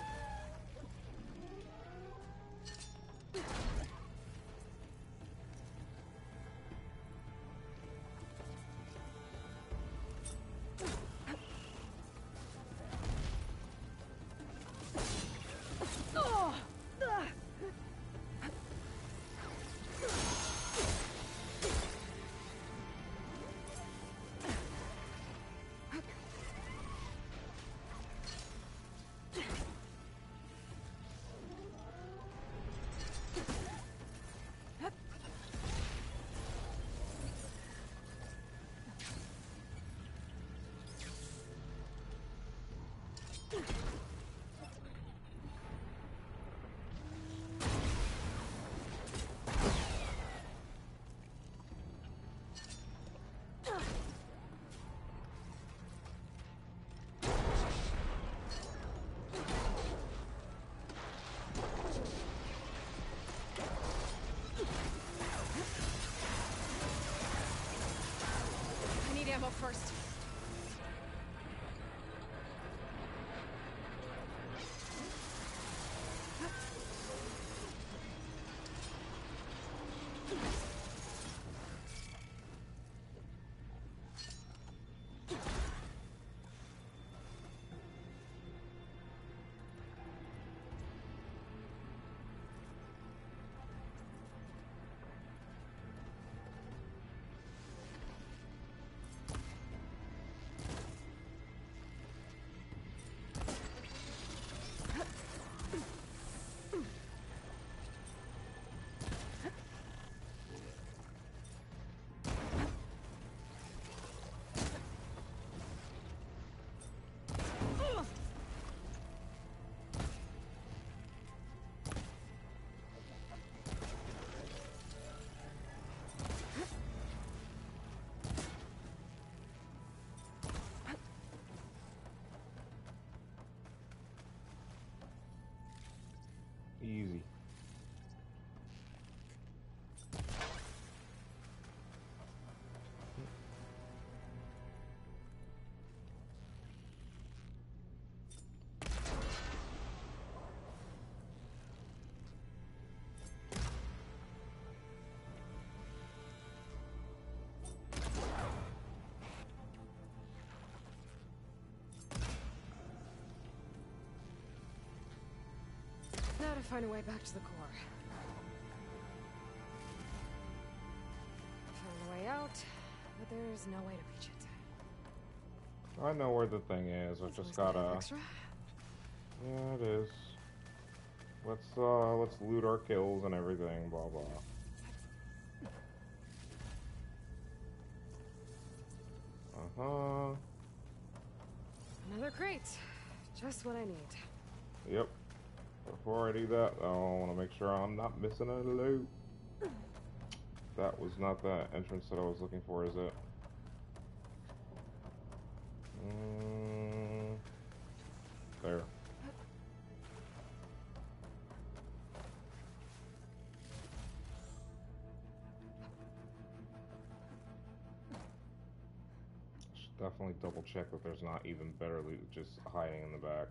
ammo first. Easy. To find a way back to the core. Found a way out, but there's no way to reach it. I know where the thing is. I just gotta. Extra? Yeah, it is. Let's uh, let's loot our kills and everything. Blah blah. Uh huh. Another crate. Just what I need. I that, I want to make sure I'm not missing a loop. That was not the entrance that I was looking for, is it? Mm, there. Should definitely double check that there's not even better loot just hiding in the back.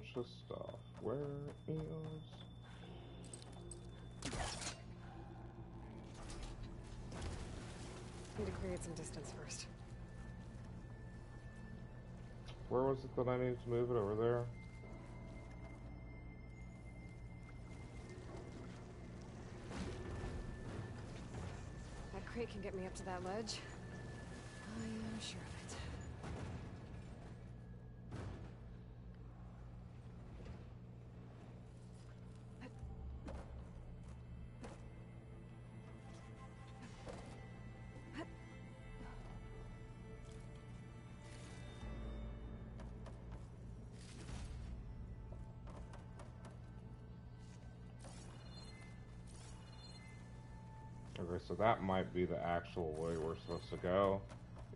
Bunch of stuff. Where is... Need to create some distance first. Where was it that I needed to move it over there? That crate can get me up to that ledge. Oh, I am sure of. Okay, so that might be the actual way we're supposed to go.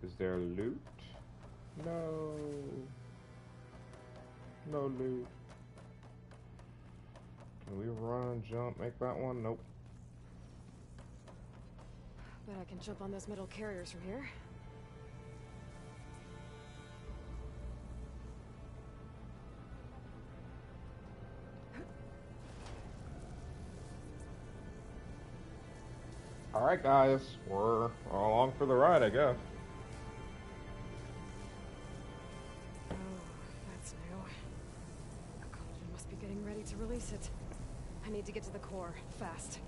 Is there loot? No. No loot. Can we run, jump, make that one? Nope. Bet I can jump on those metal carriers from here. Alright, guys. We're along for the ride, I guess. Oh, that's new. Cauldron must be getting ready to release it. I need to get to the core, fast.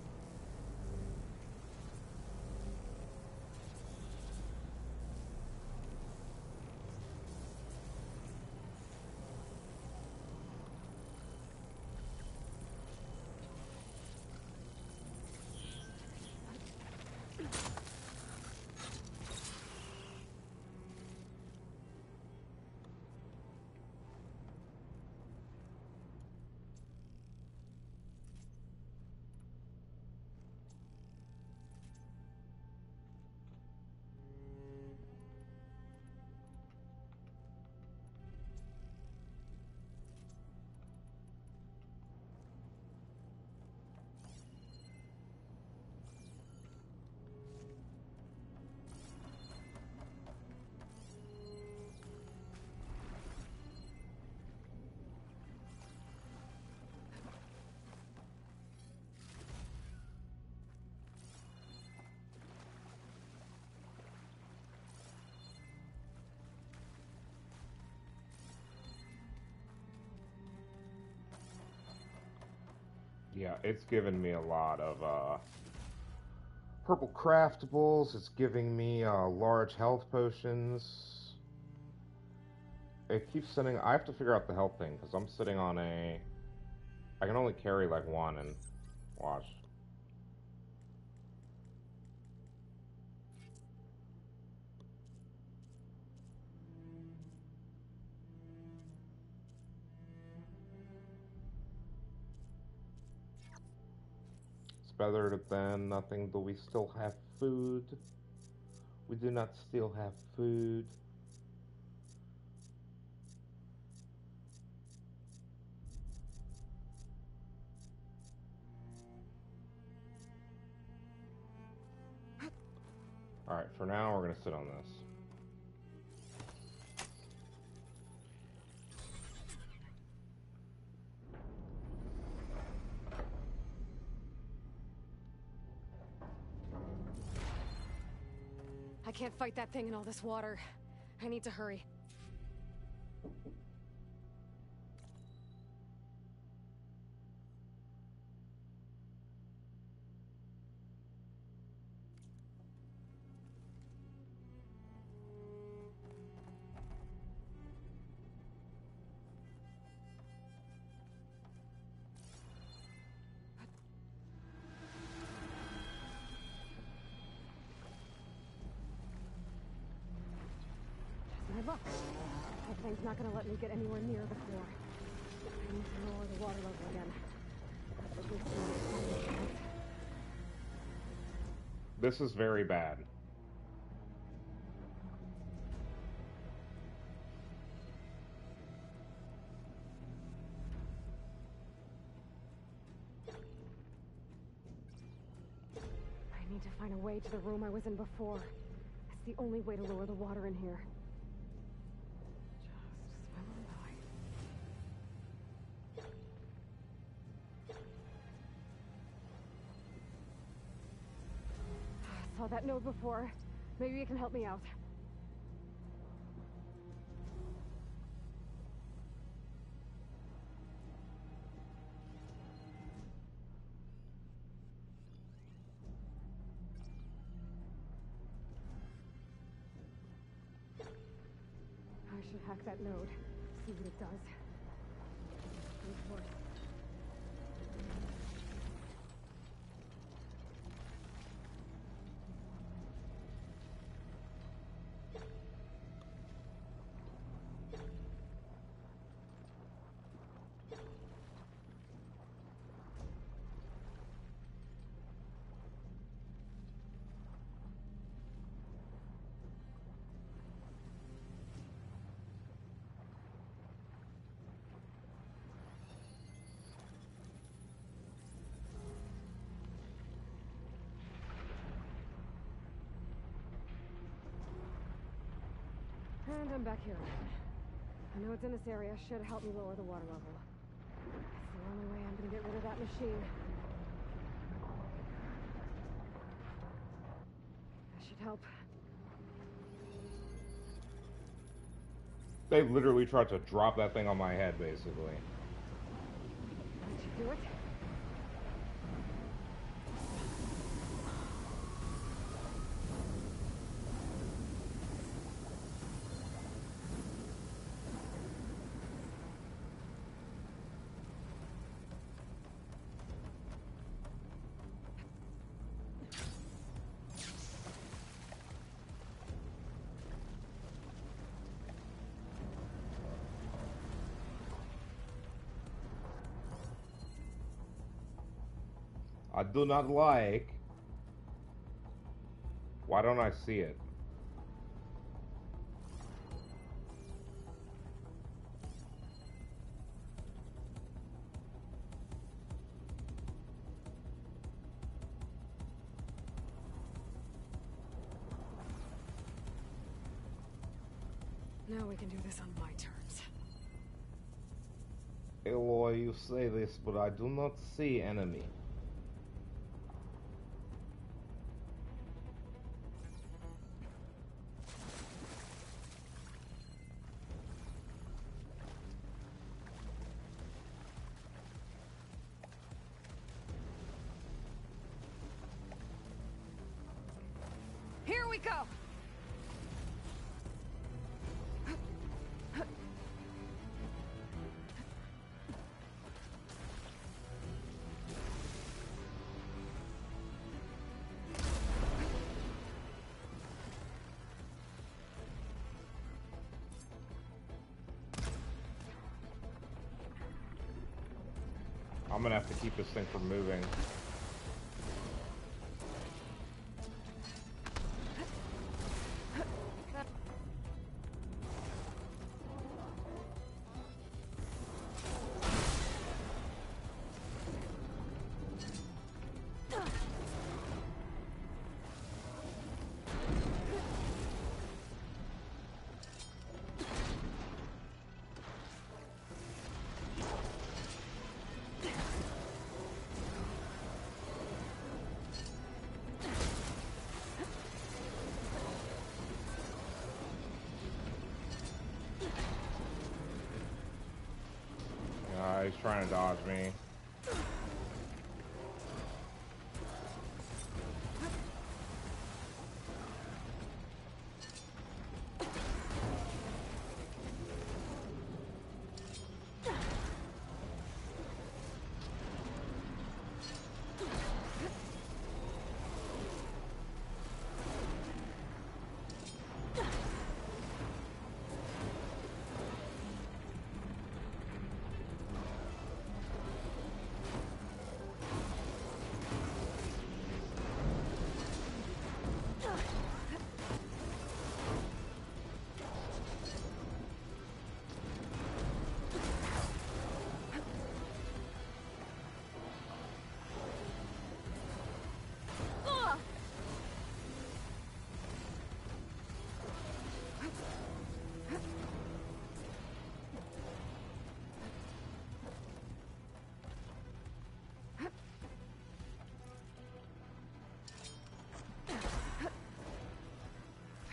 Yeah, it's given me a lot of uh, purple craftables. It's giving me uh, large health potions. It keeps sending. I have to figure out the health thing because I'm sitting on a. I can only carry like one and watch. Better than nothing. Do we still have food? We do not still have food. Alright, for now we're gonna sit on this. Can't fight that thing in all this water. I need to hurry. Luck. That thing's not gonna let me get anywhere near the floor. I need to lower the water level again. This is. This is very bad. I need to find a way to the room I was in before. It's the only way to lower the water in here. Note before. Maybe it can help me out. And I'm back here again. I know it's in this area. Should help me lower the water level. It's the only way I'm gonna get rid of that machine. That should help. They literally tried to drop that thing on my head, basically. That should do it. Do not like. Why don't I see it? Now we can do this on my terms. Aloy, you say this, but I do not see enemy. Have to keep this thing from moving. Trying to dodge me.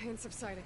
Pain subsiding.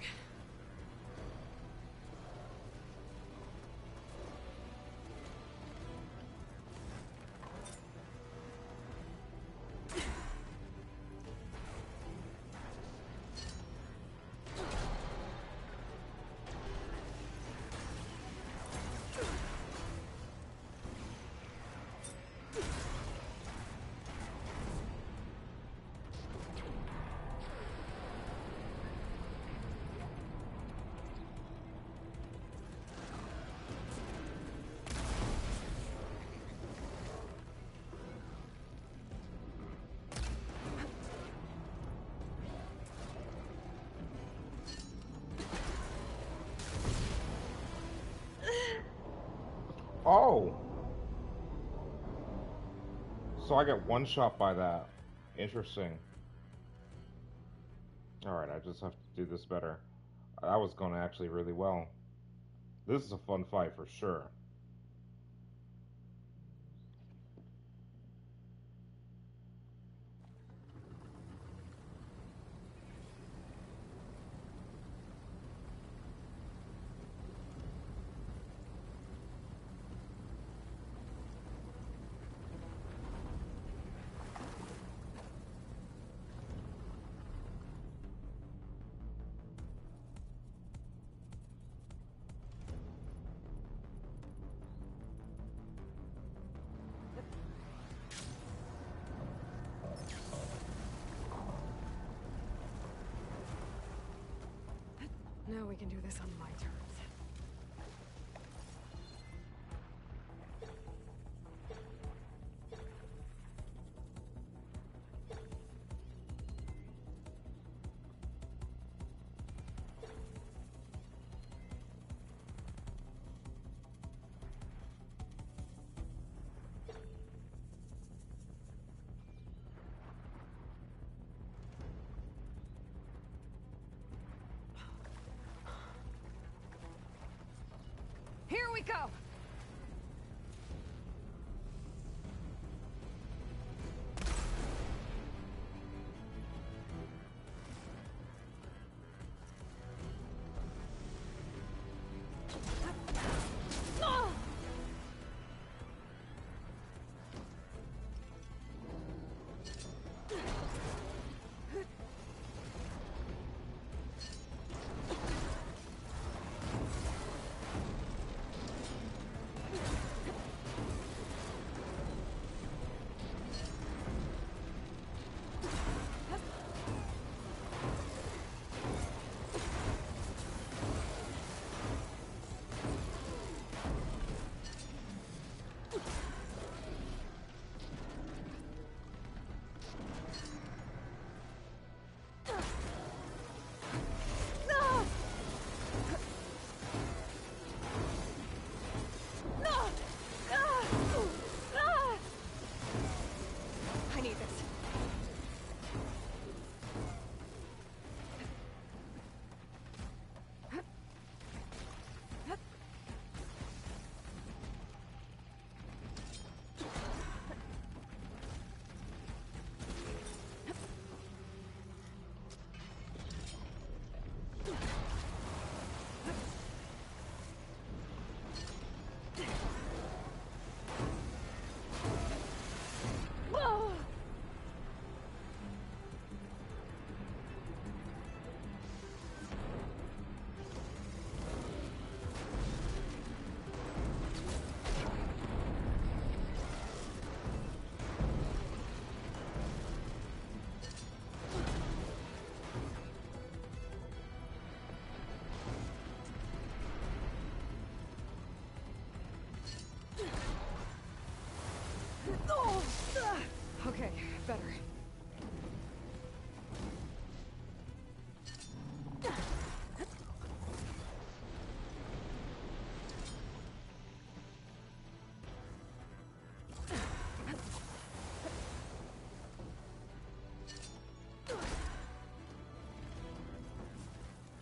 Oh! So I get one shot by that. Interesting. Alright, I just have to do this better. That was going actually really well. This is a fun fight for sure. Go!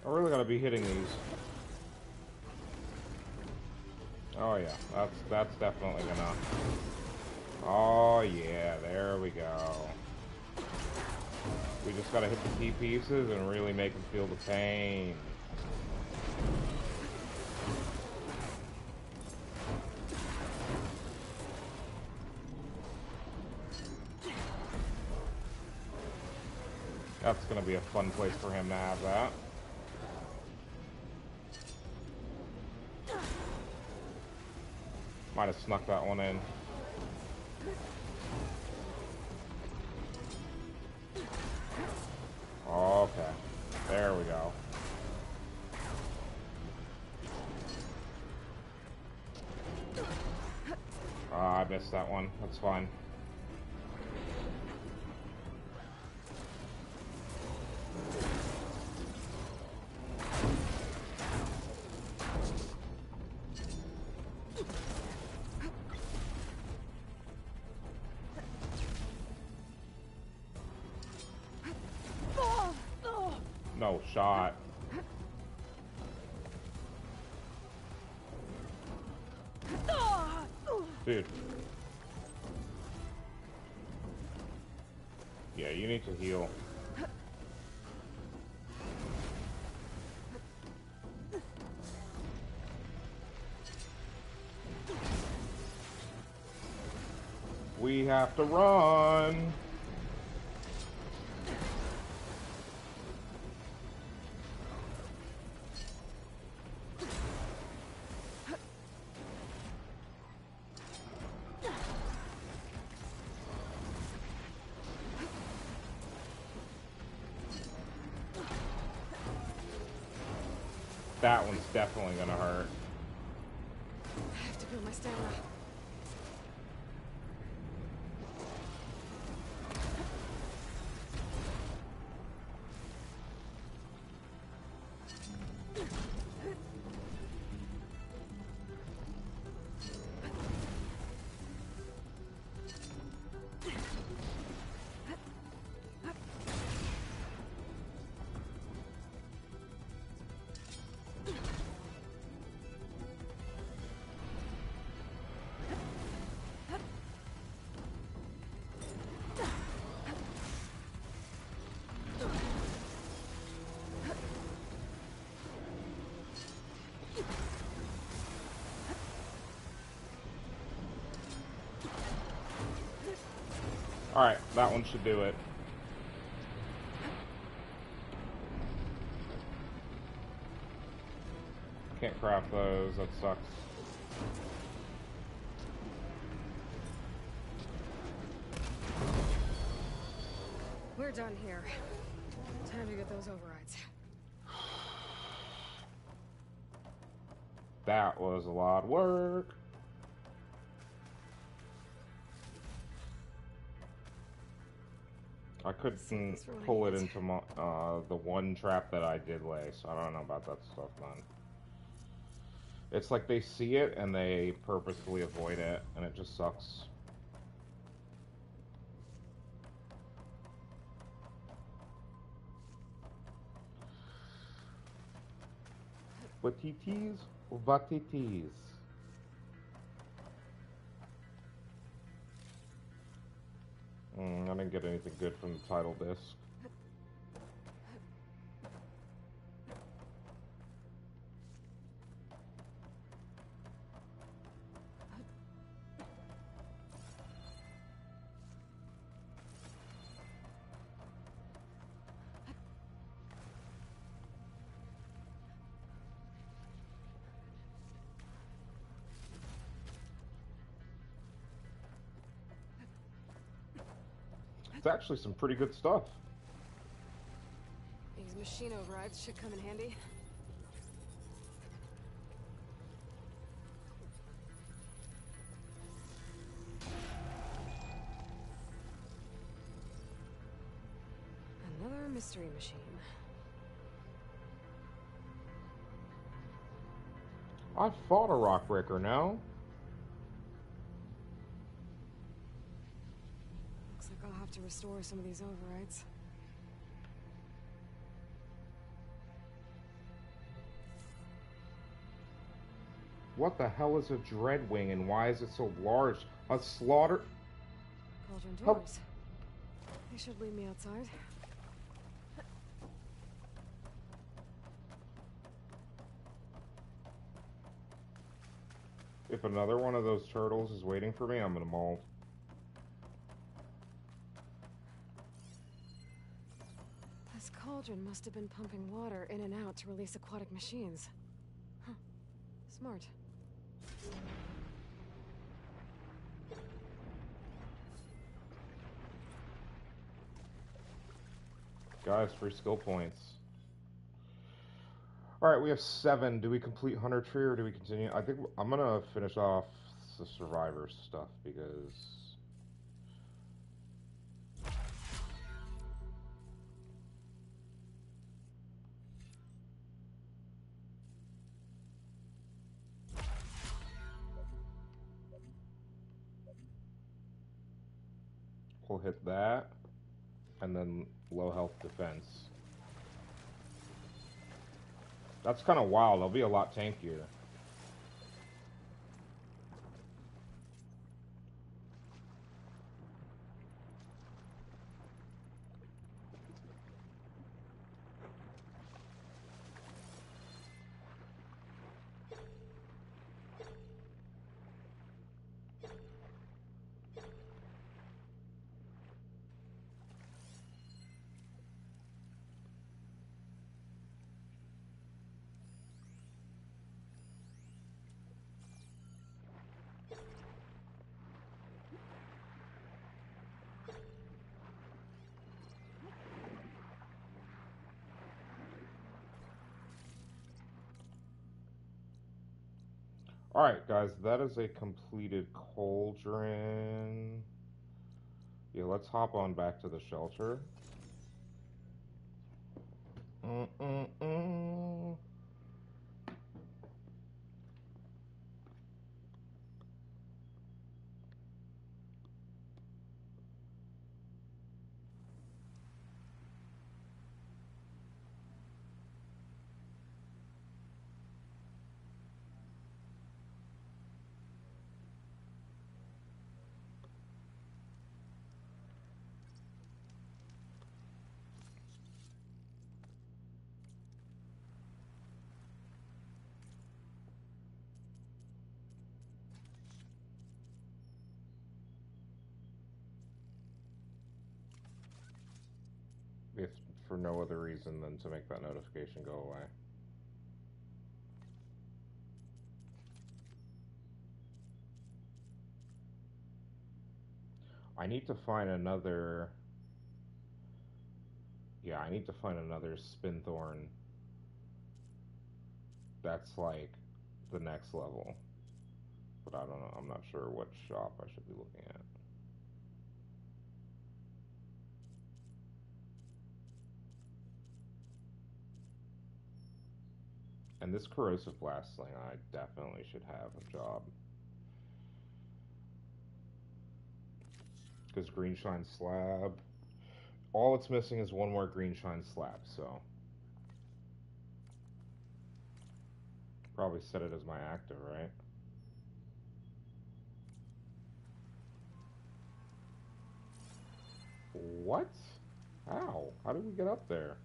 I really gotta be hitting these. Oh yeah, that's that's definitely gonna. Oh yeah, there we go. We just gotta hit the key pieces and really make them feel the pain. That's gonna be a fun place for him to have that. Snuck that one in. Okay. There we go. Oh, I missed that one. That's fine. Shot. Dude. Yeah, you need to heal. We have to run. That one's definitely gonna hurt. I have to build my stamina. That one should do it. Can't craft those, that sucks. We're done here. Time to get those overrides. That was a lot of work. Couldn't pull it into my, uh, the one trap that I did lay, so I don't know about that stuff, man. It's like they see it and they purposefully avoid it, and it just sucks. What it is, what it is. Didn't get anything good from the title disc. It's actually some pretty good stuff. These machine overrides should come in handy. Another mystery machine. I fought a rock Rockbreaker now. restore some of these overrides. What the hell is a dreadwing and why is it so large? A slaughter... Cauldron doors. Oh. They should leave me outside. If another one of those turtles is waiting for me, I'm gonna mold. This cauldron must have been pumping water in and out to release aquatic machines. Huh. Smart. Guys, free skill points. Alright, we have seven. Do we complete Hunter Tree or do we continue? I think I'm gonna finish off the Survivor stuff because. That, and then low health defense. That's kind of wild. I'll be a lot tankier. Alright, guys, that is a completed cauldron. Yeah, let's hop on back to the shelter. Mm-mm-mm. If for no other reason than to make that notification go away. I need to find another. Yeah, I need to find another Spinthorn. That's like the next level. But I don't know. I'm not sure what shop I should be looking at. And this corrosive blast sling, I definitely should have a job. Because Greenshine slab, all it's missing is one more Greenshine slab. So probably set it as my active, right? What? How? How did we get up there?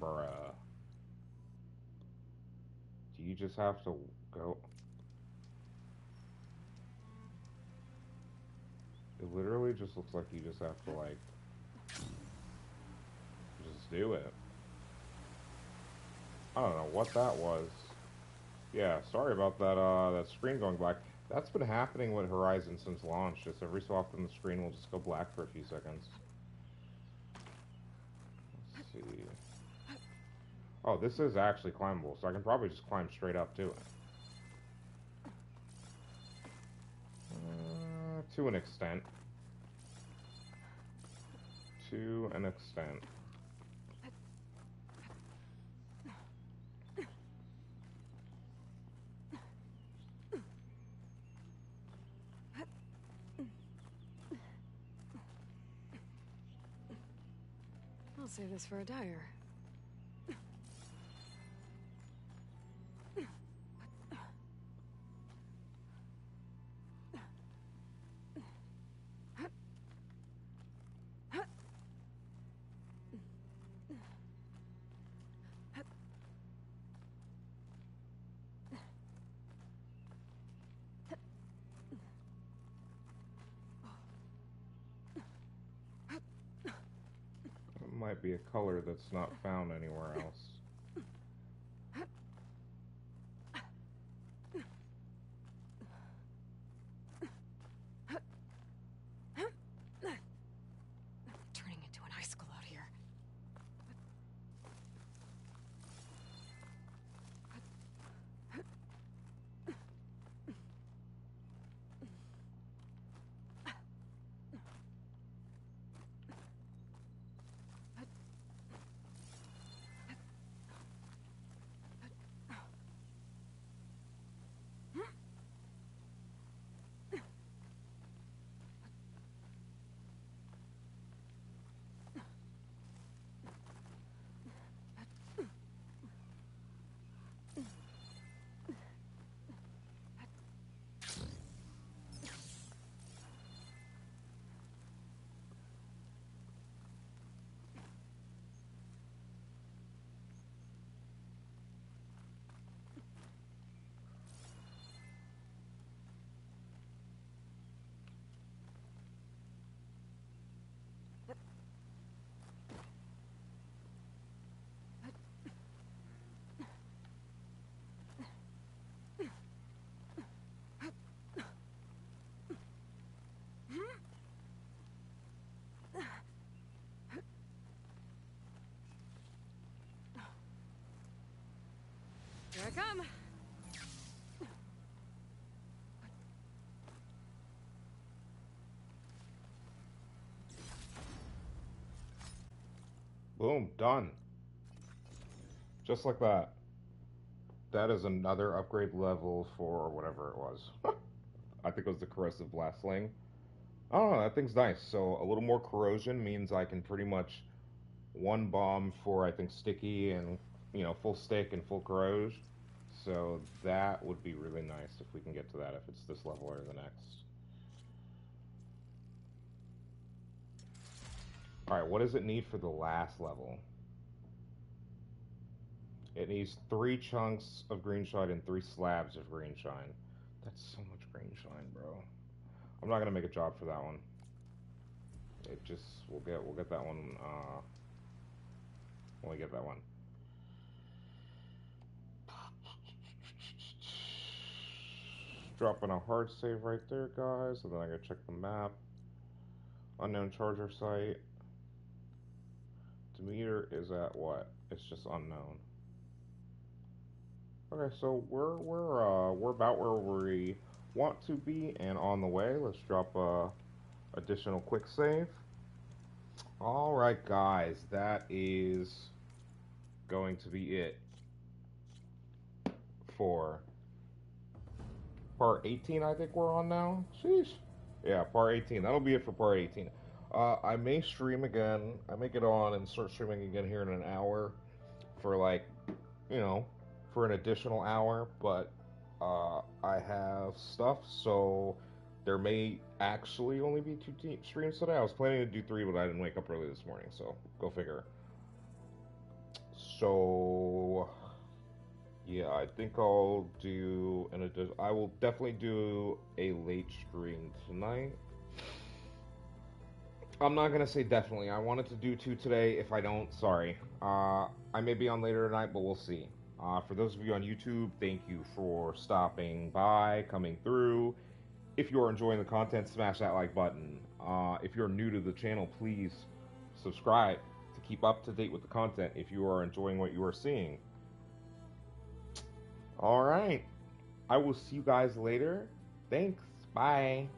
Bruh. You just have to go? It literally just looks like you just have to like just do it. I don't know what that was. Yeah, sorry about that uh that screen going black. That's been happening with Horizon since launch. Just every so often the screen will just go black for a few seconds. Let's see. Oh, this is actually climbable, so I can probably just climb straight up to it. Uh, to an extent. To an extent. I'll save this for a dyer. might be a color that's not found anywhere else. Turning into an icicle out here. Here I come. Boom, done. Just like that. That is another upgrade level for whatever it was. I think it was the corrosive blast sling. I that thing's nice. So a little more corrosion means I can pretty much one bomb for I think sticky and you know full stick and full corrosion. So that would be really nice if we can get to that if it's this level or the next. Alright, what does it need for the last level? It needs three chunks of Greenshine and three slabs of Greenshine. That's so much green shine, bro. I'm not gonna make a job for that one. It just we'll get we'll get that one uh when we get that one. Dropping a hard save right there, guys, and then I gotta check the map. Unknown charger site. Demeter is at what? It's just unknown. Okay, so we're we're uh we're about where we want to be and on the way. Let's drop a additional quick save. All right, guys, that is going to be it for part 18. I think we're on now. Sheesh. Yeah, part 18. That'll be it for part 18. Uh, I may stream again. I may get on and start streaming again here in an hour for like, you know, for an additional hour. But uh, I have stuff, so there may actually only be two te- streams today. I was planning to do three, but I didn't wake up early this morning, so go figure. So yeah, I think I'll do an addition. I will definitely do a late stream tonight. I'm not gonna say definitely. I wanted to do two today. If I don't, sorry. Uh, I may be on later tonight, but we'll see. Uh, for those of you on YouTube, thank you for stopping by, coming through. If you're enjoying the content, smash that like button. Uh, if you're new to the channel, please subscribe to keep up to date with the content. If you are enjoying what you are seeing. All right. I will see you guys later. Thanks. Bye.